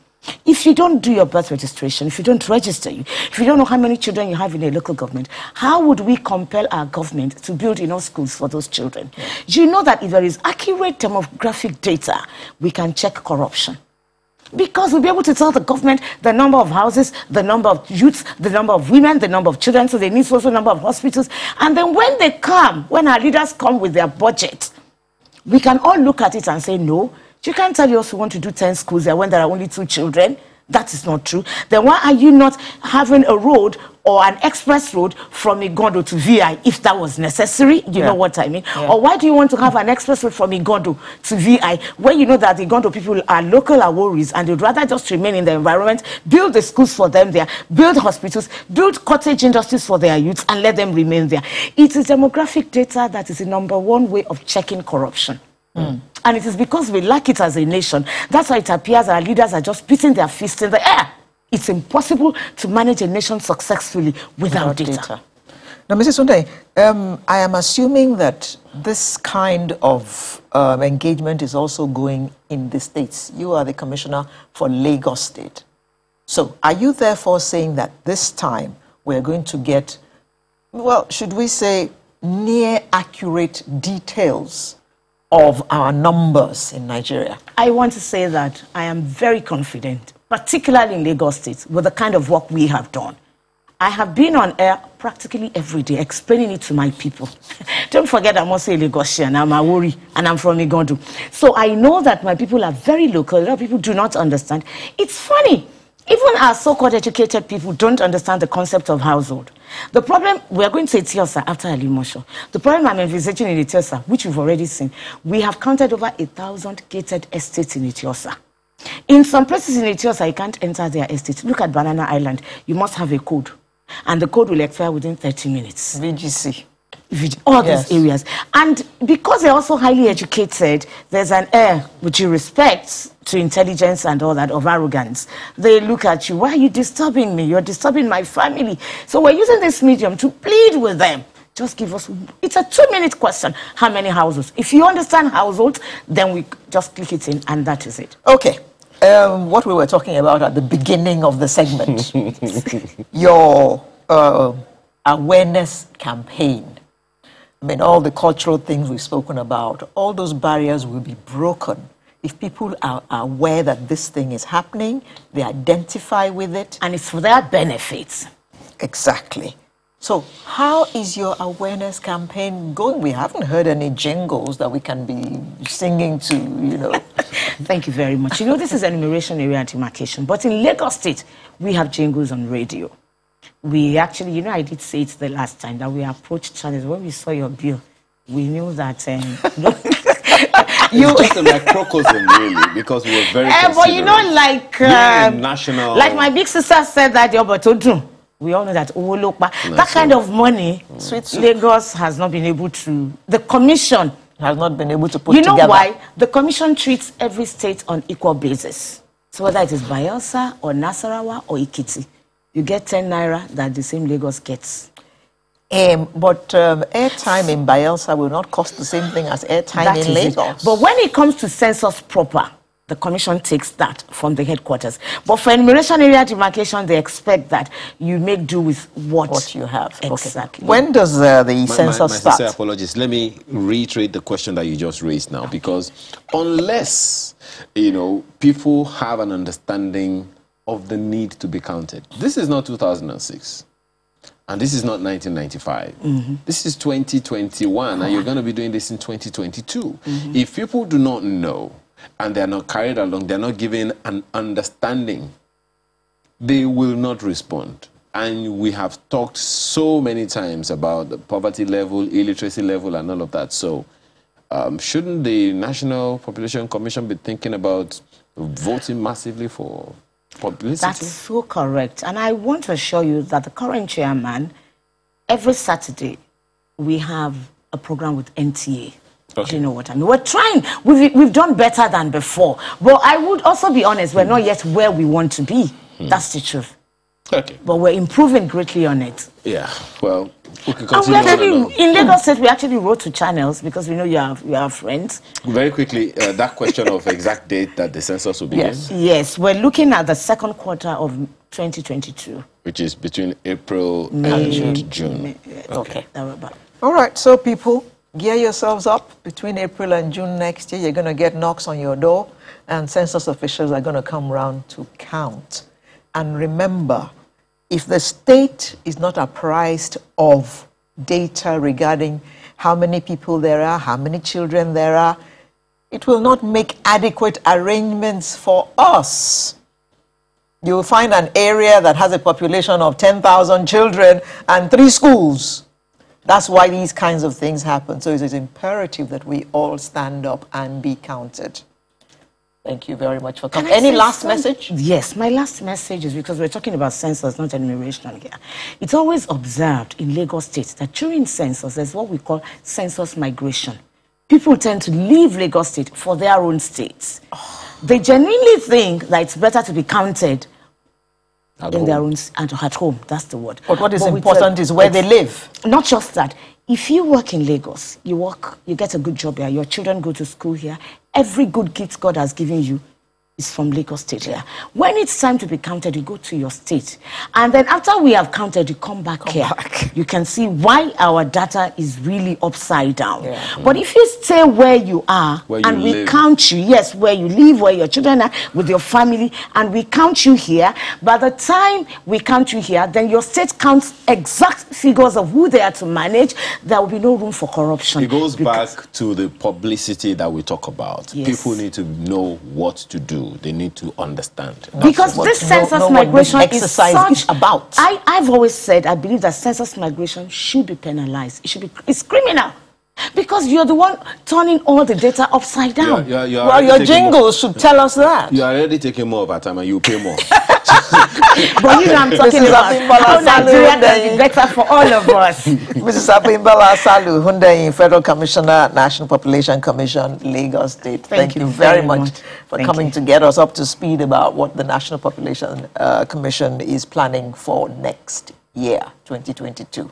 If you don't do your birth registration, if you don't register you, if you don't know how many children you have in a local government, how would we compel our government to build enough schools for those children? Do you know that if there is accurate demographic data, we can check corruption? Because we'll be able to tell the government the number of houses, the number of youths, the number of women, the number of children, so they need also number of hospitals. And then when they come, when our leaders come with their budget, we can all look at it and say, no, you can't tell you also want to do 10 schools there when there are only two children. That is not true. Then why are you not having a road or an express road from Igando to VI if that was necessary? You yeah. know what I mean? Yeah. Or why do you want to have an express road from Igando to VI when you know that the Igando people are local Aworis and they'd rather just remain in the environment, build the schools for them there, build hospitals, build cottage industries for their youths and let them remain there. It is demographic data that is the number one way of checking corruption. Mm. And it is because we lack it as a nation. That's why it appears our leaders are just beating their fists in the air. It's impossible to manage a nation successfully without, without data. data. Now, Mrs. Sunday, um, I am assuming that this kind of um, engagement is also going in the states. You are the commissioner for Lagos State. So, are you therefore saying that this time we're going to get, well, should we say, near accurate details of our numbers in Nigeria? I want to say that I am very confident, particularly in Lagos State, with the kind of work we have done. I have been on air practically every day explaining it to my people. Don't forget I'm also a Lagosian, I'm Awori, and I'm from Igando. So I know that my people are very local. A lot of people do not understand. It's funny. Even our so-called educated people don't understand the concept of household. The problem, we are going to Eti-Osa after Alimosho. The problem I'm envisaging in Eti-Osa, which we've already seen, we have counted over a thousand gated estates in Eti-Osa. In some places in Eti-Osa, you can't enter their estate. Look at Banana Island. You must have a code. And the code will expire within 30 minutes. VGC all yes. these areas. And because they're also highly educated, there's an air, with you respect to intelligence and all that, of arrogance. They look at you, why are you disturbing me? You're disturbing my family. So we're using this medium to plead with them. Just give us, it's a two minute question. How many households? If you understand households, then we just click it in and that is it. Okay. Um, what we were talking about at the beginning of the segment, your uh, awareness campaign I mean, all the cultural things we've spoken about, all those barriers will be broken if people are, aware that this thing is happening, they identify with it. And it's for their benefits. Exactly. So, how is your awareness campaign going? We haven't heard any jingles that we can be singing to, you know. Thank you very much. You know, this is an enumeration area and demarcation, but in Lagos State, we have jingles on radio. We actually, you know, I did say it the last time that we approached channels. When we saw your bill, we knew that. Um, you it's just a microcosm, really, because we were very. Uh, but you know, like um, national, like my big sister said that, but we all know that Owolopa, that kind of money, mm. Lagos has not been able to. The commission has not been able to put You know together. why? The commission treats every state on equal basis. So whether it is Bayelsa or Nasarawa or Ekiti, you get 10 naira that the same Lagos gets. Um, but um, airtime in Bayelsa will not cost the same thing as airtime in Lagos. It. But when it comes to census proper, the commission takes that from the headquarters. But for enumeration area demarcation, they expect that you make do with what, what you have. Exactly. Okay. When does uh, the my, census my, my start? Sincere apologies. Let me reiterate the question that you just raised now, because unless you know people have an understanding of the need to be counted, this is not 2006. And this is not 1995. Mm-hmm. This is 2021, and you're going to be doing this in 2022. Mm-hmm. If people do not know and they're not carried along, they're not given an understanding, they will not respond. And we have talked so many times about the poverty level, illiteracy level, and all of that. So, um, shouldn't the National Population Commission be thinking about voting massively for publicity? That's so correct. And I want to assure you that the current chairman, every Saturday, we have a program with NTA. Okay. Do you know what I mean? We're trying. We've, we've done better than before. But I would also be honest, we're not yet where we want to be. Hmm. That's the truth. Okay. But we're improving greatly on it. Yeah. Well, we can continue. And we actually, in Lagos State, we actually wrote to channels because we know you have you have friends. Very quickly, uh, that question of exact date that the census will begin. Yes. Yes, we're looking at the second quarter of 2022, which is between April May, and June. May, okay. okay. All right. So people gear yourselves up between April and June next year. You're going to get knocks on your door, and census officials are going to come around to count. And remember, if the state is not apprised of data regarding how many people there are, how many children there are, it will not make adequate arrangements for us. You'll find an area that has a population of 10,000 children and three schools. That's why these kinds of things happen. So it is imperative that we all stand up and be counted. Thank you very much for coming. Any last some? message? Yes, my last message is because we're talking about census, not enumeration here. It's always observed in Lagos State that during census, there's what we call census migration. People tend to leave Lagos State for their own states. Oh. They genuinely think that it's better to be counted at in home. their own and at home. That's the word. But what is but important is where they live. Not just that. If you work in Lagos, you work, you get a good job here. Your children go to school here. Every good gift God has given you is from Lagos State here. When it's time to be counted, you go to your state. And then after we have counted, you come back come here. Back. You can see why our data is really upside down. Yeah. Mm. But if you stay where you are where and you we live. count you, yes, where you live, where your children are, with your family, and we count you here, by the time we count you here, then your state counts exact figures of who they are to manage. There will be no room for corruption. It goes back to the publicity that we talk about. Yes. People need to know what to do they need to understand. Because this census no, no migration is such about. I, I've always said I believe that census migration should be penalized. It should be it's criminal. Because you're the one turning all the data upside down. You're, you're, you're well, your jingles should tell us that. You're already taking more of our time and you pay more. but you know, I'm talking about how Nigeria can be better for all of us. Mrs. Abimbola Salu, Hundeyin Federal Commissioner, National Population Commission, Lagos State. Thank, Thank you, very much, much for Thank coming you. to get us up to speed about what the National Population uh, Commission is planning for next year, 2022.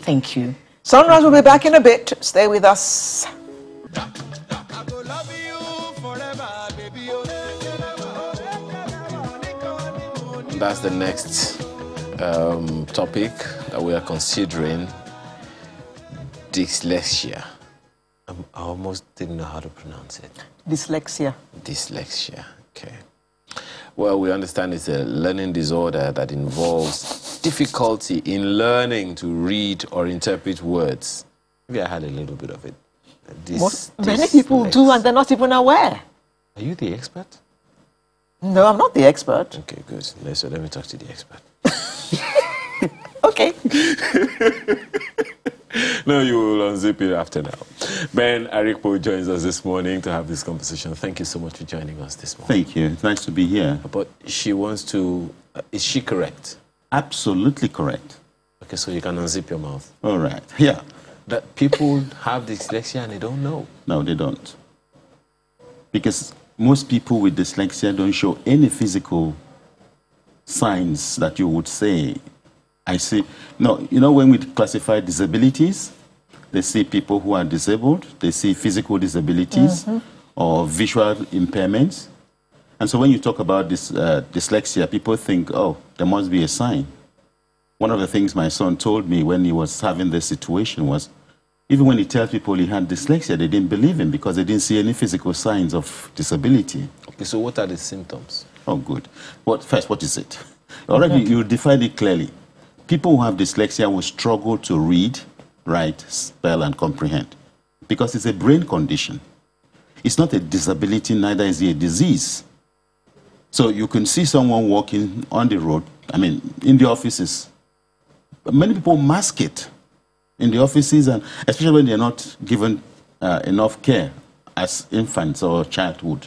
Thank you. Sunrise will be back in a bit. Stay with us. That's the next um, topic that we are considering dyslexia. Um, I almost didn't know how to pronounce it. Dyslexia. Dyslexia, okay. Well, we understand it's a learning disorder that involves difficulty in learning to read or interpret words. Maybe I had a little bit of it. This, Most, many people lex- do, and they're not even aware. Are you the expert? No, I'm not the expert. Okay, good. Let's- So let me talk to the expert. Okay. no, you will unzip it after now. Ben Arikpo joins us this morning to have this conversation. Thank you so much for joining us this morning. Thank you. It's nice to be here. But she wants to. Uh, is she correct? Absolutely correct. Okay, so you can unzip your mouth. All right. Yeah. That people have dyslexia and they don't know. No, they don't. Because most people with dyslexia don't show any physical signs that you would say, I see. No, you know, when we classify disabilities, they see people who are disabled, they see physical disabilities Mhm. or visual impairments. And so when you talk about this uh, dyslexia, people think, oh, there must be a sign. One of the things my son told me when he was having this situation was, even when he tells people he had dyslexia, they didn't believe him because they didn't see any physical signs of disability. Okay, so what are the symptoms? Oh, good. What first? What is it? Already, you define it clearly. People who have dyslexia will struggle to read, write, spell, and comprehend because it's a brain condition. It's not a disability, neither is it a disease. So you can see someone walking on the road, I mean, in the offices. But many people mask it in the offices, and especially when they're not given uh, enough care as infants or childhood.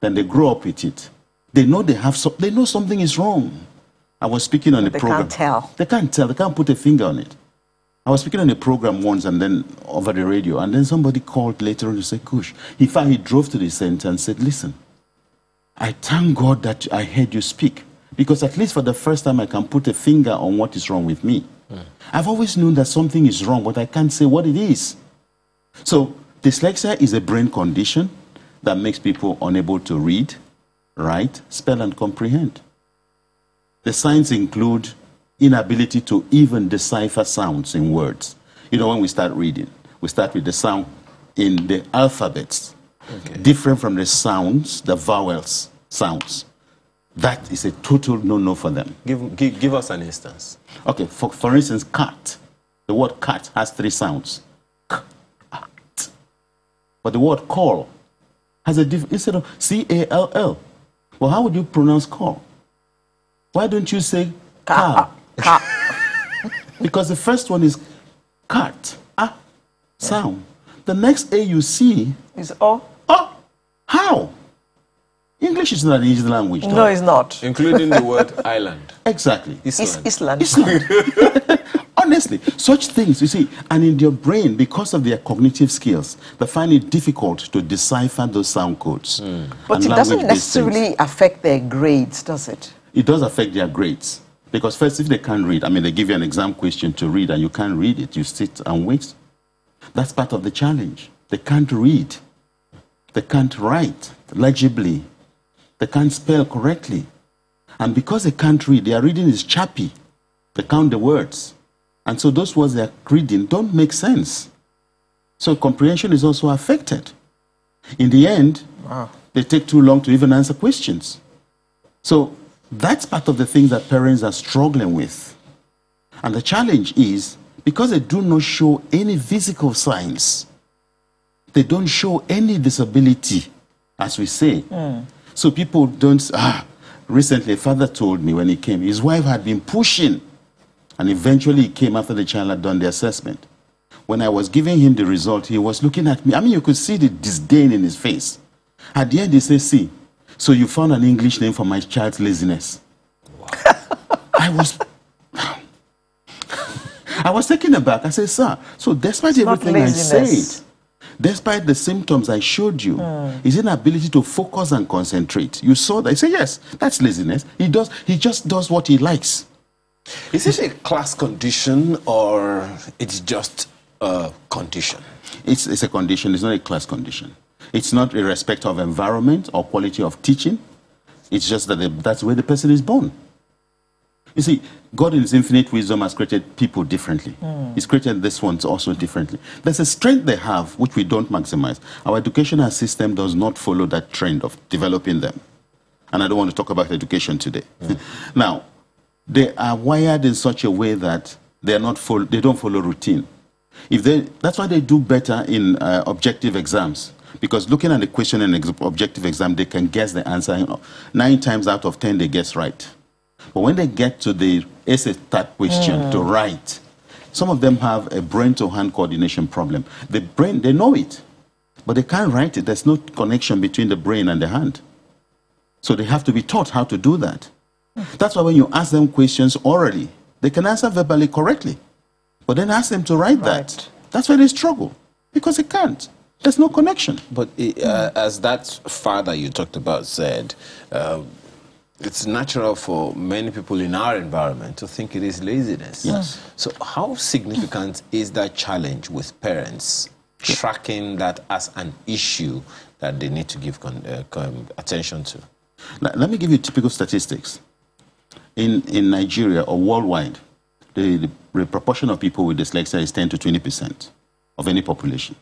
Then they grow up with it. They know they have some, they know something is wrong. I was speaking on a They program. can't tell. They can't tell. They can't put a finger on it. I was speaking on a program once and then over the radio, and then somebody called later on to say, Kush. In fact, he drove to the center and said, Listen, I thank God that I heard you speak because at least for the first time I can put a finger on what is wrong with me. I've always known that something is wrong, but I can't say what it is. So, dyslexia is a brain condition that makes people unable to read, write, spell, and comprehend. The signs include inability to even decipher sounds in words. You know, when we start reading, we start with the sound in the alphabets, different from the sounds, the vowels sounds. That is a total no-no for them. Give, give, give us an instance. Okay, for, for instance, cat. The word cat has three sounds. K, a, t. But the word call has a different, instead of C-A-L-L. Well, how would you pronounce call? Why don't you say cow? because the first one is cat, ah, sound. The next A you see is O. Oh, how? English is not an easy language. No, it's not. Including the word island. Exactly. Island. Island. Island. Honestly, such things, you see, and in their brain, because of their cognitive skills, they find it difficult to decipher those sound codes. Hmm. But it doesn't language-based things. necessarily affect their grades, does it? It does affect their grades. Because first, if they can't read, I mean, they give you an exam question to read and you can't read it, you sit and wait. That's part of the challenge. They can't read. They can't write legibly. They can't spell correctly. And because they can't read, their reading is choppy. They count the words. And so those words they're reading don't make sense. So comprehension is also affected. In the end, Wow. they take too long to even answer questions. So that's part of the thing that parents are struggling with. And the challenge is because they do not show any physical signs, they don't show any disability, as we say. Hmm. So people don't. Ah, recently, a father told me when he came, his wife had been pushing, and eventually he came after the child had done the assessment. When I was giving him the result, he was looking at me. I mean, you could see the disdain in his face. At the end, he said, See, so you found an English name for my child's laziness. I was. I was taken aback. I said, Sir, so despite It's everything I said, despite the symptoms I showed you, hmm. his inability to focus and concentrate, you saw that. He said, Yes, that's laziness. He, does, he just does what he likes. Is it a class condition or it's just a condition? It's, it's a condition, it's not a class condition. It's not a respect of environment or quality of teaching. It's just that the, that's where the person is born. You see, God in His infinite wisdom has created people differently. He's created this ones also differently. There's a strength they have which we don't maximize. Our educational system does not follow that trend of developing them. And I don't want to talk about education today. now, they are wired in such a way that they are not they don't follow routine. If they, that's why they do better in uh, objective exams. Because looking at the question in ex- objective exam, they can guess the answer. You know, nine times out of ten, they guess right. But when they get to the essay type question Mm. to write, some of them have a brain-to-hand coordination problem. The brain, they know it, but they can't write it. There's no connection between the brain and the hand. So they have to be taught how to do that. That's why when you ask them questions orally, they can answer verbally correctly. But then ask them to write that. That's where they struggle, because they can't. There's no connection. But uh, as that father you talked about said, uh, it's natural for many people in our environment to think it is laziness. Yes. So how significant is that challenge with parents tracking that as an issue that they need to give con- uh, attention to? Let let me give you typical statistics. In, in Nigeria or worldwide, the, the, the proportion of people with dyslexia is 10 to 20 percent of any population.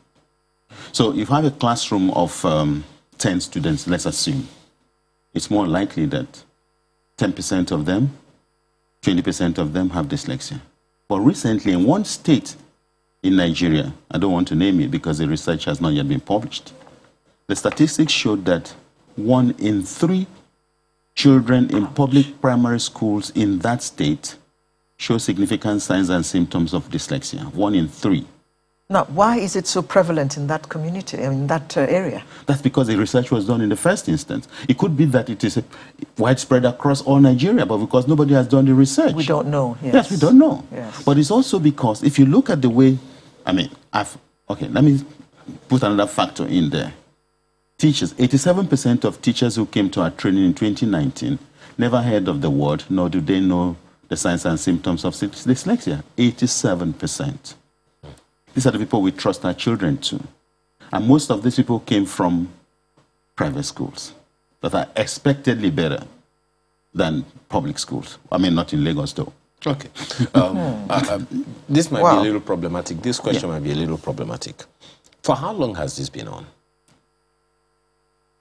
So if you have a classroom of um, 10 students, let's assume, it's more likely that 10% of them, 20% of them have dyslexia. But recently, in one state in Nigeria, I don't want to name it because the research has not yet been published, the statistics showed that one in three children in public primary schools in that state show significant signs and symptoms of dyslexia. One in three. Now, why is it so prevalent in that community, in that uh, area? That's because the research was done in the first instance. It could be that it is widespread across all Nigeria, but because nobody has done the research. We don't know. Yes, Yes, we don't know. Yes. But it's also because if you look at the way, I mean, I've, okay, let me put another factor in there. Teachers, 87% of teachers who came to our training in 2019 never heard of the word, nor do they know the signs and symptoms of dys- dyslexia. 87%. These are the people we trust our children to. And most of these people came from private schools that are expectedly better than public schools. I mean, not in Lagos, though. Okay. Um, uh, uh, this might be a little problematic. This question might be a little problematic. For how long has this been on?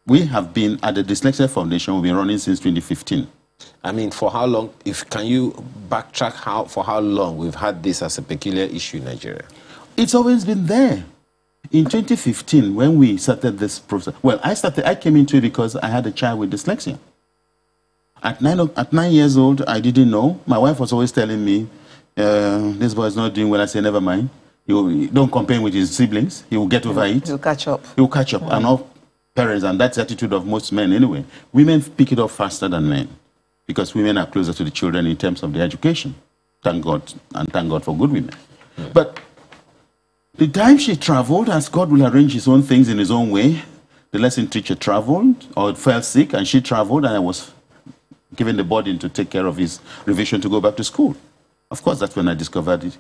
We have been at the Dyslexia Foundation, we've been running since 2015. I mean, for how long? If can you backtrack how for how long we've had this as a peculiar issue in Nigeria? It's always been there. In 2015, when we started this process, well, I started, I came into it because I had a child with dyslexia. At nine, at nine years old, I didn't know. My wife was always telling me, uh, this boy is not doing well. I said, never mind. You will- don't compare with his siblings. He will get over it. He'll catch up. He will catch up. And all parents, and that's the attitude of most men anyway. Women pick it up faster than men because women are closer to the children in terms of their education. Thank God, and thank God for good women. But the time she traveled, as God will arrange his own things in his own way, the lesson teacher traveled or fell sick and she traveled and I was given the burden to take care of his revision to go back to school. Of course, that's when I discovered it.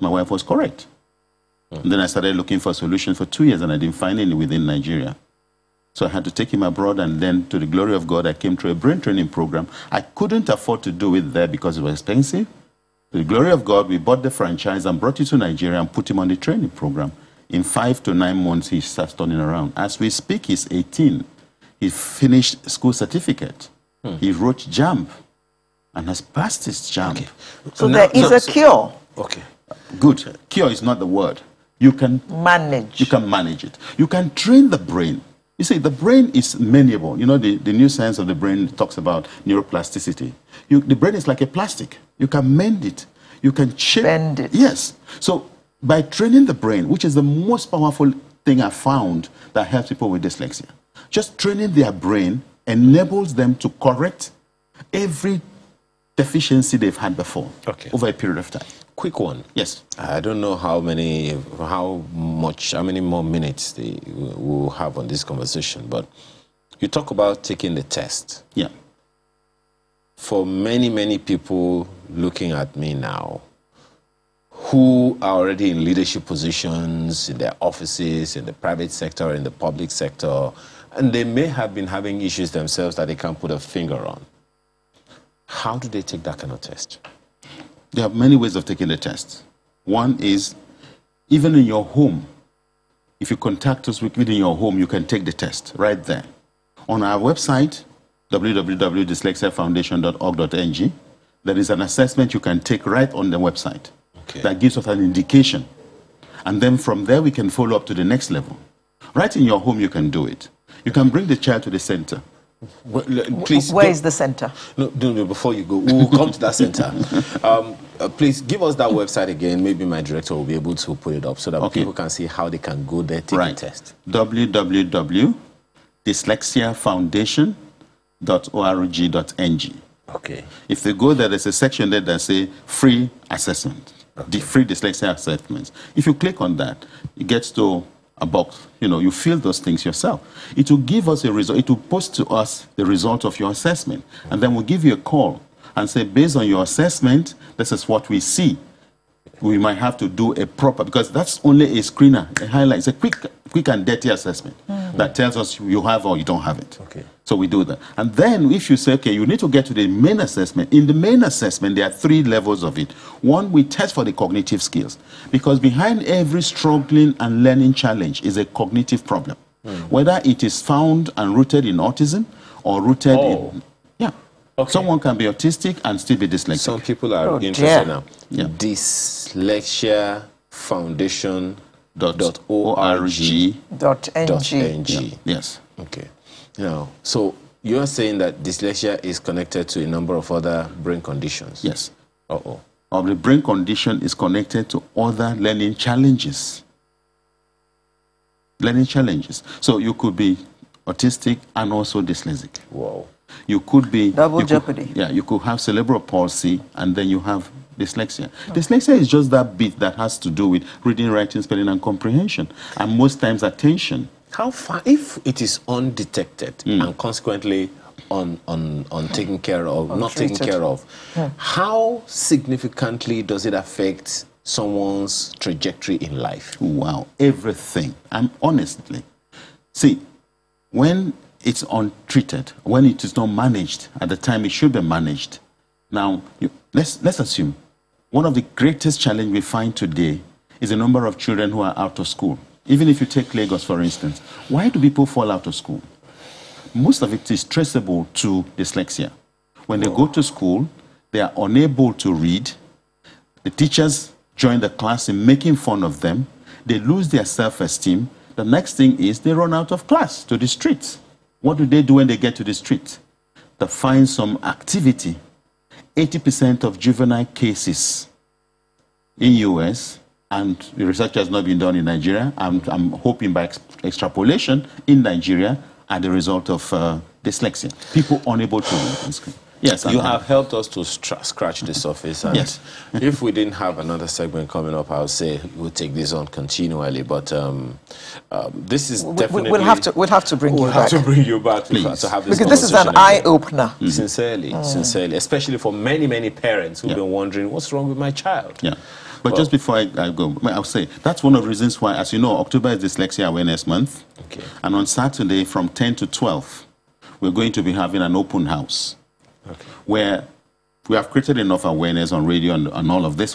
My wife was correct. Hmm. And then I started looking for a solution for two years and I didn't find any within Nigeria. So I had to take him abroad, and then, to the glory of God, I came through a brain training program. I couldn't afford to do it there because it was expensive. To the glory of God, we bought the franchise and brought it to Nigeria and put him on the training program. In five to nine months, he starts turning around. As we speak, he's 18. He finished school certificate. Hmm. He wrote JAMB and has passed his JAMB. So there is a cure. Okay. Good. Cure is not the word. You can manage. You can manage it. You can train the brain. You see, the brain is malleable. You know, the, the new science of the brain talks about neuroplasticity. You, the brain is like a plastic. You can mend it. You can shape Bend it. Yes. So by training the brain, which is the most powerful thing I found that helps people with dyslexia, just training their brain enables them to correct every deficiency they've had before Okay. over a period of time. Quick one. Yes. I don't know how many, how much, how many more minutes they will have on this conversation, but you talk about taking the test. Yeah. For many, many people looking at me now, who are already in leadership positions in their offices, in the private sector, in the public sector, and they may have been having issues themselves that they can't put a finger on. How do they take that kind of test? There are many ways of taking the test. One is even in your home, if you contact us within your home, you can take the test right there. On our website, www.dyslexiafoundation.org.ng. There is an assessment you can take right on the website that gives us an indication. And then from there, we can follow up to the next level. Right in your home, you can do it. You can bring the child to the center. Please, Where go- is the center? No, no, no, before you go, we'll come to that center. Um, uh, please give us that website again. Maybe my director will be able to put it up so that Okay. people can see how they can go there, take Right. a test. www.dyslexiafoundation.org.ng. Okay. If they go there, there's a section there that say free assessment, the free dyslexia assessments. If you click on that, it gets to a box. You know, you fill those things yourself. It will give us a result. It will post to us the result of your assessment, and then we'll give you a call and say, based on your assessment, this is what we see. We might have to do a proper because that's only a screener, a highlight. It's a quick, quick and dirty assessment that tells us you have or you don't have it. Okay. So we do that. And then if you say, okay, you need to get to the main assessment, in the main assessment, there are three levels of it. One, we test for the cognitive skills. Because behind every struggling and learning challenge is a cognitive problem. Hmm. Whether it is found and rooted in autism or rooted in. Oh. Yeah. Someone can be autistic and still be dyslexic. Some people are Oh, interested dear. now. Yeah. Dyslexia Foundation dot dot org dot ng. Yeah. Yes. Okay. Now, so you're saying that dyslexia is connected to a number of other brain conditions. Yes. Uh oh. Or the brain condition is connected to other learning challenges. Learning challenges. So you could be autistic and also dyslexic. Wow. You could be Double you could- jeopardy. yeah, you could have cerebral palsy and then you have dyslexia. Dyslexia is just that bit that has to do with reading, writing, spelling, and comprehension, and most times attention. How far, if it is undetected hmm. and consequently un, un, untaken care of, not taken care of, Yeah. how significantly does it affect someone's trajectory in life? Wow, everything. And honestly, see, when it's untreated, when it is not managed at the time it should be managed. Now, you, let's, let's assume one of the greatest challenge we find today is the number of children who are out of school. Even if you take Lagos, for instance, why do people fall out of school? Most of it is traceable to dyslexia. When they go to school, they are unable to read. The teachers join the class in making fun of them. They lose their self esteem. The next thing is they run out of class to the streets. What do they do when they get to the street? They find some activity. 80% of juvenile cases in US, and the research has not been done in Nigeria, I'm, I'm hoping by ex- extrapolation in Nigeria, are the result of uh, dyslexia. People unable to read. Yes, you have helped us to scratch the surface. And Yes. if we didn't have another segment coming up, I would say we'll take this on continually. But um, um, this is We- definitely. we'll have to we'll have to bring We'll you have back. to bring you back to, Please. to have this because this is an eye opener. Sincerely, Mm. sincerely, especially for many, many parents who've been wondering what's wrong with my child. Yeah. But just before I, I go, I'll say that's one of the reasons why, as you know, October is Dyslexia Awareness Month. Okay. And on Saturday from 10 to 12, we're going to be having an open house where we have created enough awareness on radio and, and all of this.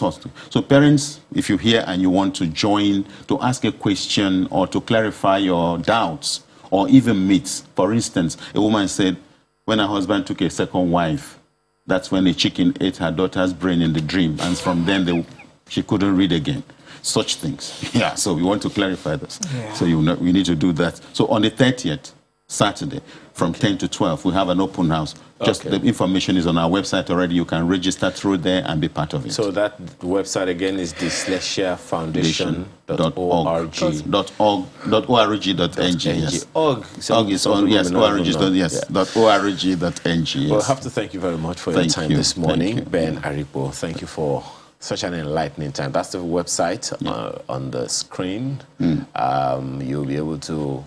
So, parents, if you're here and you want to join to ask a question or to clarify your doubts or even meet, for instance, a woman said, when her husband took a second wife, that's when a chicken ate her daughter's brain in the dream, and from then they, she couldn't read again. Such things. Yeah, so we want to clarify this. Yeah. So you know, we need to do that. So on the 30th, Saturday, from 10 to 12, we have an open house. Just Okay. the information is on our website already. You can register through there and be part of it. So that website again is dyslexiafoundation.org. dot org dot org dot ng yes Org. org is on yes org yes Yeah. dot org dot ng yes Well, I have to thank you very much for your time you. this Thank morning. Ben Arikpo. Thank you for such an enlightening time. That's the website uh, on the screen. Mm. Um, you'll be able to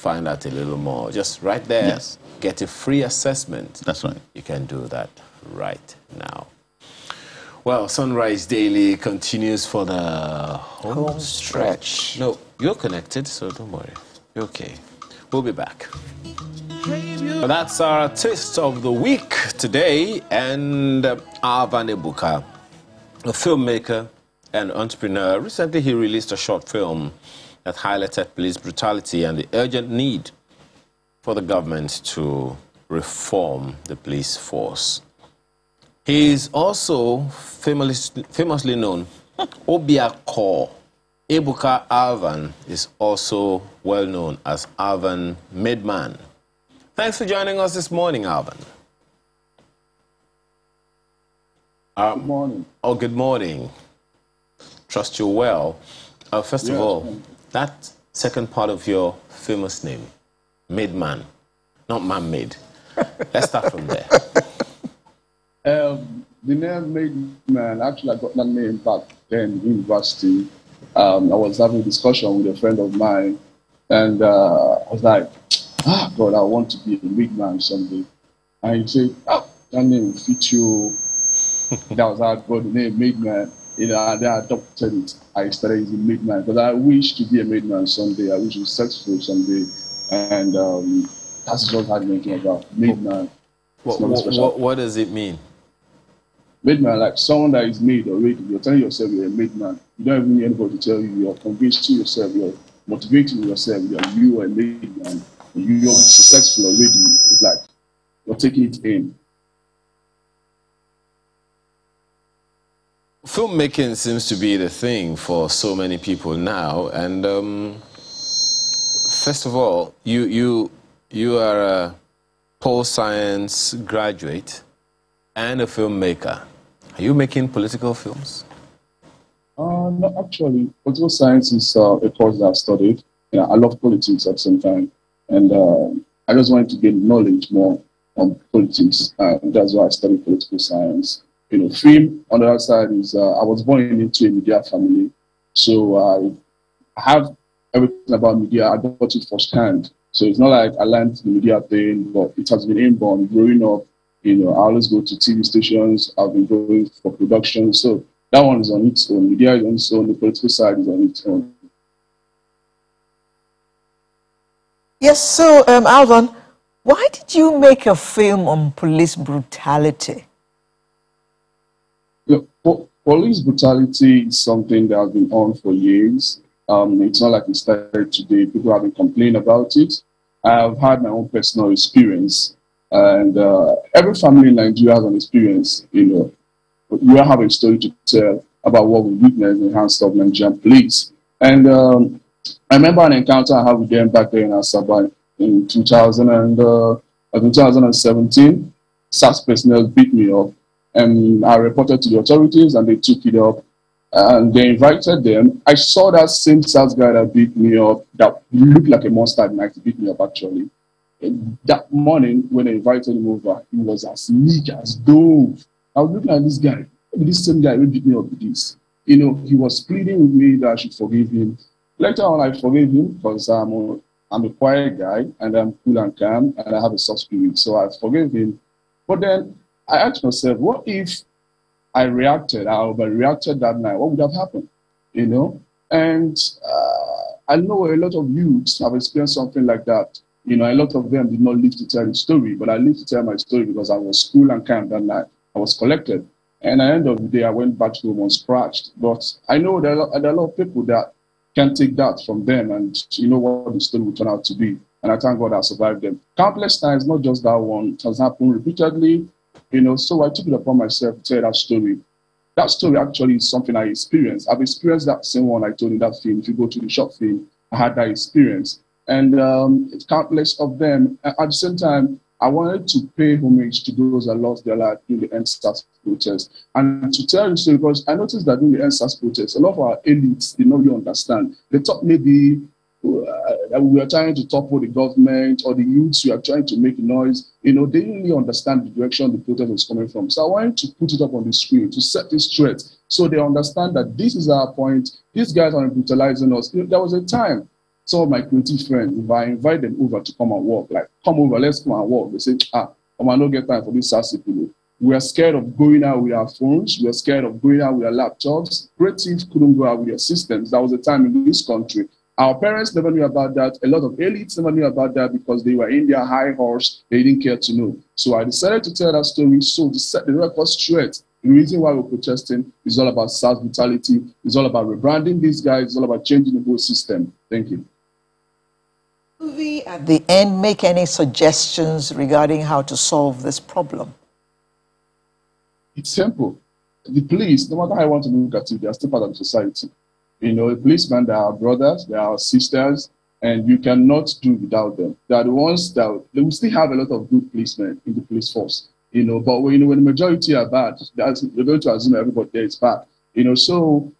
find out a little more. Just right there, Yes. get a free assessment. That's right. You can do that right now. Well, Sunrise Daily continues for the home, Home stretch. No, you're connected, so don't worry. You're okay. We'll be back. Well, that's our taste of the week today. And uh, Alvan Ebuka, a filmmaker and entrepreneur, recently he released a short film that highlighted police brutality and the urgent need for the government to reform the police force. He is also famously, famously known, Obiako. Ebuka Alvan is also well known as Alvan Midman. Thanks for joining us this morning, Alvan. Uh, good morning. Oh, good morning. Trust you're well. Uh, first of all, that second part of your famous name, made Midman, not man-made. Let's start from there. Um, the name made Midman, actually, I got that name back then in university. Um, I was having a discussion with a friend of mine, and uh, I was like, ah, God, I want to be a made Midman someday. And he said, oh, that name will fit you. that was how I got the name Midman. You know, I adopted it. I started using Midman because I wish to be a Midman someday. I wish to be successful someday. And um, that's what I'm thinking about. Midman. What, what, what, what does it mean? Midman, like someone that is made already. You're telling yourself you're a midman. You don't even need anybody to tell you. You're convinced to yourself. You're motivating yourself. You're you are a midman. You're successful already. It's like you're taking it in. Filmmaking seems to be the thing for so many people now, and um, first of all, you you you are a pol science graduate and a filmmaker. Are you making political films? Uh, no, actually, political science is uh, a course that I studied. Yeah, I love politics at the same time, and uh, I just wanted to gain knowledge more on politics. Uh, that's why I studied political science. You know, film on the other side is uh, I was born into a media family, so I have everything about media. I got it firsthand. So it's not like I learned the media thing, but it has been inborn growing up. You know, I always go to TV stations. I've been going for production. So that one is on its own. Media is on its own. The political side is on its own. Yes, so um, Alvan, why did you make a film on police brutality? Police brutality is something that has been on for years. Um, it's not like it started today. People have been complaining about it. I've had my own personal experience, and uh, every family in Nigeria has an experience. You know, we all have a story to tell about what we witnessed in the hands of Nigerian police. And um, I remember an encounter I had with them back there in Asaba in 2000 and, uh, 2017. SARS personnel beat me up, and I reported to the authorities, and they took it up and they invited them. I saw that same SARS guy that beat me up, that looked like a monster at night, beat me up actually. And that morning, when they invited him over, he was as meek as dove. I was looking at this guy, this same guy who beat me up with this. You know, he was pleading with me that I should forgive him. Later on, I forgave him because I'm a, I'm a quiet guy and I'm cool and calm and I have a soft spirit. So I forgave him. But then I asked myself, what if I reacted, I overreacted that night, what would have happened? You know? And uh, I know a lot of youths have experienced something like that. You know, a lot of them did not live to tell the story, but I lived to tell my story because I was cool and calm that night. I was collected. And at the end of the day, I went back home unscratched. But I know are, there are a lot of people that can take that from them and you know what the story will turn out to be. And I thank God I survived them. Countless times, not just that one, it has happened repeatedly. You know, so I took it upon myself to tell that story. That story actually is something I experienced. I've experienced that same one I told in that film. If you go to the short film, I had that experience. And um, countless of them. At the same time, I wanted to pay homage to those that lost their life during the EndSARS protest. And to tell you so, because I noticed that in the EndSARS protest, a lot of our elites did not really understand. They thought maybe we are trying to topple the government or the youths we are trying to make noise. You know, they didn't really understand the direction the protest was coming from. So I wanted to put it up on the screen to set this straight so they understand that this is our point. These guys are brutalizing us. You know, there was a time some of my creative friends, if I invite them over to come and work, like, come over, let's come and work. They say, ah, I'm not get time for this sassy people. We are scared of going out with our phones. We are scared of going out with our laptops. Creatives couldn't go out with their systems. That was a time in this country. Our parents never knew about that. A lot of elites never knew about that because they were in their high horse. They didn't care to know. So I decided to tell that story so to set the record straight. The reason why we're protesting is all about SARS brutality. It's all about rebranding these guys. It's all about changing the whole system. Thank you. movie at the end make any suggestions regarding how to solve this problem? It's simple. The police, no matter how you want to look at it, they are still part of society. You know, a policeman, they are brothers, they are sisters, and you cannot do without them. They are the ones that will still have a lot of good policemen in the police force. You know, but when, when the majority are bad, that's, they're going to assume everybody there is bad. You know, so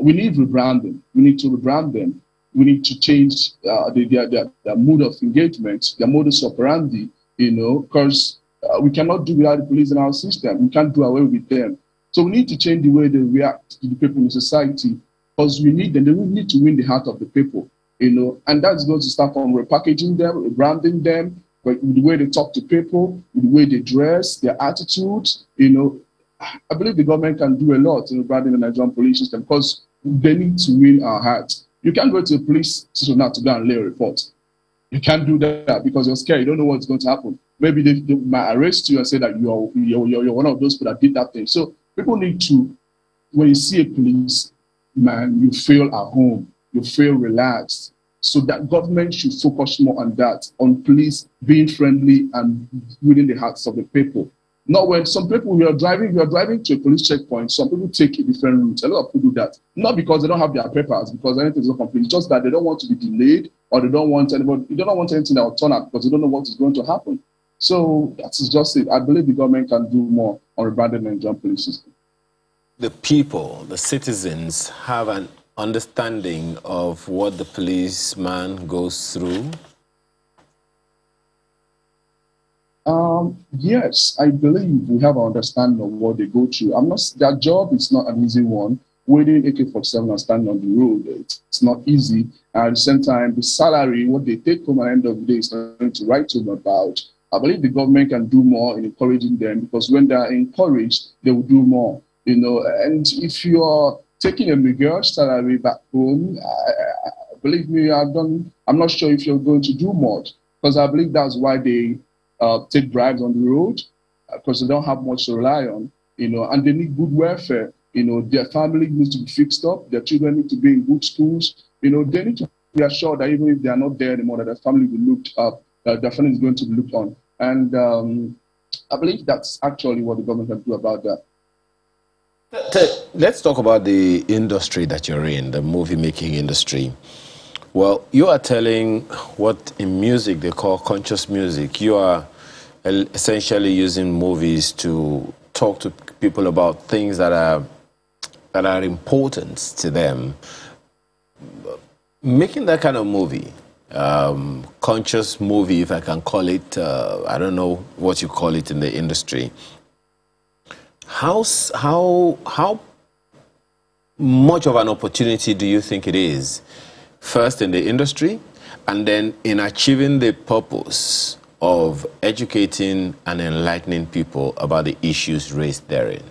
we need rebranding. We need to rebrand them. We need to change uh, the, their, their, their mood of engagement, their modus operandi, you know, because uh, we cannot do without the police in our system. We can't do away with them. So we need to change the way they react to the people in society because we need them. They need to win the heart of the people, you know, and that's going to start from repackaging them, rebranding them, but the way they talk to people, the way they dress, their attitudes, you know. I believe the government can do a lot in rebranding the Nigerian police system because they need to win our hearts. You can't go to the police station now to go and lay a report. You can't do that because you're scared. You don't know what's going to happen. Maybe they, they might arrest you and say that you're, you're, you're one of those people that did that thing. So people need to, when you see a police man, you feel at home, you feel relaxed. So that government should focus more on that, on police being friendly and winning the hearts of the people. Not when some people we are driving, we are driving to a police checkpoint. Some people take a different route. A lot of people do that. Not because they don't have their papers, because anything is not complete. It's just that they don't want to be delayed or they don't want anybody, they don't want anything that will turn up because they don't know what is going to happen. So that's just it. I believe the government can do more on rebranding Nigerian police system. The people, the citizens, have an understanding of what the policeman goes through Um, yes, I believe we have an understanding of what they go through. I'm not. Their job is not an easy one. Waiting AK-47 and standing on the road, it's, not easy. And at the same time, the salary, what they take home at the end of the day, is nothing to write to them about. I believe the government can do more in encouraging them because when they are encouraged, they will do more. You know, and if you are taking a meager salary back home, I, I, believe me, I've done. I'm not sure if you're going to do much because I believe that's why they uh, take bribes on the road because uh, they don't have much to rely on, you know, and they need good welfare. You know, their family needs to be fixed up, their children need to be in good schools. You know, they need to be assured that even if they are not there anymore, that their family will be looked up, that their family is going to be looked on. And um, I believe that's actually what the government can do about that. Let's talk about the industry that you're in, the movie making industry. Well, you are telling what in music they call conscious music. You are essentially using movies to talk to people about things that are that are important to them. Making that kind of movie, um, conscious movie, if I can call it, uh, I don't know what you call it in the industry. How how how much of an opportunity do you think it is? first in the industry and then in achieving the purpose of educating and enlightening people about the issues raised therein?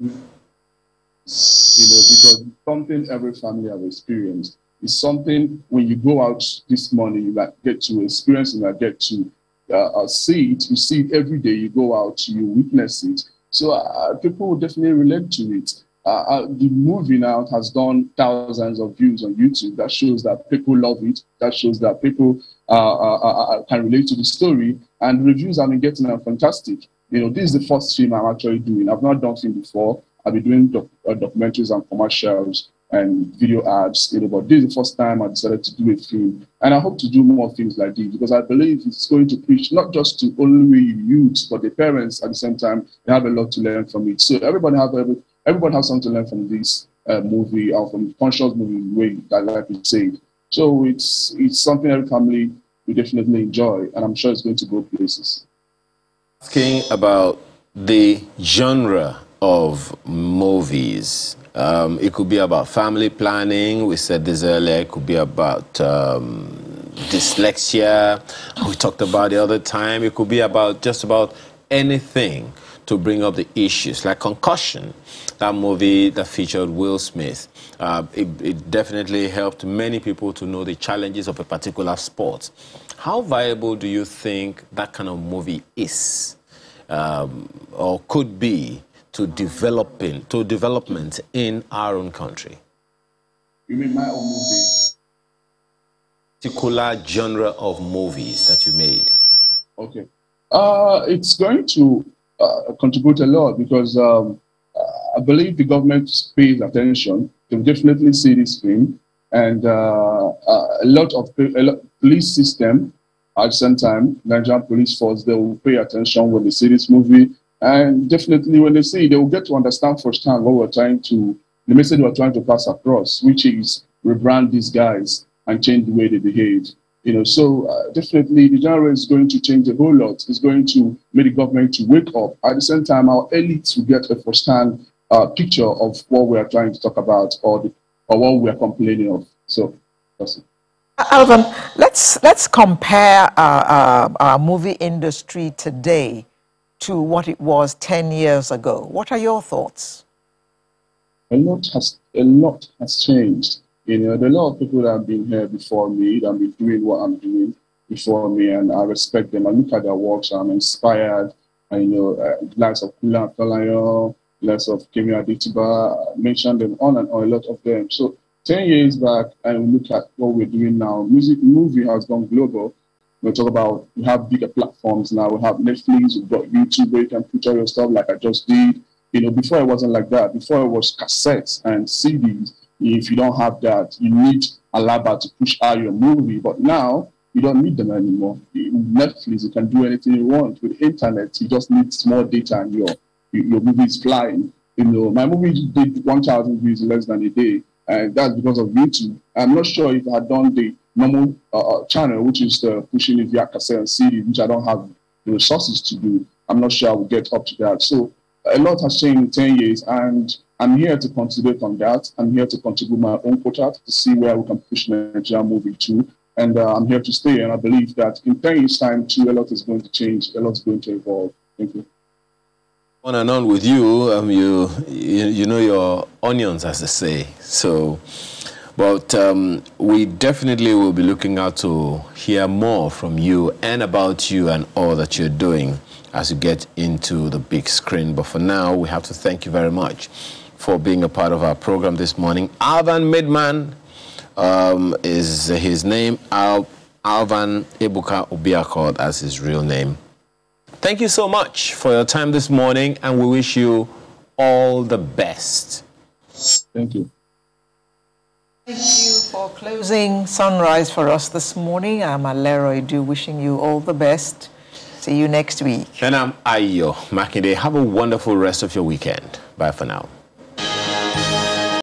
You know, because something every family have experienced. It's something when you go out this morning, you get to experience, you might get to uh, see it. You see it every day. You go out, you witness it. So uh, people will definitely relate to it uh, uh, the movie now has done thousands of views on YouTube. That shows that people love it. That shows that people uh, uh can relate to the story. And reviews I've been getting are fantastic. You know, this is the first film I'm actually doing. I've not done film before. I've been doing doc documentaries and commercials and video ads. You know, but this is the first time I decided to do a film, and I hope to do more things like this because I believe it's going to preach not just to only youths but the parents at the same time. They have a lot to learn from it. So everybody have every everybody has something to learn from this uh, movie or from conscious movie way that like we say. So it's it's something every family will definitely enjoy, and I'm sure it's going to go places. Asking about the genre of movies. Um, it could be about family planning. We said this earlier. It could be about um, dyslexia. We talked about the other time. It could be about just about anything to bring up the issues, like concussion that movie that featured Will Smith. Uh, it, it, definitely helped many people to know the challenges of a particular sport. How viable do you think that kind of movie is um, or could be to developing to development in our own country? You mean my own movie? Particular genre of movies that you made. Okay. Uh, it's going to uh, contribute a lot because um, uh, I believe the government pays attention. They definitely see this film, and uh, uh, a lot of a lot, police system at the same time, Nigerian police force, they will pay attention when they see this movie, and definitely when they see they will get to understand firsthand what we're trying to, the message we're trying to pass across, which is rebrand these guys and change the way they behave. You know, so uh, definitely the genre is going to change a whole lot. It's going to make the government to wake up. At the same time, our elites will get a first-hand uh, picture of what we are trying to talk about or the, or what we are complaining of. So that's it. Alvan, let's let's compare our, our, our, movie industry today to what it was 10 years ago. What are your thoughts? A lot has a lot has changed. You know, there are a lot of people that have been here before me, that have been doing what I'm doing before me, and I respect them. I look at their works, I'm inspired. I you know uh, likes of Kunle Afolayan, likes of Kemi Adetiba, mentioned them on and on, a lot of them. So 10 years back, I look at what we're doing now, music movie has gone global. We talk about we have bigger platforms now. We have Netflix, we've got YouTube where you can put all your stuff like I just did. You know, before it wasn't like that. Before it was cassettes and CDs if you don't have that, you need a Alaba to push out your movie. But now you don't need them anymore. Netflix, you can do anything you want. With internet, you just need small data and your your movie is flying. You know, my movie did 1,000 views in less than a day, and that's because of YouTube. I'm not sure if I had done the normal uh, uh channel, which is the pushing it via cassette and CD, which I don't have the resources to do. I'm not sure I will get up to that. So a lot has changed in 10 years, and I'm here to contribute on that. I'm here to contribute my own quota to see where we can push Nigeria movie to. And uh, I'm here to stay. And I believe that in 10 years' time, too, a lot is going to change, a lot is going to evolve. Thank you. On and on with you, um, you, you, you know your onions, as they say. So, but um, we definitely will be looking out to hear more from you and about you and all that you're doing as you get into the big screen. But for now, we have to thank you very much for being a part of our program this morning. Alvan Midman um, is his name. Al Alvan Ebuka Obiakod as his real name. Thank you so much for your time this morning, and we wish you all the best. Thank you. Thank you for closing Sunrise for us this morning. I'm Alero Edu wishing you all the best. See you next week. And I'm Ayo Makinde. Have a wonderful rest of your weekend. Bye for now.